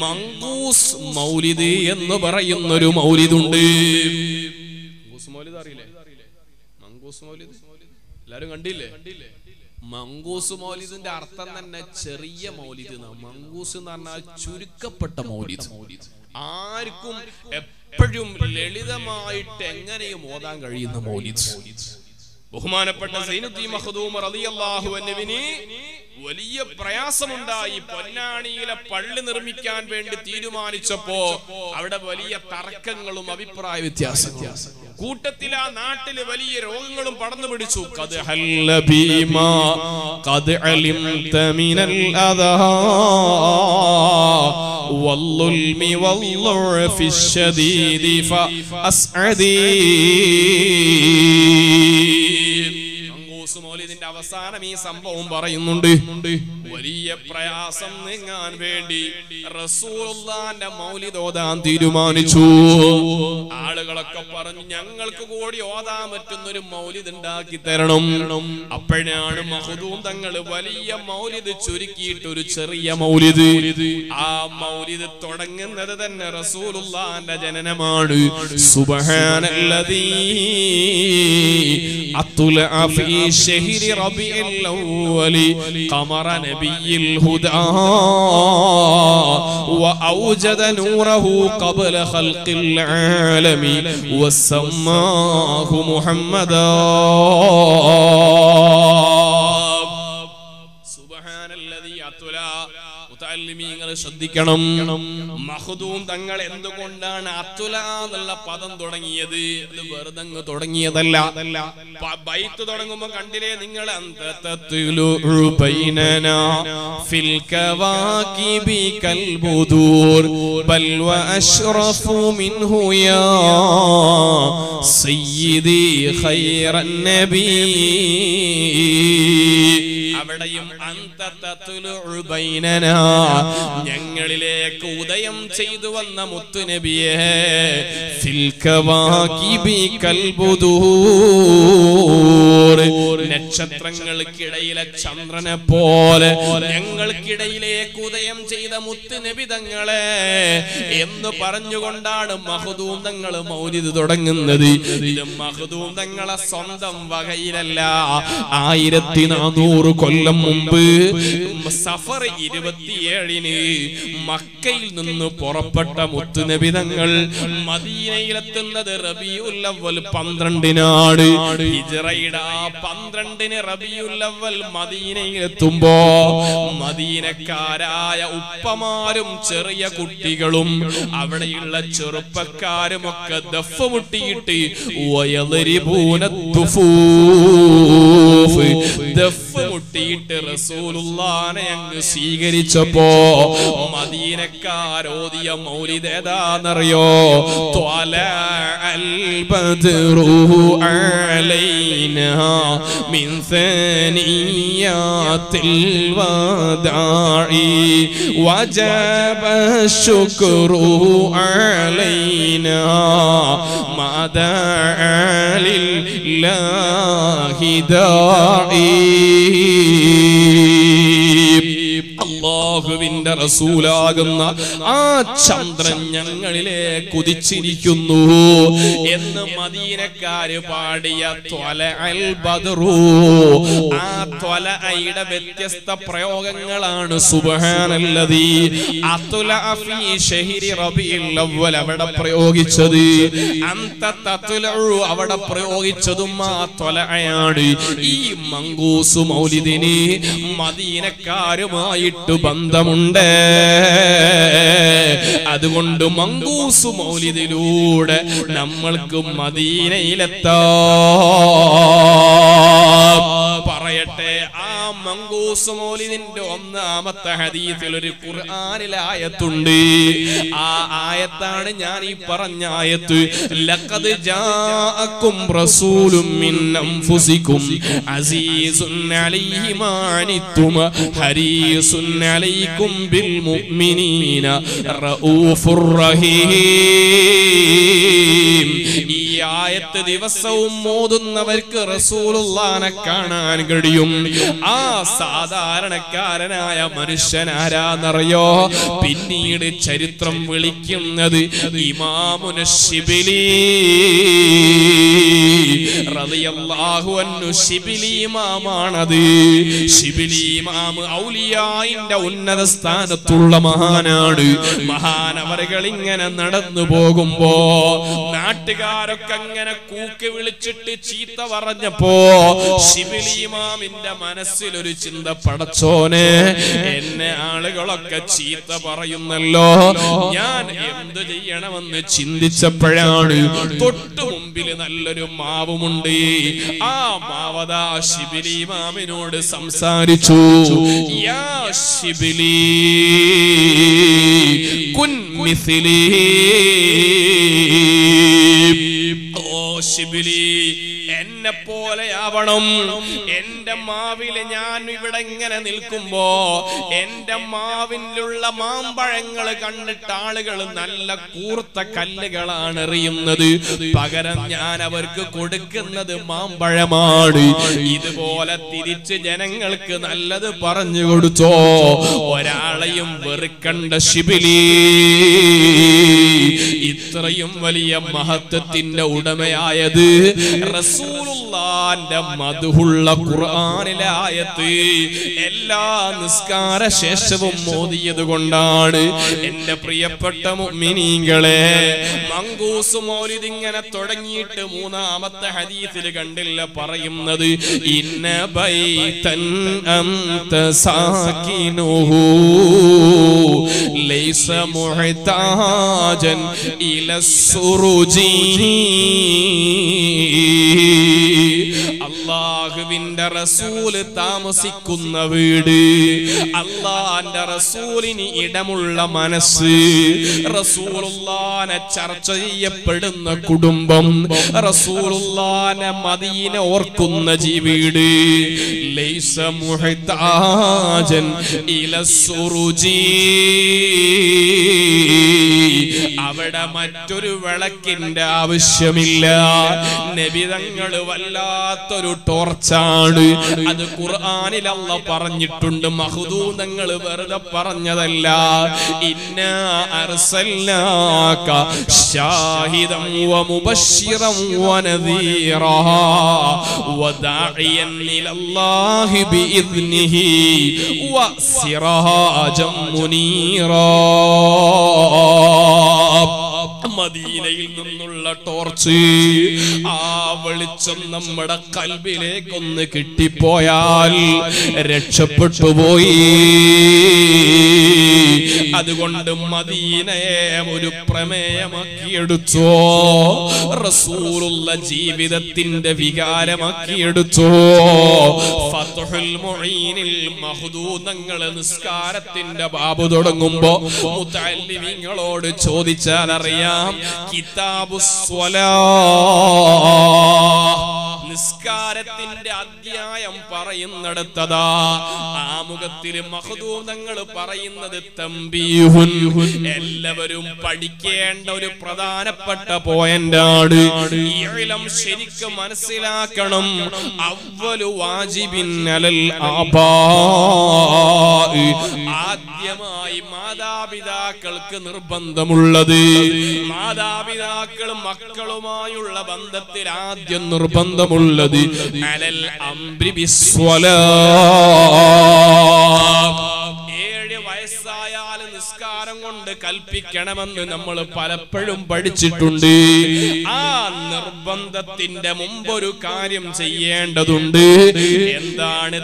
മങ്കൂസ് മൗലിദ് എന്ന് പറയുന്നൊരു മൗലിദുണ്ട്. മങ്കൂസ് മൗലിദ് അറിയില്ലേ? മങ്കൂസ് മൗലിദ്? എല്ലാരും കണ്ടില്ലേ? മങ്കൂസ് മൗലിദിന്റെ അർത്ഥം തന്നെ ചെറിയ മൗലിദ്. മങ്കൂസ് എന്ന് പറഞ്ഞാൽ ചുരുക്കപ്പെട്ട മൗലിദ്. ആർക്കും എപ്പോഴും ലളിതമായിട്ട് എങ്ങനെയും ഓതാൻ കഴിയുന്ന ബഹുമാനപ്പെട്ട റളിയല്ലാഹു വലിയ പ്രയാസമുണ്ടായി. പൊന്നാണിയിലെ പള്ളി നിർമ്മിക്കാൻ വേണ്ടി തീരുമാനിച്ചപ്പോ അവിടെ വലിയ തർക്കങ്ങളും അഭിപ്രായ വ്യത്യാസങ്ങളും. കൂട്ടത്തിൽ ആ നാട്ടിൽ വലിയ രോഗങ്ങളും പടർന്നു പിടിച്ചു. കത് അലിം والظلم والضعف الشديد فأسعدي മങ്കൂസ് മൗലിദിന്റെ അവസാനം ഈ സംഭവം പറയുന്നുണ്ട് വലിയ പ്രയാസം നീങ്ങാൻ വേണ്ടി റസൂലുള്ളാന്റെ മൗലിദ് ഓതാൻ തീരുമാനിച്ചു. ആളുകളൊക്കെ പറഞ്ഞു ഞങ്ങൾക്ക് കൂടി ഓതാൻ പറ്റുന്ന ഒരു മൗലിദ് ഉണ്ടാക്കി തരണം. അപ്പോഴാണ് മഹദൂം തങ്ങൾ വലിയ മൗലിദ് ചുരുക്കിയിട്ട് ഒരു ചെറിയ മൗലിദ്. ആ മൗലിദ് തുടങ്ങുന്നത് തന്നെ റസൂലുള്ളാന്റെ ജനനമാണ്. സുബ്ഹാനല്ലദീ അത്തുലഅ ഫീ ഖമറ نبي الهدى. وأوجد نوره قبل خلق العالم. وسماه محمدا. മുത്തല്ലിമീങ്ങൾ ശ്രദ്ധിക്കണം. മഹദൂം തങ്ങൾ എന്തുകൊണ്ടാണ് അത്തുല എന്നുള്ള പദം തുടങ്ങിയത്? അത് വെറുതെ തുടങ്ങിയതല്ല. ബൈത്ത് തുടങ്ങുമ്പോ കണ്ടില്ലേ നിങ്ങൾ? അവിടെയും അന്തത്തുലു ബൈനനാ ഞങ്ങളിലേക്ക് ഉദയം ചെയ്തു വന്ന മുത്തുനബിയെ നക്ഷത്രങ്ങൾക്കിടയിലെ ചന്ദ്രനെ പോലെ ഞങ്ങൾക്കിടയിലേക്ക് ഉദയം ചെയ്ത മുത്തുനബി തങ്ങളെ എന്ന് പറഞ്ഞുകൊണ്ടാണ് മഹദൂം മൗലിദ് തുടങ്ങുന്നത്. ഇത് തങ്ങളെ സ്വന്തം വകയിലല്ല. ആയിരത്തി നാനൂറ് കൊല്ലം മുമ്പ് സഫർ ഇരുപത്തിയേഴിന് മക്കയിൽ നിന്ന് പുറപ്പെട്ട മുത്തുനബി തങ്ങൾ മദീനയിലെത്തുന്നത് റബിയുല്ലവൽ പന്ത്രണ്ടിനാണ്. പന്ത്രണ്ടിന് റബിയുല്ലവൽ മദീനയിലെത്തുമ്പോ മദീനക്കാരായ ഉപ്പമാരും ചെറിയ കുട്ടികളും അവിടെയുള്ള ചെറുപ്പക്കാരും ഒക്കെ ദഫ് മുട്ടിയിട്ട് വയലരിപൂന ദുഫൂഫ് ദഫ് മുട്ടിയിട്ട് റസൂലുള്ളാനെ അങ്ങ് സ്വീകരിച്ചപ്പോ മദീനക്കാരോദിയ മൗലിദ് ഏതാന്നറിയോ طلع البدر علينا من ثنيات الوداع وجب الشكر علينا ما دعا لله داعي അള്ളാഹുവിന്റെ റസൂലാകുന്ന ആ ചന്ദ്രൻ ഞങ്ങളിലെ കുതിച്ചിരിക്കുന്നു. എന്ന് മദീനക്കാര് പാടിയ ത്വല അൽ ബദറു. ആ ത്വല അയുടെ വ്യത്യസ്ത പ്രയോഗങ്ങളാണ്. സുബ്ഹാനല്ലദീ അതുല ഫീ ഷഹിരി റബീഉൽ അവ്വൽ അവിടെ പ്രയോഗിച്ചത്. അന്ത തത്ലഉ അവിടെ പ്രയോഗിച്ചതും ആ ത്വലയാണ് ഈ മങ്കൂസ് മൗലിദിനെ മദീനക്കാരുമായിട്ട് ബന്ധമുണ്ട്. അതുകൊണ്ട് മങ്കൂസ് മൗലിദിലൂടെ നമ്മൾക്ക് മദീനയിലെത്താ. പറയട്ടെ ആ മങ്കൂസ് മൗലിദിന്റെ ഒന്നാമത്തെ ഹദീസിൽ ഒരു ഖുർആനിലെ ആയത്തുണ്ട്. ആ ആയത്താണ് ഞാൻ ഈ പറഞ്ഞ ആയത്ത്. ലഖദ് ജാഅക്കും റസൂലും മിൻ അൻഫുസിക്കും അസീസുൻ അലൈഹി മാ അനിത്തും ഹരീസുൻ ബിൽ മുഅ്മിനീന റഊഫുർ റഹീം ഈ ആയത്ത് ദിവസവും മോതുന്നവർക്ക് റസൂലുള്ളാനെ കാണാൻ കഴിയും. ആ സാധാരണക്കാരനായ മനുഷ്യൻ ആരാന്നറിയോ? പിന്നീട് ചരിത്രം വിളിക്കുന്നത് ഇമാമുന ശിബിലി. ഔലിയായിന്റെ ഉന്നത സ്ഥാനത്തുള്ള മഹാനാണ്. മഹാനവറുകൾ ഇങ്ങനെ നടന്നു പോകുമ്പോ നാട്ടുകാരൊക്കെ അങ്ങനെ കൂക്കി വിളിച്ചിട്ട് ചീത്ത പറഞ്ഞപ്പോ മനസ്സിൽ ഒരു ചിന്ത പടച്ചോനെ എന്നെ ആളുകളൊക്കെ ചീത്ത പറയുന്നല്ലോ. ഞാൻ എന്തു ചെയ്യണമെന്ന് ചിന്തിച്ചപ്പോഴാണ് തൊട്ടു മുമ്പിൽ നല്ലൊരു മാവുമുണ്ട്. ആ മാവതാ ശിബിലിമാമിനോട് സംസാരിച്ചു. യാ ശിബിലി കുൻ മിഥിലി ഓ ശിബിലി എന്നെ പോലെയാവണം. എന്റെ മാവിൽ ഞാൻ ഇവിടെ ഇങ്ങനെ നിൽക്കുമ്പോ എന്റെ മാവിലുള്ള മാമ്പഴങ്ങൾ കണ്ടിട്ട് ആളുകൾ നല്ല കൂർത്ത കല്ലുകളാണ് എറിയുന്നത്. പകരം ഞാൻ അവർക്ക് കൊടുക്കുന്നത് മാമ്പഴമാണ്. ഇതുപോലെ തിരിച്ച് ജനങ്ങൾക്ക് നല്ലത് പറഞ്ഞു കൊടുത്തോ. ഒരാളെയും വെറുക്കണ്ട ശിബിലി. ഇത്രയും വലിയ മഹത്വത്തിന്റെ ഉടമയായത് റസൂലുള്ളാന്റെ മധുഹുള്ള ഖുർആനിലെ ആയത്ത് എല്ലാ നിസ്കാര ശേഷവും മോദിയത് കൊണ്ടാണ്. എന്റെ പ്രിയപ്പെട്ട മുഅ്മിനീങ്ങളെ മങ്കൂസ് മൗലിദ് ഇങ്ങനെ തുടങ്ങിയിട്ട് മൂന്നാമത്തെ ഹദീസിൽ കണ്ടില്ല പറയുന്നത് ഇന്ന ബൈതൻ അംത സാകിനുഹു ലൈസ മുഹ്താജൻ ഇല സുറുജി. Deus. അള്ളാഹുവിന്റെ റസൂൽ താമസിക്കുന്ന വീട്. അള്ളാന്റെ റസൂലിന് ഇടമുള്ള മനസ്സ്. റസൂലുള്ളാനെ ചർച്ച ചെയ്യപ്പെടുന്ന കുടുംബം. റസൂലുള്ളാനെ മദീന ഓർക്കുന്ന ജീവീട്. ലൈസ അവിടെ മറ്റൊരു വിളക്കിന്റെ ആവശ്യമില്ല. നബിതങ്ങൾ വല്ലാത്തൊരു ടോർച്ചാണ്. അത് ഖുർആനിൽ അല്ല പറഞ്ഞിട്ടുണ്ട്. മഹദൂതങ്ങൾ വെറുതെ പറഞ്ഞതല്ല. ഇന്ന അർസൽനാക ഷാഹിദം വമുബശ്ശിറം വനദീറാ വദാഇയൻ ഇലല്ലാഹി ബിഇذനിഹി വസിറാജം മുനീറാ. മദീനയിൽ നിന്നുള്ള ടോർച്ച് ആ വെളിച്ചം നമ്മുടെ കൽവിലേക്കൊന്ന് കിട്ടിപ്പോയാൽ രക്ഷപ്പെട്ടു പോയി. അതുകൊണ്ട് മദീനയെ ഒരു പ്രമേയമാക്കിയെടുത്തോ റസൂലുള്ള ജീവിതത്തിന്റെ വികാരമാക്കിയെടുത്തോ. മഹ്ദൂദങ്ങൾ നിസ്കാരത്തിന്റെ ബാബു തുടങ്ങുമ്പോ മുത്തല്ലിമീങ്ങളോട് ചോദിച്ചാൽ അറിയാം കിതാബു നിസ്കാരത്തിന്റെ അധ്യായം പറയുന്നിടത്തതാ. ആമുഖത്തിൽ മഹദൂതങ്ങൾ പറയുന്നത് തമ്പീഹുൻ എല്ലാവരും പഠിക്കേണ്ട ഒരു പ്രധാനപ്പെട്ട പോയിന്റാണ്. ഇളം ശരിക്കും മനസ്സിലാക്കണം. അവലു വാജിബിൻ അലൽ ആബാ. ആദ്യമായി മാതാപിതാക്കൾക്ക് നിർബന്ധമുള്ളത് മാതാപിതാക്കളും മക്കളുമായുള്ള ബന്ധത്തിൽ ആദ്യം നിർബന്ധമുള്ളത് ഏഴ് വയസ്സായാൽ നിസ്കാരം കൊണ്ട് കൽപ്പിക്കണമെന്ന് നമ്മൾ പലപ്പോഴും പഠിച്ചിട്ടുണ്ട്. ആ നിർബന്ധത്തിന്റെ മുമ്പൊരു കാര്യം ചെയ്യേണ്ടതുണ്ട്. എന്താണ്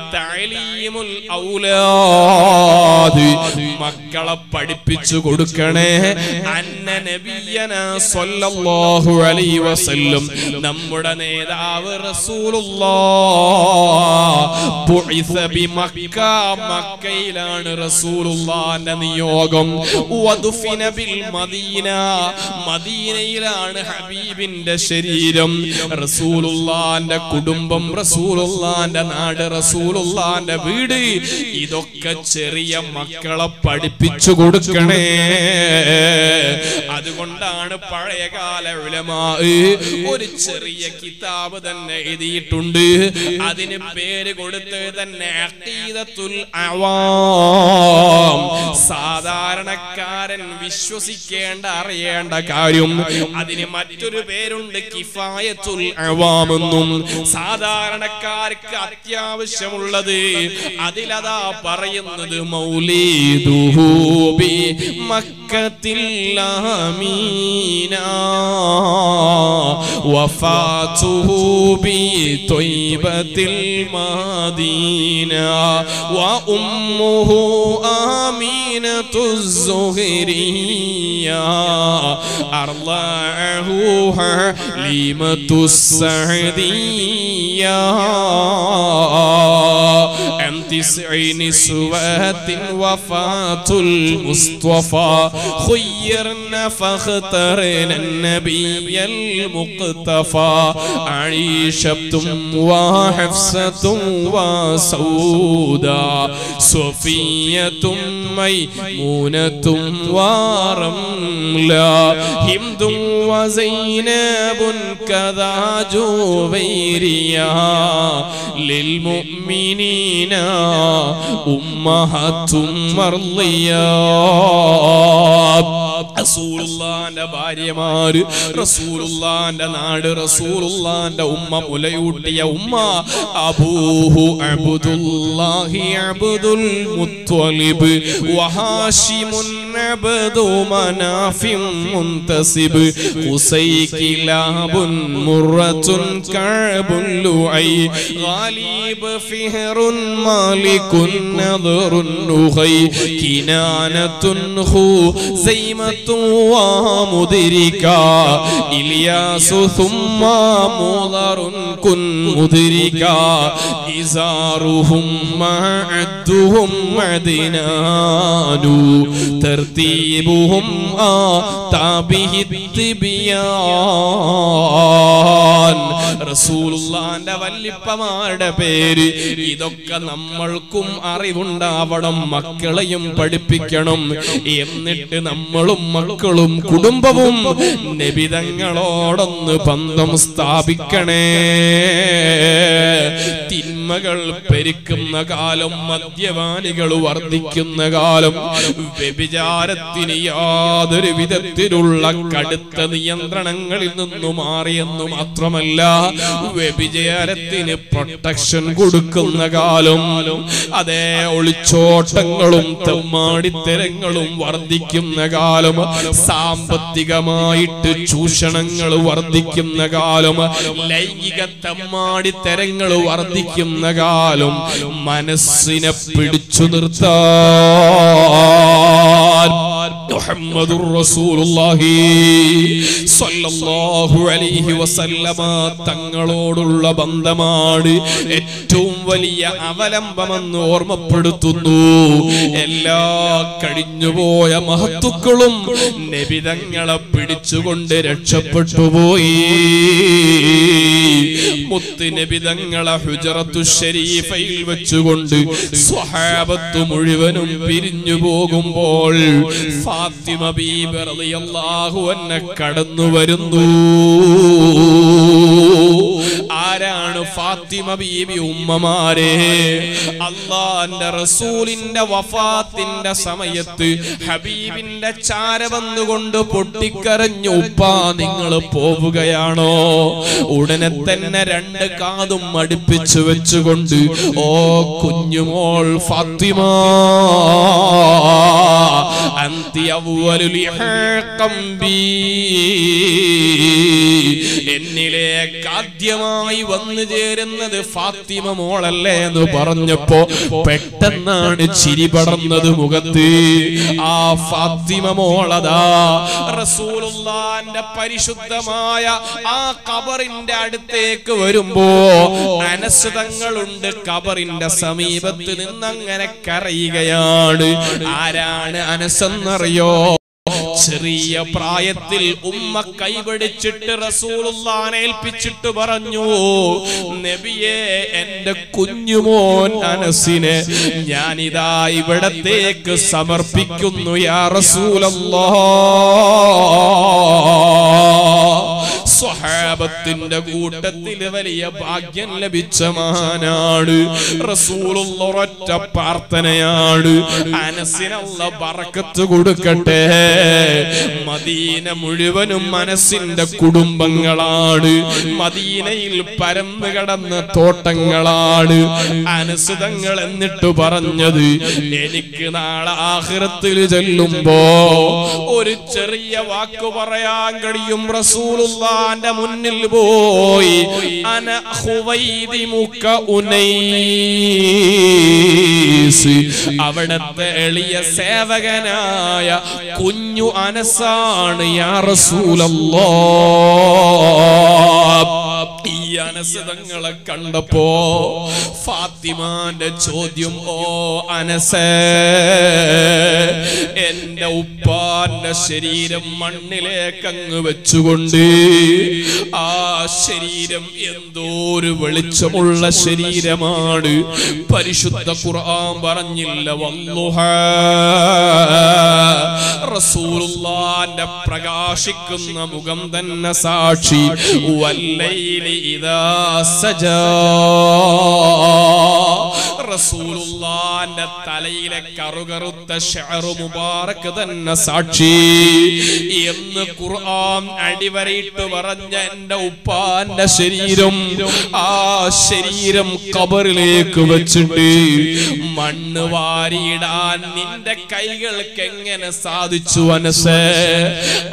മക്കളെ പഠിപ്പിച്ചു കൊടുക്കണേ. അന്ന നബിയന സല്ലല്ലാഹു അലൈഹി വസല്ലം. നമ്മുടെ നേതാവ് റസൂലുള്ള മക്കയിലാണ് റസൂലുള്ളാന്റെ നിയോഗം. മദീന. മദീനയിലാണ് ഹബീബിന്റെ ശരീരം. റസൂലുള്ളാന്റെ കുടുംബം റസൂലുള്ളാന്റെ നാട് റസൂലുള്ളാന്റെ വീട്. ഇതൊക്കെ ചെറിയ മക്കളെ പഠിപ്പിച്ചു കൊടുക്കണേ. അതുകൊണ്ടാണ് പഴയകാല ഒരു ചെറിയ കിതാബ് തന്നെ എഴുതിയിട്ടുണ്ട്. അതിന് പേര് കൊടുത്ത് തന്നെ സാധാരണ കടക്കാരൻ വിശ്വസിക്കേണ്ട അറിയേണ്ട കാര്യം. അതിന് മറ്റൊരു പേരുണ്ട് കിഫായത്തുൽ അവാമെന്നും സാധാരണക്കാർക്ക് അത്യാവശ്യമുള്ളത് അതിലതാ പറയുന്നത് മൗലീദുഹൂബി മക്കത്തില്ലാമീന വഫാതുഹൂബി മാദീന വ ഉമ്മുഹു ആമീന الطمأنينة الزهرية. أرضاها ليمة السعدية. أنت تسع نسوات وفاة المصطفى. خيرنا فاخترنا النبي المقتفى. عائشة وحفصة وسودا. صفية ميمونة ورملا. هند وزينب كذا جويريا. للمؤمنين أمهات مرضيات റസൂലുള്ളാന്റെ ഭാര്യമാര് റസൂലുള്ളാന്റെ നാട് റസൂലുള്ളാന്റെ ഉമ്മ മുലയൂട്ടിയ ഉമ്മ അബൂഹു അബ്ദുല്ലാഹി അബ്ദുൽ മുത്വലിബ് വഹാഷിമുൻ അബ്ദു മനാഫിം മുൻതസിബ് ഖുസൈ കിലാബുൻ മുറത്തുൻ കഅബുൻ ലുഐ ഗാലിബ് ഫിഹറുൻ മാലികുൻ مالك نظر نخي كنانة خزيمة ومدركا إلياس ثم مضر كن مدركا إزارهم معدهم عدنان ترتيبهم آتى به التبيان റസൂലുള്ളാന്റെ വല്ലിപ്പമാരുടെ പേര് ഇതൊക്കെ നമ്മൾക്കും അറിവുണ്ടാവണം മക്കളെയും പഠിപ്പിക്കണം എന്നിട്ട് നമ്മളും മക്കളും കുടുംബവും നബിതങ്ങളോടൊന്ന് ബന്ധം സ്ഥാപിക്കണേ തിന്മകൾ പെരുക്കുന്ന കാലം മദ്യപാനികൾ വർദ്ധിക്കുന്ന കാലം. വ്യഭിചാരത്തിന് യാതൊരു വിധത്തിലുള്ള കടുത്ത നിയന്ത്രണങ്ങളിൽ നിന്നു മാറിയെന്നു മാത്രമല്ല വ്യഭിചാരത്തിന് പ്രൊട്ടക്ഷൻ കൊടുക്കുന്ന കാലം. അതേ ഒളിച്ചോട്ടങ്ങളും തെമ്മാടിത്തരങ്ങളും വർദ്ധിക്കുന്ന കാലം. സാമ്പത്തികമായിട്ട് ചൂഷണങ്ങൾ വർദ്ധിക്കുന്ന കാലം. ലൈംഗിക തെമ്മാടിത്തരങ്ങൾ വർദ്ധിക്കുന്ന കാലം മനസ്സിനെ പിടിച്ചു നിർത്താൻ മുഹമ്മദുർ റസൂലുള്ളാഹി സ്വല്ലല്ലാഹു അലൈഹി വസല്ലമ തങ്ങളോടുള്ള ബന്ധമാണ് ഏറ്റവും വലിയ അവലംബമെന്ന് ഓർമ്മപ്പെടുത്തുന്നു. എല്ലാ കഴിഞ്ഞുപോയ മഹത്തുക്കളും നബിതങ്ങളെ പിടിച്ചുകൊണ്ട് രക്ഷപ്പെട്ടുപോയി മുത്ത് നബിതങ്ങളെ ഹുജറത്തു ഷരീഫയിൽ വെച്ചുകൊണ്ട് സ്വഹാബത്ത് മുഴുവനും പിരിഞ്ഞു പോകുമ്പോൾ ഫാത്തിമ ബീബി അള്ളാഹു എന്നെ കടന്നു വരുന്നു ആരാണ് ഫാത്തിമ ബീബി ഉമ്മമാരെ? അള്ളാന്റെ റസൂലിന്റെ വഫാത്തിന്റെ സമയത്ത് ഹബീബിന്റെ ചാര വന്നുകൊണ്ട് പൊട്ടിക്കരഞ്ഞു ഉപ്പാ നിങ്ങൾ പോവുകയാണോ? ഉടനെ തന്നെ രണ്ട് കാതും അടുപ്പിച്ചു വെച്ചുകൊണ്ട് ഓ കുഞ്ഞുമോൾ ഫാത്തിമ അന്തി അവ്വലുൽ ഇഹ്ഖം ബീ. എന്നിലേക്ക് ആദ്യമായി വന്നു ചേരുന്നത് ഫാത്തിമ മോളല്ലേ എന്ന് പറഞ്ഞപ്പോ പെട്ടെന്നാണ് ചിരി പടർന്നത് മുഖത്ത്. ആ ഫാത്തിമ മോളതാ റസൂലുള്ളാന്റെ പരിശുദ്ധമായ ആ കബറിന്റെ അടുത്തേക്ക് വരുമ്പോ അനസുതങ്ങളുണ്ട് കബറിന്റെ സമീപത്ത് നിന്നങ്ങനെ കരയുകയാണ്. ആരാണ് അനസെന്നറിയോ ചെറിയ പ്രായത്തിൽ ഉമ്മ കൈപിടിച്ചിട്ട് റസൂലുള്ളാനെ ഏൽപ്പിച്ചിട്ട് പറഞ്ഞു നബിയെ എന്റെ കുഞ്ഞുമോൻ അനസിനെ ഞാനിതാ ഇവിടത്തേക്ക് സമർപ്പിക്കുന്നു യാ റസൂലല്ലാ. സ്വഹാബത്തിന്റെ കൂട്ടത്തിൽ വലിയ ഭാഗ്യം ലഭിച്ച മാനാണ് റസൂലുള്ള ഒരൊറ്റ പ്രാർത്ഥനയാണ്. അനസിനുള്ള ബറക്കത്ത് കൊടുക്കട്ടെ. മദീന മുഴുവനും മനസ്സിന്റെ കുടുംബങ്ങളാണ്. മദീനയിൽ പരന്നു കിടന്ന തോട്ടങ്ങളാണ്. അനസുതങ്ങൾ എന്നിട്ട് പറഞ്ഞത് എനിക്ക് നാളെ ആഹൃത്തിൽ ചെല്ലുമ്പോ ഒരു ചെറിയ വാക്ക് പറയാൻ കഴിയും റസൂലുള്ളാന്റെ മുന്നിൽ പോയി. അന ഹുവൈദിമുക്ക ഉനൈസ്. അവിടത്തെ എളിയ സേവകനായ കുഞ്ഞു അനസാണ് യാ റസൂലല്ലാ. ഈ അനസതങ്ങളെ കണ്ടപ്പോ ഫാത്തിമാന്റെ ചോദ്യം ഓ അനസ എന്റെ ഉപ്പാന്റെ ശരീരം മണ്ണിലേക്ക് അങ്ങ് വെച്ചുകൊണ്ട് ആ ശരീരം എന്തോ ഒരു വെളിച്ചമുള്ള ശരീരമാണ്. പരിശുദ്ധ ഖുർആൻ പറഞ്ഞില്ല വല്ലുഹ റസൂലുള്ളാന്റെ പ്രകാശിക്കുന്ന മുഖം തന്നെ സാക്ഷി വല്ലൈലി ഇദാ സജാ. റസൂലുള്ളാന്റെ തലയിലെ കറുകറുത്ത ഷഅറു മുബാറക് തന്നെ സാക്ഷി. എന്ന് ഖുർആൻ അടിവരയിട്ട് പറഞ്ഞ എന്റെ ഉപ്പാന്റെ ശരീരം ആ ശരീരം കബറിലേക്ക് വെച്ചിട്ട് മണ്ണ് വാരിയിടാൻ നിന്റെ കൈകൾക്ക് എങ്ങനെ സാധിച്ചു അനസ്?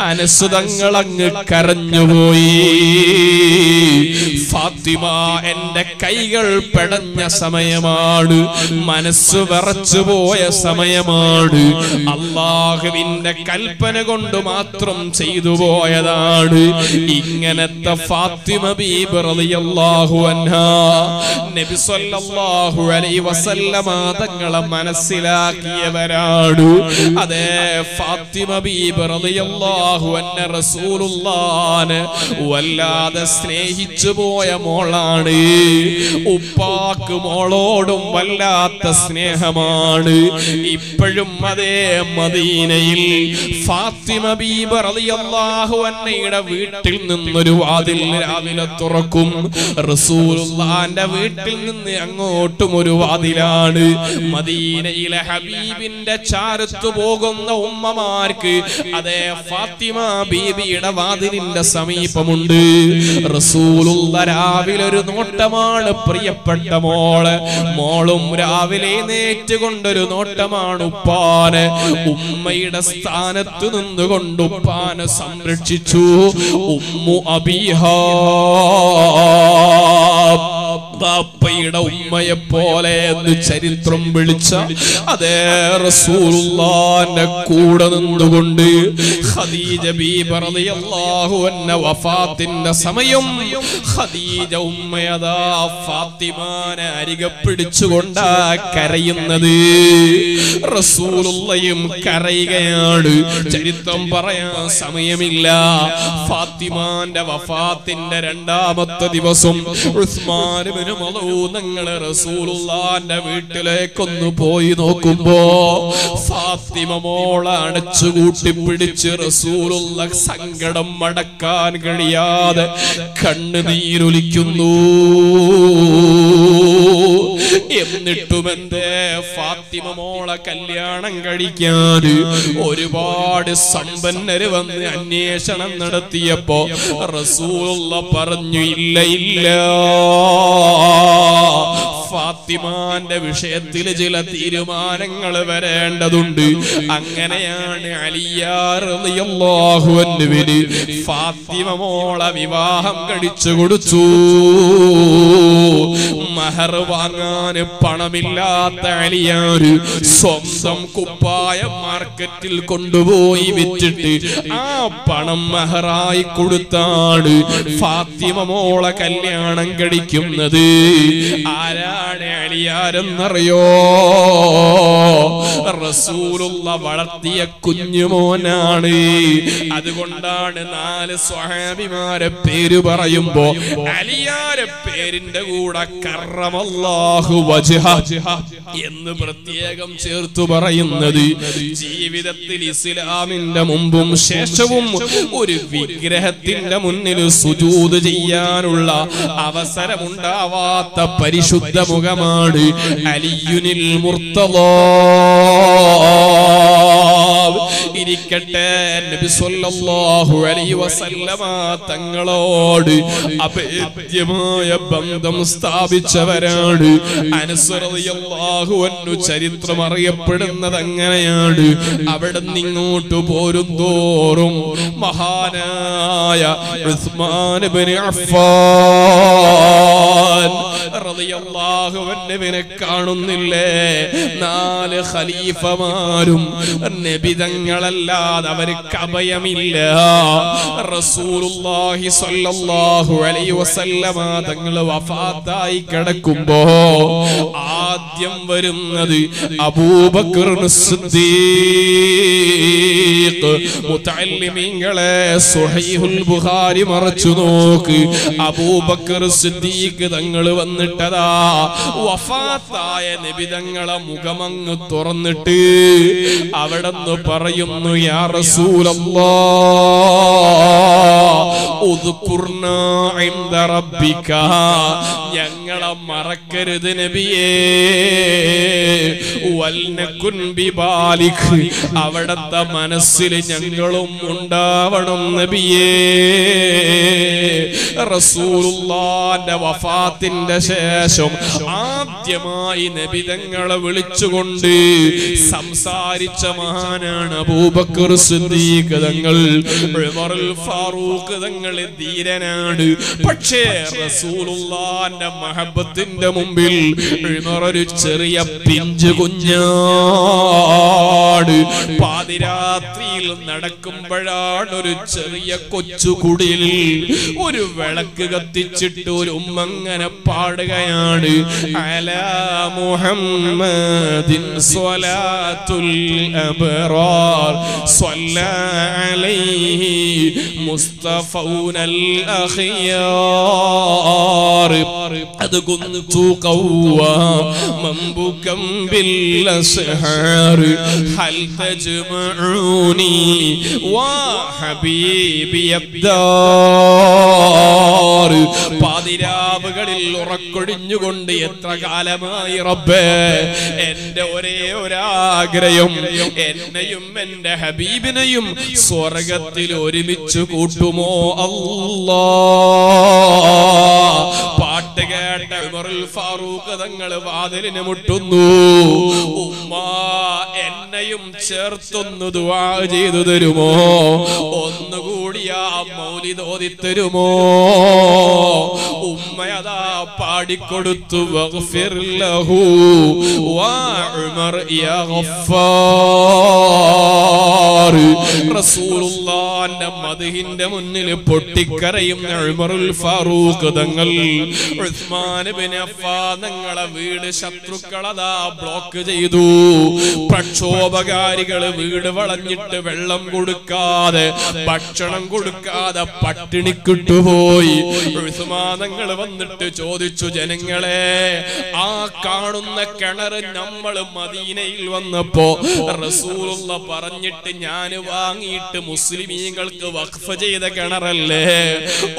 അനസ് തങ്ങളങ്ങ് കരഞ്ഞുപോയി. ഫാത്തിമ എന്റെ കൈകൾ പെടഞ്ഞ സമയമാണ്. മനസ്സ് വിറച്ചു പോയ സമയമാണ്. അള്ളാഹുവിന്റെ കൽപ്പന കൊണ്ട് മാത്രം ചെയ്തു പോയതാണ്. ഇങ്ങനത്തെ ഫാത്തിമ ബീബ് റളിയല്ലാഹു അൻഹാ. നബി സല്ലല്ലാഹു അലൈഹി വസല്ലമ തങ്ങളെ മനസ്സിലാക്കിയവരാണ്. അതേ ഫാത്തിമ ബീബ് റളിയല്ലാഹു അൻഹ റസൂലുള്ളാനെ വല്ലാതെ സ്നേഹിച്ചു പോയ മോളാണ്. ഉപ്പാക്ക് മോളോടും വല്ലാത്ത സ്നേഹമാണ്. ഇപ്പോഴും അതേ മദീനയിൽ ഫാത്തിമ ബീബ് റളിയല്ലാഹു അൻഹയുടെ വീട്ടിൽ നിന്നൊരു വാതിൽ രാവിലെ തുറക്കും. റസൂലുള്ളാന്റെ വീട്ടിൽ നിന്ന് അങ്ങോട്ടും ഒരു വാതിലാണ്. മദീനയിലെ ഹബീബിന്റെ ചാരത്തു പോകുന്ന ഉമ്മമാർക്ക് അതേ ഫാത്തിമ ബീബിയുടെ വാതിലിന്റെ സമീപമുണ്ട്. റസൂലുള്ള രാവിലെ ഒരു നോട്ടമാണ് പ്രിയപ്പെട്ട മോൾ. മോളും രാവിലെ നേറ്റുകൊണ്ടൊരു നോട്ടമാണ് ഉപ്പാന്. ഉമ്മയുടെ സ്ഥാനത്ത് നിന്നുകൊണ്ട് ഉപ്പാനെ സംരക്ഷിച്ചു. Umm Abiha. ബാപ്പയുടെ ഉമ്മയെ പോലെ എന്ന് ചരിത്രം വിളിച്ച അതേ റസൂലുള്ളാന്റെ കൂടെ നിന്നുകൊണ്ട് ഖദീജ ബീബി റളിയല്ലാഹു അൻഹ വഫാത്തിന്റെ സമയം ഖദീജ ഉമ്മയതാ ഫാത്തിമാനെ അരികെ പിടിച്ചുകൊണ്ടാ കരയുന്നത്. റസൂലുള്ളയും കരയുകയാണ്. ചരിത്രം പറയാൻ സമയമില്ല. ഫാത്തിമാന്റെ വഫാത്തിന്റെ രണ്ടാമത്തെ ദിവസം ഞങ്ങൾ റസൂലുള്ളാന്റെ വീട്ടിലേക്കൊന്ന് പോയി നോക്കുമ്പോ ഫാത്തിമ മോള അടച്ചു കൂട്ടിപ്പിടിച്ച് റസൂലുള്ള സങ്കടം മടക്കാൻ കഴിയാതെ കണ്ണുനീരൊലിക്കുന്നു എന്നിട്ടും എന്തേ ഫാത്തിമ മോളെ കല്യാണം കഴിക്കാൻ ഒരുപാട് സമ്പന്നര് വന്ന് അന്വേഷണം നടത്തിയപ്പോ റസൂലുള്ള പറഞ്ഞു ഇല്ല ഇല്ല. ഫാത്തിമാന്റെ വിഷയത്തിൽ ചില തീരുമാനങ്ങൾ വരേണ്ടതുണ്ട്. അങ്ങനെയാണ് അലിയാറിയാഹുവിന് ഫാത്തിമ മോളെ വിവാഹം കഴിച്ചു കൊടുത്തു മഹർ വാങ്ങാൻ പണമില്ലാത്ത അലിയാര് സ്വന്തം കുപ്പായ മാർക്കറ്റിൽ കൊണ്ടുപോയി വിറ്റിട്ട് ആ പണം മഹറായി കൊടുത്താണ് ഫാത്തിമ മോളെ കല്യാണം കഴിക്കുന്നത്. ആരാണ് അലിയാരെന്നറിയോ? റസൂലുള്ള വളർത്തിയ കുഞ്ഞുമോനാണ്. അതുകൊണ്ടാണ് നാല് സ്വഹാബിമാരെ പേര് പറയുമ്പോ അലിയാരെ പേരിന്റെ കൂടെ കറമല്ലാഹു എന്ന് പ്രത്യേകം ചേർത്തു പറയുന്നത് ജീവിതത്തിൽ ഇസ്ലാമിന്റെ മുമ്പും ശേഷവും ഒരു വിഗ്രഹത്തിന്റെ മുന്നിൽ സുജൂത് ചെയ്യാനുള്ള അവസരമുണ്ടാവാത്ത പരിശുദ്ധ മുഖമാണ് അലിയുനിൽ മുർത്തലോ ഇരിക്കട്ടെ നബി അലൈഹി വസല്ലമ തങ്ങളോട് ബന്ധം അനസ് റളിയല്ലാഹു അൻഹു ചരിത്രം അറിയപ്പെടുന്നത് അങ്ങനെയാണ്. അവിടെ നിങ്ങോട്ട് പോരും തോറും മഹാനായ ഉസ്മാൻ ഇബ്നു അഫ്ഫാൻ റളിയല്ലാഹു കാണുന്നില്ലേ? നാല് ഖലീഫമാരും നബിതങ്ങളല്ല അല്ലാതെ അവർക്ക് അഭയമില്ല. റസൂലുള്ളാഹി സ്വല്ലല്ലാഹു അലൈഹി വസല്ലമ തങ്ങൾ വഫാത്തായി കിടക്കുമ്പോ ആദ്യം വരുന്നത് അബൂബക്കർ സിദ്ദീഖ്. മുതഅല്ലിമീങ്ങളെ സ്വഹീഹുൽ ബുഖാരി മറച്ചു നോക്ക്. അബൂബക്കർ സിദ്ദീഖ് തങ്ങൾ വന്നിട്ടതാ വഫാത്തായ നബി തങ്ങളെ മുഖമങ്ങ് തുറന്നിട്ട് അവിടെ നിന്ന് പറയുന്നു യാ റസൂലല്ലാ ഞങ്ങളെ മറക്കരുത് നബിയേ. അവിടത്തെ മനസ്സിൽ ഞങ്ങളും ഉണ്ടാവണം നബിയേ. റസൂലുള്ളാന്റെ വഫാത്തിന്റെ ശേഷം ആദ്യമായി നബിതങ്ങളെ വിളിച്ചുകൊണ്ട് സംസാരിച്ച മഹാനാണ് അബൂബക്കർ സിദ്ദീഖ് തങ്ങൾ ഫാറൂഖ് തങ്ങൾ ധീരനാണ്. പക്ഷേ റസൂലുള്ളാന്റെ മഹബത്തിന്റെ മുമ്പിൽ ഒരു ചെറിയ പിഞ്ച് കുഞ്ഞാട്. പാതിരാത്രിയിൽ നടക്കുമ്പോഴാണ് ഒരു ചെറിയ കൊച്ചു കുടിൽ ഒരു വിളക്ക് കത്തിച്ചിട്ട് ഒരു ഉമ്മങ്ങനെ പാടുകയാണ്. അലാ മുഹമ്മദിൻ സ്വലാത്തുൽ അബ്റാർ സ്വല്ലാ അലൈഹി മുസ്തഫൗനൽ അഖിയാർ അത് കുന്തു قواما بكم بالأسحار هل تجمعوني وحبيبي الدار പാതിരാവുകളിൽ ഉറക്കൊടിഞ്ഞുകൊണ്ട് എത്ര കാലമായി റബ്ബേ എന്റെ ഒരേ ഒരാഗ്രഹം എന്നെയും എന്റെ ഹബീബിനെയും സ്വർഗത്തിൽ ഒരുമിച്ച് കൂട്ടുമോ അല്ലാ? പാട്ട് കേട്ട ഉമറുൽ ഫാറൂഖ് തങ്ങൾ വാതിലിന് മുട്ടുന്നു. ഉമ്മ എന്നെയും ചേർത്തുന്നു ദുആ ചെയ്തു തരുമോ? ഒന്നുകൂടിയാ മൗലി തരുമോ? ഉമ്മയതാ പാടിക്കൊടുത്തു ലഹു. വാ ഉമർ യാ റസൂലുള്ളാന്റെ മദ്ഹിന്റെ മുന്നിൽ പൊട്ടിക്കരയും ഉമറുൽ ഫാറൂഖ് തങ്ങൾ. ഉസ്മാൻ ബിൻ അഫ്ഫാൻ തങ്ങളെ വീട് ശത്രുക്കളതാ ബ്ലോക്ക് ചെയ്തു. പ്രക്ഷോഭകാരികൾ വീട് വളഞ്ഞിട്ട് വെള്ളം കൊടുക്കാതെ ഭക്ഷണം കൊടുക്കാതെ പട്ടിണിക്കിട്ടുപോയി ഉസ്മാനങ്ങൾ വന്നിട്ട് ചോദിച്ചു ജനങ്ങളെ ആ കാണുന്ന കിണറ് നമ്മൾ മദീനയിൽ വന്നപ്പോ റസൂലുള്ള പറഞ്ഞിട്ട് ഞാൻ വാങ്ങിയിട്ട് മുസ്ലിമീങ്ങൾക്ക് വഖഫ് ചെയ്ത കിണറല്ലേ?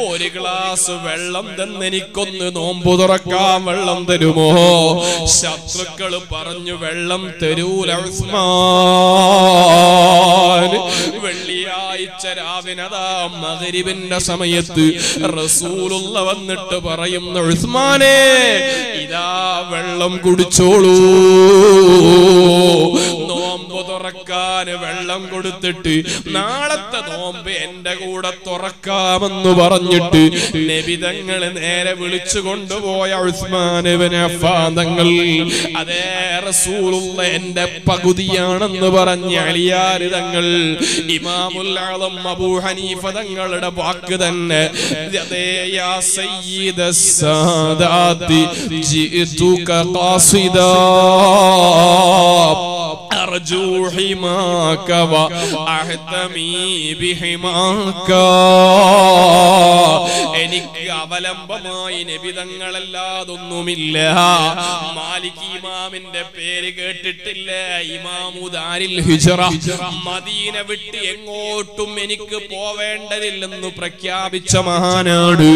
ഒരു ഗ്ലാസ് വെള്ളം തന്നെനിക്കൊന്ന് നോമ്പു തുറക്കാൻ വെള്ളം തരുമോ? ശത്രുക്കൾ പറഞ്ഞു വെള്ളം തരൂല വെള്ളിയാഴ്ച രാവിനതാ മകരിവിന്റെ സമയത്ത് റസൂലുള്ള വന്നിട്ട് പറയുന്ന ഉസ്മാനെ ഇതാ വെള്ളം കുടിച്ചോളൂ. നോമ്പ് തുറക്കാൻ വെള്ളം കൊടുത്തിട്ട് നാളത്തെ നോമ്പ് എന്റെ കൂടെ തുറക്കാമെന്ന് പറഞ്ഞിട്ട് നബിതങ്ങൾ നേരെ വിളിച്ചു കൊണ്ടുപോയ ഉസ്മാനങ്ങൾ അതേ റസൂലുള്ള എന്റെ പകുതിയാണെന്ന് പറഞ്ഞ അളിയാരിതങ്ങൾ ആളം അബൂ ഹനീഫ തങ്ങളുടെ വാക്ക് തന്നെ സാദാത്തി ജിഇതുക ഖാസിദാ. അർജു حماك വഅഹ്തമി بحماك എനിക്ക് അവലംബമായി നബിതങ്ങളല്ലാതൊന്നുമില്ല. മാലിക് ഇമാമിന്റെ പേര് കേട്ടിട്ടില്ല. ഇമാമുദാരിൽ ഹിജ്റ. മദീന വിട്ട് എങ്ങോട്ടും എനിക്ക് പോവേണ്ടതില്ലെന്ന് പ്രഖ്യാപിച്ച മഹാനാണ്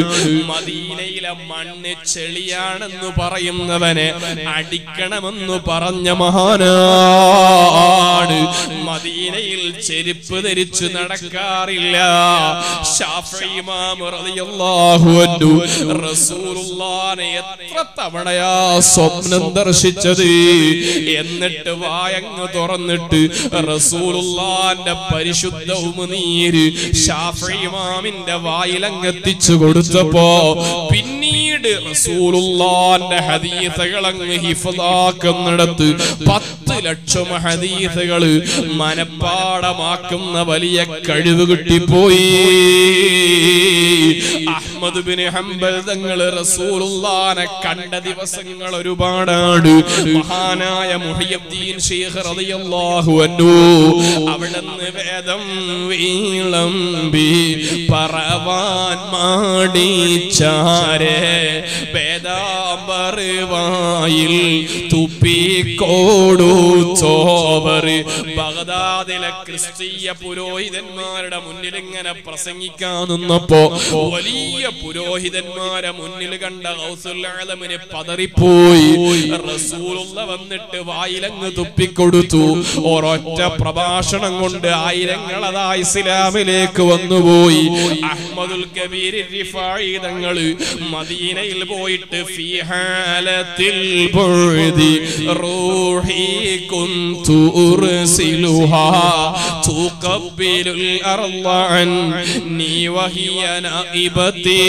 മദീനയിലെ മണ്ണ് ചെളിയാണെന്ന് പറയുന്നവനെ അടിക്കണമെന്ന് പറഞ്ഞ മഹാനാണ് മദീനയിൽ ചെരുപ്പ് ധരിച്ചു നടക്കാറില്ല. എത്ര തവണയാ സ്വപ്നം ദർശിച്ചത്? എന്നിട്ട് വായങ്ങ് തുറന്നിട്ട് റസൂലുള്ളാന്റെ പരിശുദ്ധ നീര് ഷാഫിമാമിന്റെ ഇമാമിന്റെ വായിലങ്ങ് എത്തിച്ചു കൊടുത്തപ്പോ പിന്നീട് റസൂലുള്ളാന്റെ ഹദീസകളങ്ങ് അങ്ങ് ഹിഫദാക്കുന്നിടത്ത് പത്ത് ലക്ഷം ഹദീസുകൾ മനപ്പാടമാക്കുന്ന വലിയ കഴിവ് കിട്ടിപ്പോയി. അഹ്മദ് ബിൻ ഹംബൽ തങ്ങൾ റസൂലുള്ളാനെ കണ്ട ദിവസങ്ങൾ ഒരുപാടാണ്. മഹാനായ മുഹിയുദ്ദീൻ ശൈഖ് റളിയല്ലാഹു അൻഹു അവിടുന്ന് വേദം വീളമ്പി പറവാൻ മാടിച്ചാരെ വേദാമ്പറിവായിൽ തുപ്പിക്കോടു. ബഗദാദിലെ ക്രിസ്തീയ പുരോഹിതന്മാരുടെ മുന്നിൽ ഇങ്ങനെ പ്രസംഗിക്കാൻ നിന്നപ്പോ വലിയ പുരോഹിതന്മാരെ മുന്നിൽ കണ്ട ഗൗസുൽ ആലമിന് പതറിപ്പോയി. റസൂലുള്ള വന്നിട്ട് വായിലങ്ങ് തുപ്പിക്കൊടുത്തു. ഒരൊറ്റ പ്രഭാഷണം കൊണ്ട് ആയിരങ്ങൾ അതാ ഇസ്ലാമിലേക്ക് വന്നുപോയി. അഹ്മദുൽ കബീർ തങ്ങൾ മദീനയിൽ പോയിട്ട് ഫിഹാലത്തിൽ റൂഹി കുന്തു ഉർസിലുഹാ തുഖബ്ബിലുൽ അർള അന്നി വഹിയ നായിബതി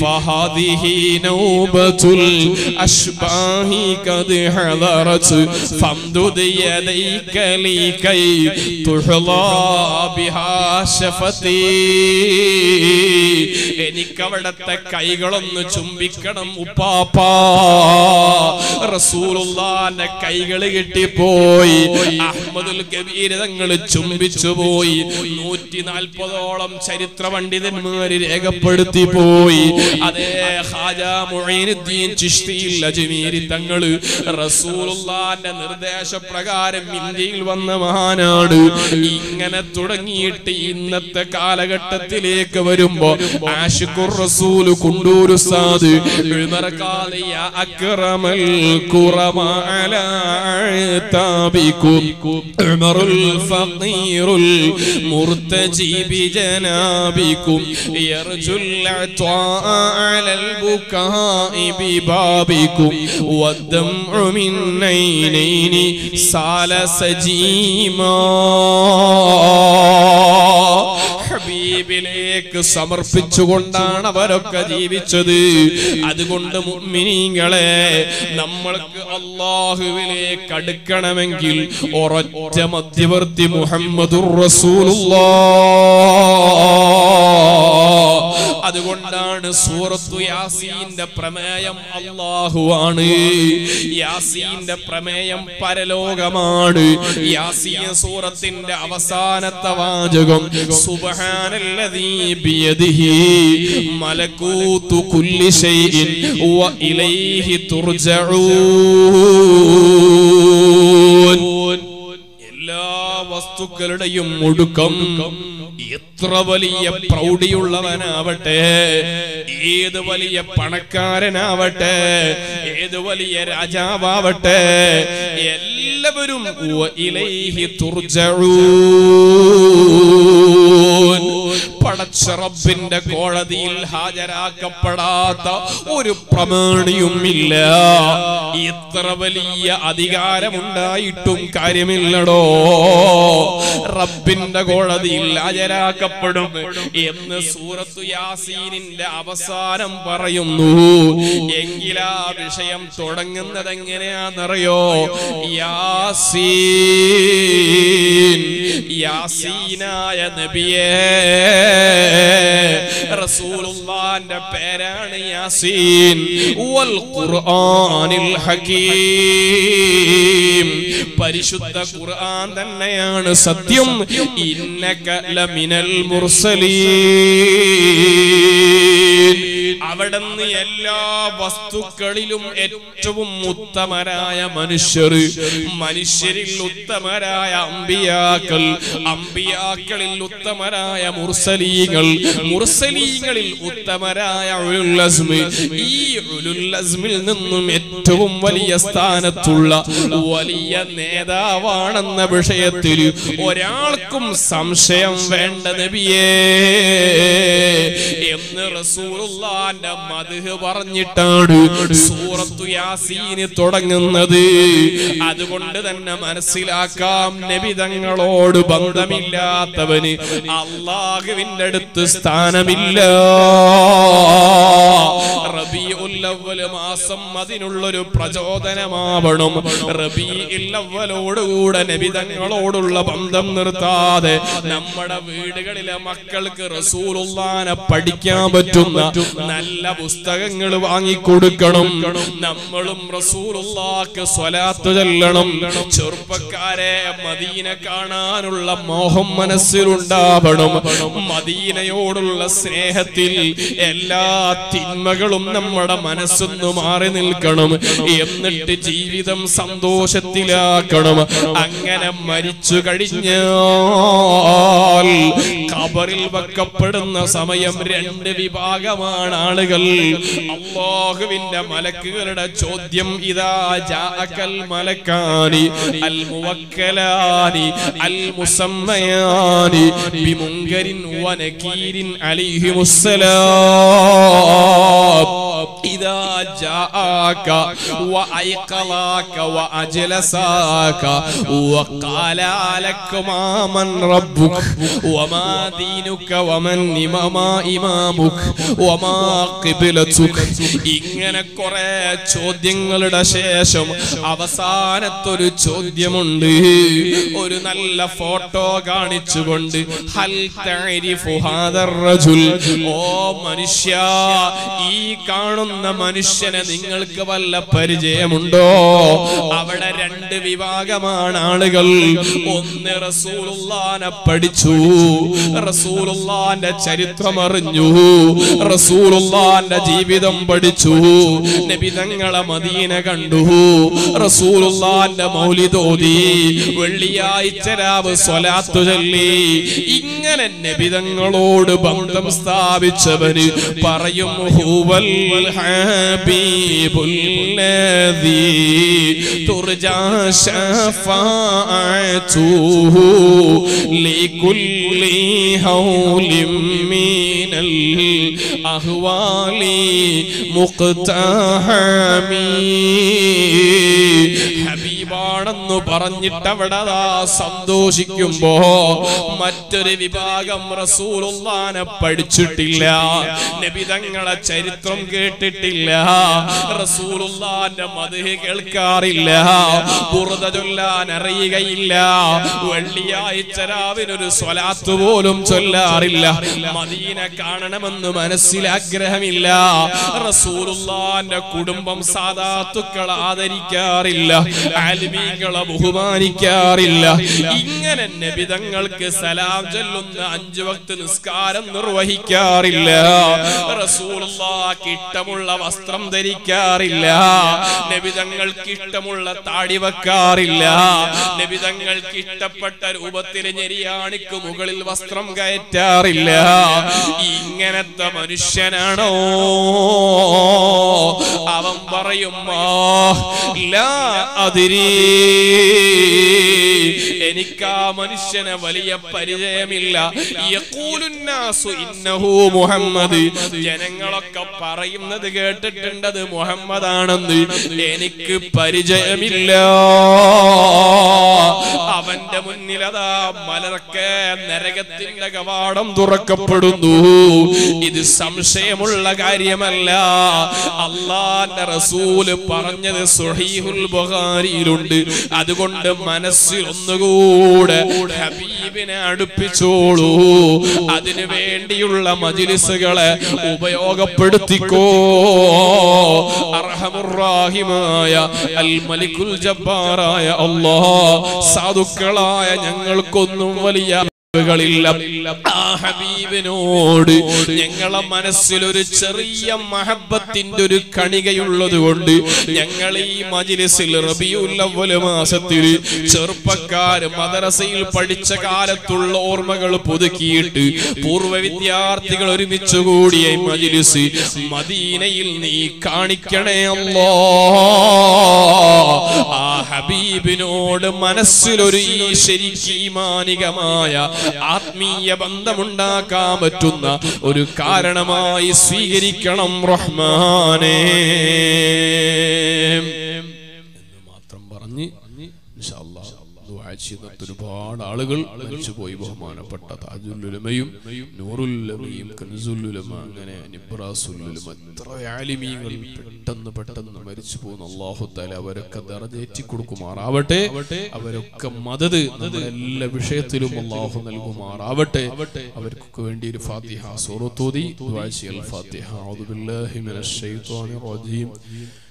فهذه نوبة الأشباه قد حضرت فامدد يديك لكي تحظى بها شفتي എനിക്കവിടത്തെ കൈകളൊന്ന് ചുംബിക്കണം ഉപ്പാപ്പാ റസൂലുള്ളാന്റെ കൈകൾ കിട്ടിപ്പോയി. അഹമ്മദുൽ കബീർ തങ്ങൾ ചുംബിച്ചു പോയി. നൂറ്റി നാൽപ്പതോളം ചരിത്ര പണ്ഡിതന്മാര് രേഖപ്പെടുത്തി പോയി അതേ ഖാജ മുഈനുദ്ദീൻ ചിശ്തിയിൽ അജ്മീരി തങ്ങൾ റസൂലുള്ളാന്റെ നിർദ്ദേശപ്രകാരം ഇന്ത്യയിൽ വന്ന മഹാനാണ്. ഇങ്ങനെ തുടങ്ങിയിട്ട് ഇന്നത്തെ കാലഘട്ടത്തിലേക്ക് വരുമ്പോ ആഷിഖുർ റസൂൽ കുണ്ടൂരു ഖാദിയ അക്രമൽ ഖുറമ على عتابكم عمر الفقير المرتجي بجنابكم. يرجو العطاء على البكاء ببابكم. والدمع من عينين سال سجيما. حبيبي ഹബീബിലേക്ക് സമർപ്പിച്ചുകൊണ്ടാണ് അവരൊക്കെ ജീവിച്ചത്. അതുകൊണ്ട് മുഅ്മിനീങ്ങളെ നമ്മൾക്ക് അള്ളാഹുവിലേക്ക് അടുക്കണമെങ്കിൽ ഒരൊറ്റ മധ്യവർത്തി മുഹമ്മദുർ റസൂലുള്ള. അതുകൊണ്ടാണ് സൂറത്തു യാസീന്റെ പ്രമേയം അള്ളാഹുവാണ് യാസീന്റെ പ്രമേയം പരലോകമാണ്. യാസീൻ സൂറത്തിന്റെ അവസാനത്തെ വാചകം സുബ്ഹാനല്ലദീ ബിയദിഹി മലകൂതു കുല്ലി ശൈഇൻ വ ഇലൈഹി തുർജഊൻ. എല്ലാ വസ്തുക്കളുടെയും ഒടുക്കം എത്ര വലിയ പ്രൗഢിയുള്ളവനാവട്ടെ ഏത് വലിയ പണക്കാരനാവട്ടെ ഏത് വലിയ രാജാവാവട്ടെ എല്ലാവരും ഇലൈഹി തുർജഊൻ. പടച്ച റബ്ബിന്റെ കോടതിയിൽ ഹാജരാക്കപ്പെടാത്ത ഒരു പ്രമാണിയും ഇല്ല. ഇത്ര വലിയ അധികാരമുണ്ടായിട്ടും കാര്യമില്ലടോ. റബ്ബിന്റെ കോടതിയിൽ ഹാജരാക്കപ്പെടും എന്ന് സൂറത്തു യാസീനിന്റെ അവസാനം പറയുന്നു. എങ്കിലാ വിഷയം തുടങ്ങുന്നത് എങ്ങനെയാണെന്നറിയോ യാസീൻ. യാസീനായ നബിയെ. റസൂലുള്ളാന്റെ പേരാണ് യാസീൻ. വൽ ഖുർആനിൽ ഹകീം. പരിശുദ്ധ ഖുർആൻ തന്നെയാണ് സത്യം. ഇന്നക ലമിനൽ മുർസലീൻ. അവിടുന്ന് എല്ലാ വസ്തുക്കളിലും ഏറ്റവും ഉത്തമരായ മനുഷ്യർ. മനുഷ്യരിൽ ഉത്തമരായ അമ്പിയാക്കൾ. അമ്പിയാക്കളിൽ ഉത്തമരായ മുർസലീങ്ങൾ. മുർസലീങ്ങളിൽ ഉത്തമരായ ഉലുൽ അസ്മി. ഈ ഉലുൽ അസ്മിൽ നിന്നും ഏറ്റവും വലിയ സ്ഥാനത്തുള്ള വലിയ നേതാവാണെന്ന വിഷയത്തിൽ ഒരാൾക്കും സംശയം വേണ്ട നബിയേ എന്ന് റസൂലുള്ളാന്റെ മദ്ഹ് പറഞ്ഞിട്ടാണ് സൂറത്തു യാസീന് തുടങ്ങുന്നത്. അതുകൊണ്ട് തന്നെ മനസ്സിലാക്കാം നബി തങ്ങളോട് ബന്ധമില്ലാത്തവന് അള്ളാഹുവിന്റെ അടുത്ത് സ്ഥാനമില്ല. മാസം അതിനുള്ളൊരു പ്രചോദനമാവണം. നബി തങ്ങളോടുള്ള ബന്ധം നിർത്താതെ നമ്മുടെ വീടുകളിലെ മക്കൾക്ക് റസൂലുള്ളാനെ പഠിക്കാൻ പറ്റുന്ന നല്ല പുസ്തകങ്ങൾ വാങ്ങി കൊടുക്കണം നമ്മളും റസൂലുള്ളാക്ക് സ്വലാത്ത് ചൊല്ലണം. ചെറുപ്പക്കാരെ മദീന കാണാനുള്ള മോഹം മനസ്സിലുണ്ടാവണം. മദീനയോടുള്ള സ്നേഹത്തിൽ എല്ലാ തിന്മകളും നമ്മുടെ മനസ്സൊന്നു മാറി നിൽക്കണം. എന്നിട്ട് ജീവിതം സന്തോഷത്തിലാക്കണം. അങ്ങനെ മരിച്ചു കഴിഞ്ഞാൽ കബറിൽ വെക്കപ്പെടുന്ന സമയം രണ്ട് വിഭാഗമാണ് ആളുകൾ. അള്ളാഹുവിന്റെ മലക്കുകളുടെ ചോദ്യം ഇതാ ജാഅകൽ മലക്കാനി അൽ മുവക്കലാനി അൽ മുസമ്മയാനി ബിമുങ്കരിൻ വനകീരിൻ അലൈഹിമുസ്സലാം. ഇതാ ജാഅക വഅയഖലാക വഅജ്ലസാക വഖാല ലക മാ മൻ റബ്ബുക വമാ وما دينك ومن وما إمامك وما قبلتك ഇങ്ങനെ കുറെ ചോദ്യങ്ങളുടെ ശേഷം അവസാനത്തൊരു ചോദ്യമുണ്ട് ഒരു നല്ല ഫോട്ടോ കാണിച്ചുകൊണ്ട് ഹൽ തഅരിഫു ഹാദർ റജുൽ ഓ മനുഷ്യ ഈ കാണുന്ന മനുഷ്യനെ നിങ്ങൾക്ക് വല്ല പരിചയമുണ്ടോ അവിടെ രണ്ട് വിഭാഗമാണ് ആളുകൾ ഒന്ന് റസൂലുള്ളാനെ പഠിച്ചു റസൂലുള്ളാന്റെ ചരിത്രം അറിഞ്ഞു റസൂലുള്ളാന്റെ ജീവിതം പഠിച്ചു. നബിതങ്ങളെ മദീന കണ്ടു. റസൂലുള്ളാന്റെ മൗലിതോതി വെള്ളിയാഴ്ച രാവ് സ്വലാത്തു ചൊല്ലി. ഇങ്ങനെ നബിതങ്ങളോട് ബന്ധം സ്ഥാപിച്ചവന് പറയും ഹുവൽ ഹബീബുൽ ലദീ ترجع شفاعته لكل هول من الأهوال مقتحمي. حبيب പറഞ്ഞിട്ട് പറഞ്ഞിട്ടവിടതാ സന്തോഷിക്കുമ്പോ മറ്റൊരു വിഭാഗം റസൂലുള്ളാനെ പഠിച്ചിട്ടില്ല. നബിതങ്ങളെ ചരിത്രം കേട്ടിട്ടില്ല. റസൂലുള്ളാന്റെ മധു കേൾക്കാറില്ല. ബുറുദ ചൊല്ലാൻ അറിയുകയില്ല. വെള്ളിയാഴ്ച രാവിനൊരു സ്വലാത്ത് പോലും ചൊല്ലാറില്ല. മദീന കാണണമെന്ന് മനസ്സിൽ ആഗ്രഹമില്ല. റസൂലുള്ളാന്റെ കുടുംബം സാധാത്തുക്കൾ ആദരിക്കാറില്ല. ആലിമീങ്ങളെ ബഹുമാനിക്കാറില്ല. ഇങ്ങനെ നബിതങ്ങൾക്ക് സലാം ചൊല്ലുന്ന അഞ്ചു വക്ത് നിസ്കാരം നിർവഹിക്കാറില്ല. റസൂലുള്ളാക്ക് ഇഷ്ടമുള്ള വസ്ത്രം ധരിക്കാറില്ല. നബിതങ്ങൾക്ക് ഇഷ്ടമുള്ള താടി വെക്കാറില്ല. നബിതങ്ങൾക്ക് ഇഷ്ടപ്പെട്ട രൂപത്തിൽ ഞെരിയാണിക്ക് മുകളിൽ വസ്ത്രം കയറ്റാറില്ല. ഇങ്ങനത്തെ മനുഷ്യനാണോ? അവൻ പറയും "ആ, ലാ അതിരീ എനിക്ക് ആ മനുഷ്യനെ വലിയ പരിചയമില്ല. മുഹമ്മദ്. ജനങ്ങളൊക്കെ പറയുന്നത് കേട്ടിട്ടുണ്ടത് മുഹമ്മദാണെന്ന്. എനിക്ക് പരിചയമില്ല. അവന്റെ മുന്നിലതാ മലർക്കെ നരകത്തിന്റെ കവാടം തുറക്കപ്പെടുന്നു. ഇത് സംശയമുള്ള കാര്യമല്ല. അള്ളാന്റെ റസൂൽ പറഞ്ഞത് സുഹീഹുൽ ബുഖാരിയിലുണ്ട്. അതുകൊണ്ട് മനസ്സിൽ ഒന്നുകൂടെ ഹബീബിനെ അടുപ്പിച്ചോളൂ. അതിനു വേണ്ടിയുള്ള മജിലിസുകളെ ഉപയോഗപ്പെടുത്തിക്കോ. അർഹമുറാഹിമായ അൽ മലിക്കുൽ ജബ്ബാറായ അല്ലാ സാധുക്കളായ ഞങ്ങൾക്കൊന്നും വലിയ ഹബീബിനോട് ഞങ്ങളെ മനസ്സിലൊരു ചെറിയ മഹബത്തിന്റെ ഒരു കണികയുള്ളത് കൊണ്ട് ഞങ്ങൾ ഈ മജിലിസിൽ റബിയുല്ലവൽ മാസത്തിൽ ചെറുപ്പക്കാര് മദ്രസയിൽ പഠിച്ച കാലത്തുള്ള ഓർമ്മകൾ പുതുക്കിയിട്ട് പൂർവ വിദ്യാർത്ഥികൾ ഒരുമിച്ച് കൂടിയ മജിലിസ് മദീനയിൽ നീ കാണിക്കണേ അല്ലോ. ആ ഹബീബിനോട് മനസ്സിലൊരു ഈ ശരിക്ക് ഈമാനികമായ ആത്മീയ ബന്ധമുണ്ടാക്കാൻ പറ്റുന്ന ഒരു കാരണമായി സ്വീകരിക്കണം റഹ്മാനേ. എന്ന് മാത്രം പറഞ്ഞ് ഇൻഷാ ദുആ ചെയ്യുന്ന ഒരുപാട് ആളുകൾ മരിച്ചുപോയി. ബഹുമാനപ്പെട്ട താജുല്ലുലമയും നൂറുല്ലമയും കൻസുല്ലുലമ അങ്ങനെ നിബ്രാസുല്ലുലമ എത്ര ആലിമീങ്ങൾ പെട്ടെന്ന് പെട്ടെന്ന് മരിച്ചു പോകുന്ന അള്ളാഹു താല അവരൊക്കെ ദറജേറ്റി കൊടുക്കുമാറാവട്ടെ. അവരൊക്കെ മദത് എല്ലാ വിഷയത്തിലും അള്ളാഹു നൽകുമാറാവട്ടെ. അവർക്കൊക്കെ വേണ്ടി ഒരു ഫാത്തിഹ സൂറത്തോതി ഫാത്തിഹ. ഔദു ബില്ലാഹി മിനശ് റജീം.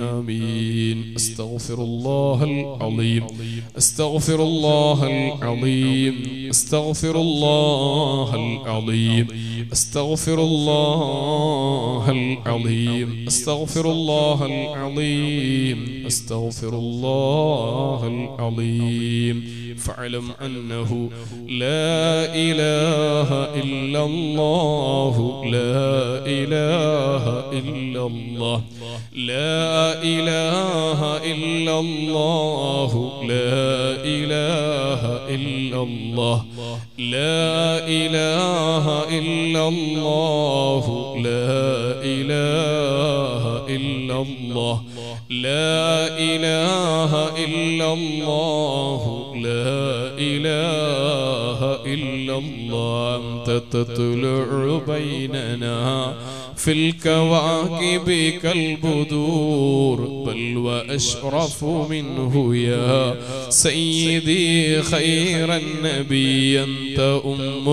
آمين. أستغفر الله العظيم. أستغفر الله العظيم. أستغفر الله العظيم. أستغفر الله العظيم. أستغفر الله العظيم. أستغفر الله العظيم. فاعلم أنه لا إله إلا الله لا إله إلا الله لا إله إلا الله لا إله إلا الله لا إله إلا الله لا إله إلا الله. لا إله إلا الله. لا إله إلا الله. أنت تطلع بيننا. في الكواكب كالبدور بل واشرف منه يا سيدي خير النبي انت ام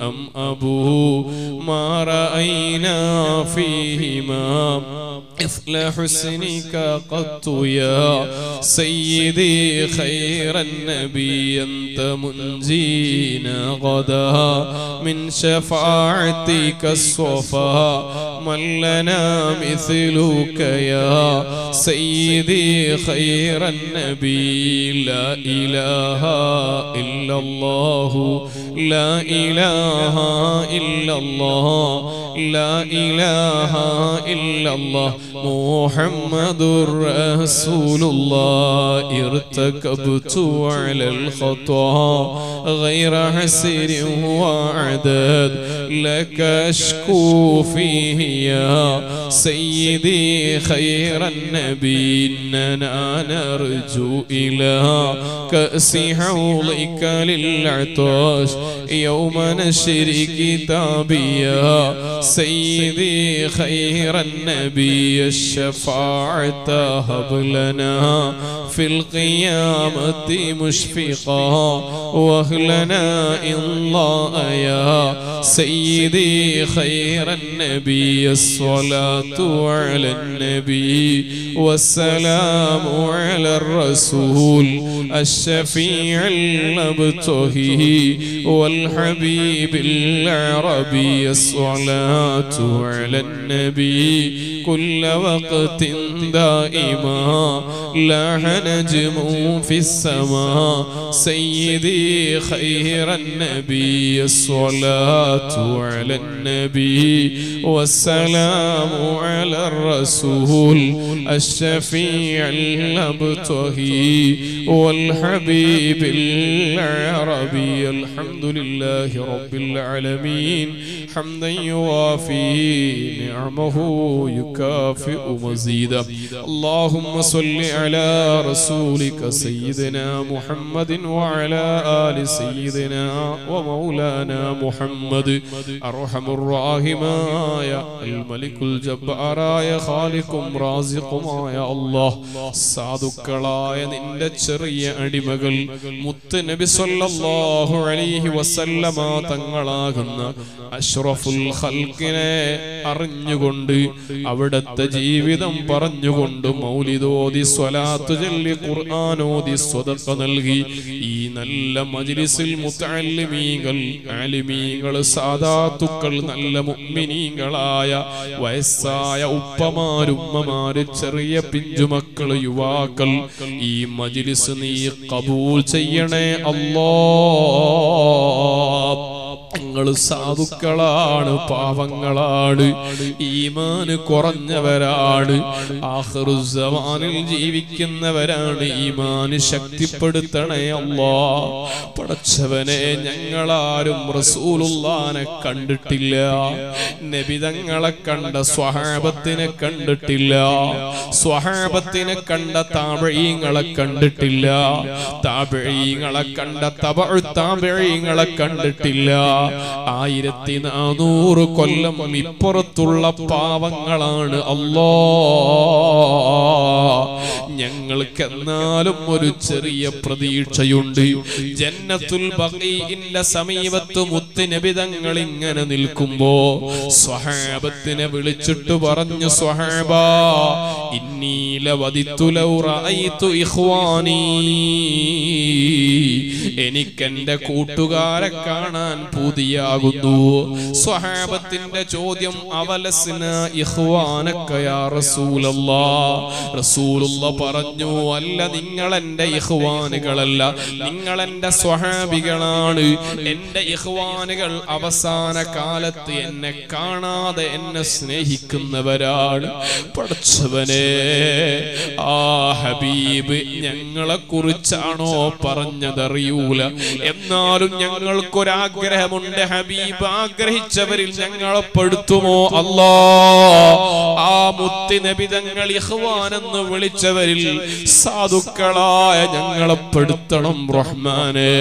ام ابو؟ ما راينا فيهما؟ مثل حسنك قط يا سيدي خير النبي انت منجينا غدا من شفاعتك الصفا. من لنا مثلك يا سيدي خير النبي. لا إله إلا الله لا إله إلا الله لا إله إلا الله. محمد رسول الله ارتكبت على الخطأ غير حسر وعدد. لك أشكو فيه يا سيدي خير النبي إننا نرجو إلى كأس حوضك للعطاش يوم نشر كتابي يا سيدي خير النبي الشفاعة هب لنا في القيامة مشفقا. وأهلنا إن الله يا سيدي خير النبي الصلاة على النبي والسلام على الرسول الشفيع المبتهي والحبيب العربي الصلاة على النبي. كل وقت دائما لاح نجم في السماء سيدي خير النبي الصلاة على النبي. والسلام على الرسول الشفيع المبتهي والحبيب العربي الحمد لله رب العالمين. حمدا يوافي نعمه يكافئ مزيدا. اللهم صل على رسولك سيدنا محمد وعلى آل سيدنا ومولانا محمد. أرحم الراحمايا الملك الجباراയ خالقും റാസിഖുമായ لا സാധുക്കളായ നിന്റെ مغل مت نبي صلى الله عليه وسلم തങ്ങളാകുന്ന അശ്ര അഷ്റഫുൽ ഖൽഖിനെ അറിഞ്ഞുകൊണ്ട് അവിടുത്തെ ജീവിതം പറഞ്ഞുകൊണ്ട് മൗലിദോദി സ്വലാത്ത് ചൊല്ലി ഖുർആനോദി സ്വതക്ക നൽകി. ഈ നല്ല മജ്ലിസിൽ മുത്തഅല്ലിമീങ്ങൾ ആലിമീങ്ങൾ സാദാത്തുക്കൾ നല്ല മുഅ്മിനീങ്ങളായ വയസ്സായ ഉപ്പമാരുമ്മമാര് ചെറിയ പിഞ്ചുമക്കൾ യുവാക്കൾ ഈ മജ്ലിസ് നീ കബൂൽ ചെയ്യണേ അല്ലാ ഞങ്ങൾ സാധുക്കളാണ് പാവങ്ങളാണ് ഈമാന് കുറഞ്ഞവരാണ്. ആഹ്റുസവാനിൽ ജീവിക്കുന്നവരാണ്. ഈമാന് ശക്തിപ്പെടുത്തണേ അല്ലാ. പടച്ചവനെ ഞങ്ങളാരും റസൂലുള്ളാനെ കണ്ടിട്ടില്ല. നബിതങ്ങളെ കണ്ട സ്വഹാബത്തിനെ കണ്ടിട്ടില്ല. സ്വഹാബത്തിനെ കണ്ട താപഴീങ്ങളെ കണ്ടിട്ടില്ല. താപഴീങ്ങളെ കണ്ട തപ താപഴീങ്ങളെ കണ്ടിട്ടില്ല. ആയിരത്തി നാനൂറ് കൊല്ലം ഇപ്പുറത്തുള്ള പാവങ്ങളാണ് അല്ലോ ഞങ്ങൾക്ക് എന്നാലും ഒരു ചെറിയ പ്രതീക്ഷയുണ്ട്. ജന്നത്തുൽ ബഖീഇന്റെ സമീപത്ത് മുത്തുനബിതങ്ങൾ ഇങ്ങനെ നിൽക്കുമ്പോ സ്വഹാബത്തിനെ വിളിച്ചിട്ട് പറഞ്ഞു സ്വഹാബ ഇന്നീല എനിക്കെന്റെ കൂട്ടുകാരെ കാണാൻ പൂതിയാകുന്നു സ്വഹാബത്തിന്റെ ചോദ്യം അവലസിന് റസൂലുള്ള പറഞ്ഞു അല്ല നിങ്ങൾ എന്റെ ഇഖ്വാനുകളല്ല നിങ്ങൾ എന്റെ സ്വഹാബികളാണ്. എന്റെ ഇഹ്വാനുകൾ അവസാന കാലത്ത് എന്നെ കാണാതെ എന്നെ സ്നേഹിക്കുന്നവരാണ്. പഠിച്ചവനെ ആ ഹബീബ് ഞങ്ങളെ കുറിച്ചാണോ പറഞ്ഞതറിയൂല. എന്നാലും ഞങ്ങൾക്കൊരാഗ്രഹമുണ്ട് ഹബീബ് ആഗ്രഹിച്ചവരിൽ ഞങ്ങളെ പെടുത്തുമോ? അല്ലാ. ആ മുത്തി നബിതങ്ങൾ ഇഹ്വാനെന്ന് വിളിച്ചവരിൽ സാധുക്കളായ ഞങ്ങളെ പെടുത്തണം റഹ്മാനെ.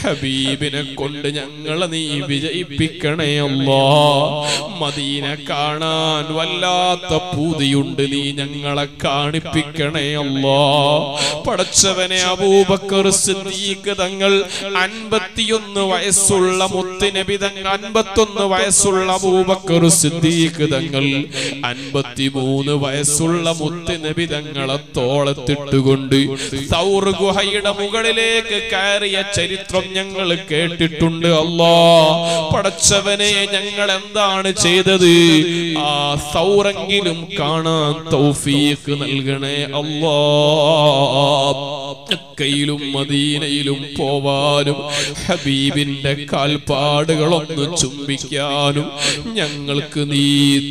ഹബീബിനെ കൊണ്ട് ഞങ്ങളെ നീ വിജയിപ്പിക്കണേ അല്ലാ. മദീന കാണാൻ വല്ലാത്ത പൂതിയുണ്ട് നീ ഞങ്ങളെ കാണിപ്പിക്കണേ അല്ലാ. പടച്ചവനെ അബൂബക്കർ സിദ്ദീഖ് തങ്ങൾ അൻപത്തിയൊന്ന് വയസ്സുള്ള മുത്തുനബി തങ്ങൾ അൻപത്തൊന്ന് വയസ്സുള്ള അബൂബക്കർ സിദ്ദീഖ് തങ്ങൾ അൻപത്തിമൂന്ന് വയസ്സുള്ള മുത്ത് നബി തങ്ങളെ തോളത്തിട്ടുകൊണ്ട് സൗർ ഗുഹയുടെ മുകളിലേക്ക് കയറിയ ചരിത്രം ഞങ്ങൾ കേട്ടിട്ടുണ്ട്. അല്ലോ പടച്ചവനെ ഞങ്ങൾ എന്താണ് ചെയ്തത്? ആ സൗറെങ്കിലും കാണാൻ തൗഫീഖ് നൽകണേ. അല്ലോ മക്കയിലും മദീനയിലും പോവാനും ഹബീബിന്റെ കാൽപ്പാടുകളൊന്ന് ചുംബിക്കാനും ഞങ്ങൾക്ക് നീ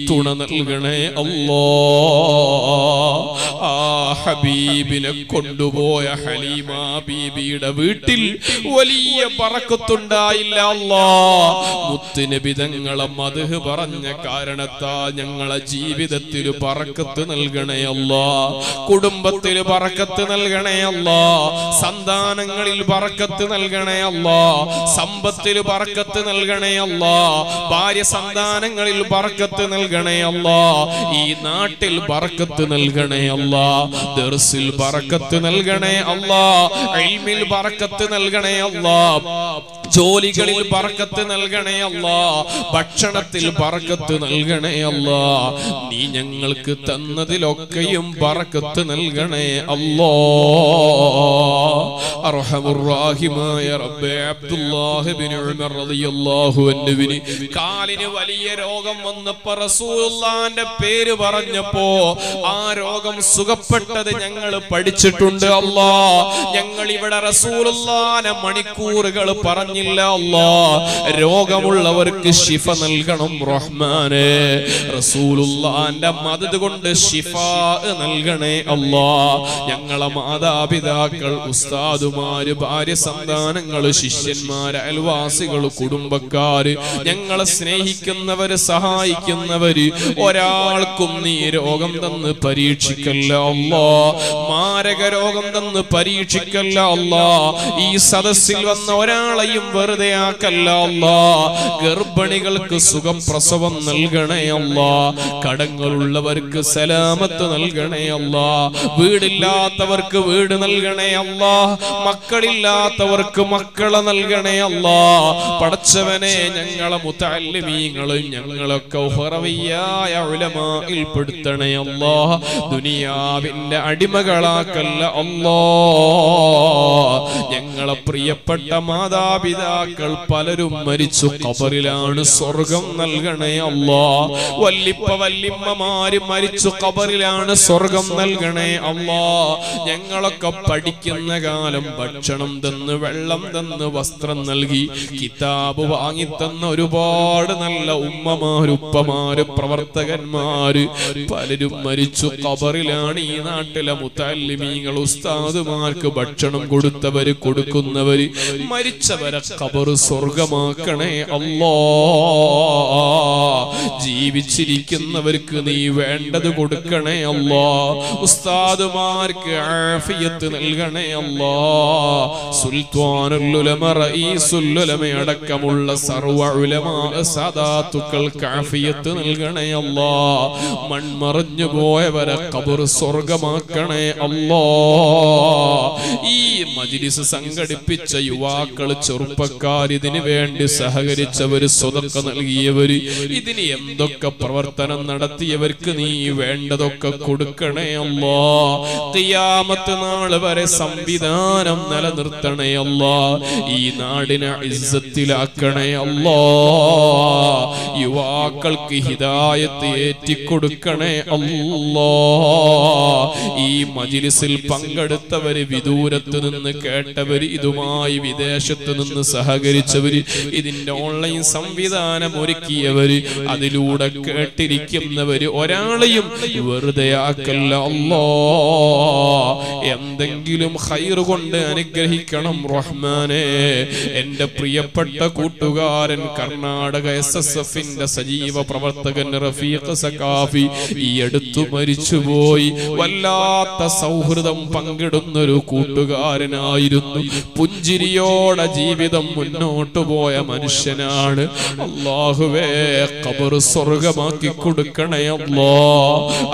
തുണ നൽകണേ അല്ലോ. ആ ഹബീബിനെ കൊണ്ടുപോയ ഹലീമ ബീബിയുടെ വീട്ടിൽ വലിയ പറക്കത്തുണ്ടായില്ല അല്ലോ. മുത്തിന് വിധങ്ങളെ മധു പറഞ്ഞ കാരണത്താ ഞങ്ങളെ ജീവിതത്തിൽ പറക്കത്ത് നൽകണേ അല്ലോ. കുടുംബത്തിൽ പറക്കത്ത് നൽകണേ അല്ലോ. സന്താനങ്ങളിൽ പറക്കത്ത് നൽകണേ അല്ലോ. സമ്പത്തിൽ പറക്കത്ത് നൽകണേ അല്ലാ. ഭാര്യ സന്താനങ്ങളിൽ ബർക്കത്ത് നൽകണേ അല്ലാ. ഈ നാട്ടിൽ ബർക്കത്ത് നൽകണേ അല്ലാ. ദർസിൽ ബർക്കത്ത് നൽകണേ അല്ലാ. ഇൽമിൽ ബർക്കത്ത് നൽകണേ അല്ലാ. ജോലികളിൽ പറക്കത്ത് നൽകണേ അല്ല. ഭക്ഷണത്തിൽ പറക്കത്ത് നൽകണേ അല്ല. നീ ഞങ്ങൾക്ക് തന്നതിലൊക്കെയും പറക്കത്ത് നൽകണേ അല്ലോ. അർഹമുറാഹിമായ റബ്ബേ അബ്ദുല്ലാഹി ബിൻ ഉമർ റളിയല്ലാഹു അൻഹുവിന് കാലിന് വലിയ രോഗം വന്നപ്പോൾ റസൂലുള്ളാന്റെ പേര് പറഞ്ഞപ്പോ ആ രോഗം സുഖപ്പെട്ടത് ഞങ്ങൾ പഠിച്ചിട്ടുണ്ട് അല്ലാ. ഞങ്ങൾ ഇവിടെ റസൂലുള്ളാനെ മണിക്കൂറുകൾ പറഞ്ഞില്ല അല്ലാ. രോഗമുള്ളവർക്ക് ശിഫ നൽകണം റഹ്മാനെ. റസൂലുള്ളാന്റെ മദത് കൊണ്ട് ശിഫ നൽകണേ അല്ലാ. ഞങ്ങളെ മാതാപിതാക്കൾ ഉസ്താദുമാര് ഭാര്യ സന്താനങ്ങൾ ശിഷ്യന്മാര് അയൽവാസികൾ കുടുംബക്കാര് ഞങ്ങളെ സ്നേഹിക്കുന്നവര് സഹായിക്കുന്നവര് ഒരാൾക്കും നീ രോഗം തന്ന് പരീക്ഷിക്കല്ല അല്ലാ. മാരക രോഗം തന്ന് പരീക്ഷിക്കല്ല അല്ലാ. ഈ സദസ്സിൽ വന്ന ഒരാളെയും വെറുതെ ആക്കല്ല അല്ലാ ഗർഭിണികൾക്ക് സുഖപ്രസവം നൽകണേ അല്ലാ. കടങ്ങളുള്ളവർക്ക് സലാമത്ത് നൽകണേ അല്ലാ. വീടില്ലാത്തവർക്ക് വീട് നൽകണേ അല്ലാ. മക്കളില്ലാത്തവർക്ക് മക്കളെ നൽകണേ അല്ലാ. പടച്ചവനെ ഞങ്ങളെ മുത്തല്ലിമീങ്ങളും ഞങ്ങളൊക്കെ ഉഹറവിയായ ഉലമായിൽ പെടുത്തണേ അല്ലാ. ദുനിയാവിന്റെ അടിമകളാക്കല്ല അല്ലോ. ഞങ്ങളെ പ്രിയപ്പെട്ട മാതാപിതാക്കൾ പലരും മരിച്ചു കബറിലാ ഖബറിലാണ് സ്വർഗം നൽകണേ അല്ല വല്ലിപ്പ വല്ലിമ്മമാര് മരിച്ചു കബറിലാണ് സ്വർഗം നൽകണേ അല്ല ഞങ്ങളൊക്കെ പഠിക്കുന്ന കാലം ഭക്ഷണം തന്ന് വെള്ളം തന്ന് വസ്ത്രം നൽകി കിതാബ് വാങ്ങി തന്ന ഒരുപാട് നല്ല ഉമ്മമാര് ഉപ്പമാര് പ്രവർത്തകന്മാര് പലരും മരിച്ചു കബറിലാണ് ഈ നാട്ടിലെ മുത്തല്ലിമീങ്ങൾ ഉസ്താദുമാർക്ക് ഭക്ഷണം കൊടുത്തവര് കൊടുക്കുന്നവര് മരിച്ചവരെ കബറ് സ്വർഗമാക്കണേ അല്ലാ ജീവിച്ചിരിക്കുന്നവർക്ക് നീ വേണ്ടത് കൊടുക്കണേ അല്ലോ. ഉസ്താദുമാർക്ക് ആഫിയത്ത് നൽകണേ അല്ലാ. സുൽത്താനുലുലമ റഈസുലുലമ അടക്കമുള്ള സർവ ഉലമാ സാദാത്തുക്കൾക്ക് ആഫിയത്ത് നൽകണേ അല്ലോ. മൺമറഞ്ഞു പോയവരെ കബർ സ്വർഗമാക്കണേ അല്ലോ. ഈ മജിലിസ് സംഘടിപ്പിച്ച യുവാക്കൾ ചെറുപ്പക്കാർ ഇതിനു വേണ്ടി സഹകരിച്ചവര് സ്വതക്ക നൽകിയവര് ഇതിന് എന്തൊക്കെ പ്രവർത്തനം നടത്തിയവർക്ക് നീ വേണ്ടതൊക്കെ കൊടുക്കണേ അല്ലാ. തിയാമത്ത് നാൾ വരെ സംവിധാനം നിലനിർത്തണേ അല്ല. ഈ നാടിനെ ഇസ്സത്തിലാക്കണേ അല്ല. യുവാക്കൾക്ക് ഹിദായത്ത് ഏറ്റിക്കൊടുക്കണേ അല്ല. ഈ മജിലിസിൽ പങ്കെടുത്തവര് വിദൂരത്ത് നിന്ന് കേട്ടവര് ഇതുമായി വിദേശത്ത് നിന്ന് സഹകരിച്ചവര് ഇതിന്റെ ഓൺലൈൻ സംവിധാനം ഒരുക്കിയവര് അതിലൂടെ കേട്ടിരിക്കുന്നവര് ഒരാളെയും വെറുതെ അല്ലോ എന്തെങ്കിലും ഹൈർ കൊണ്ട് അനുഗ്രഹിക്കണം റഹ്മാനെ. എന്റെ പ്രിയപ്പെട്ട കൂട്ടുകാരൻ കർണാടക എസ് എസ് എഫിന്റെ സജീവ പ്രവർത്തകൻ റഫീഖ് സഖാഫി ഈ എടുത്തു മരിച്ചുപോയി. വല്ലാത്ത സൗഹൃദം പങ്കിടുന്ന ഒരു കൂട്ടുകാരനായിരുന്നു. പുഞ്ചിരിയോടെ ജീവിതം മുന്നോട്ടു പോയ മനുഷ്യനാണ്. അള്ളാഹുവേ ഖബർ സ്വർഗമാക്കി കൊടുക്കണേ അല്ലാ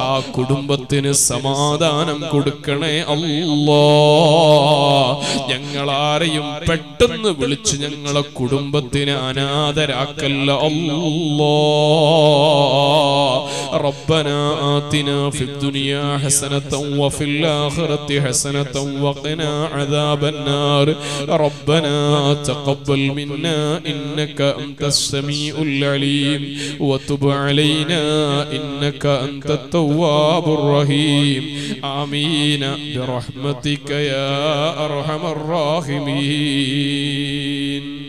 ആ കുടുംബത്തിന് സമാധാനം കൊടുക്കണേ അല്ലാ ഞങ്ങളാരെയും പെട്ടെന്ന് വിളിച്ച് ഞങ്ങളെ കുടുംബത്തിന് അനാഥരാക്കല്ല അല്ലാ ربنا آتنا في الدنيا حسنة وفي الآخرة حسنة وقنا عذاب النار ربنا تقبل منا إنك أنت السميع العليم. وتب علينا إنك أنت التواب الرحيم. آمين. برحمتك يا أرحم الراحمين.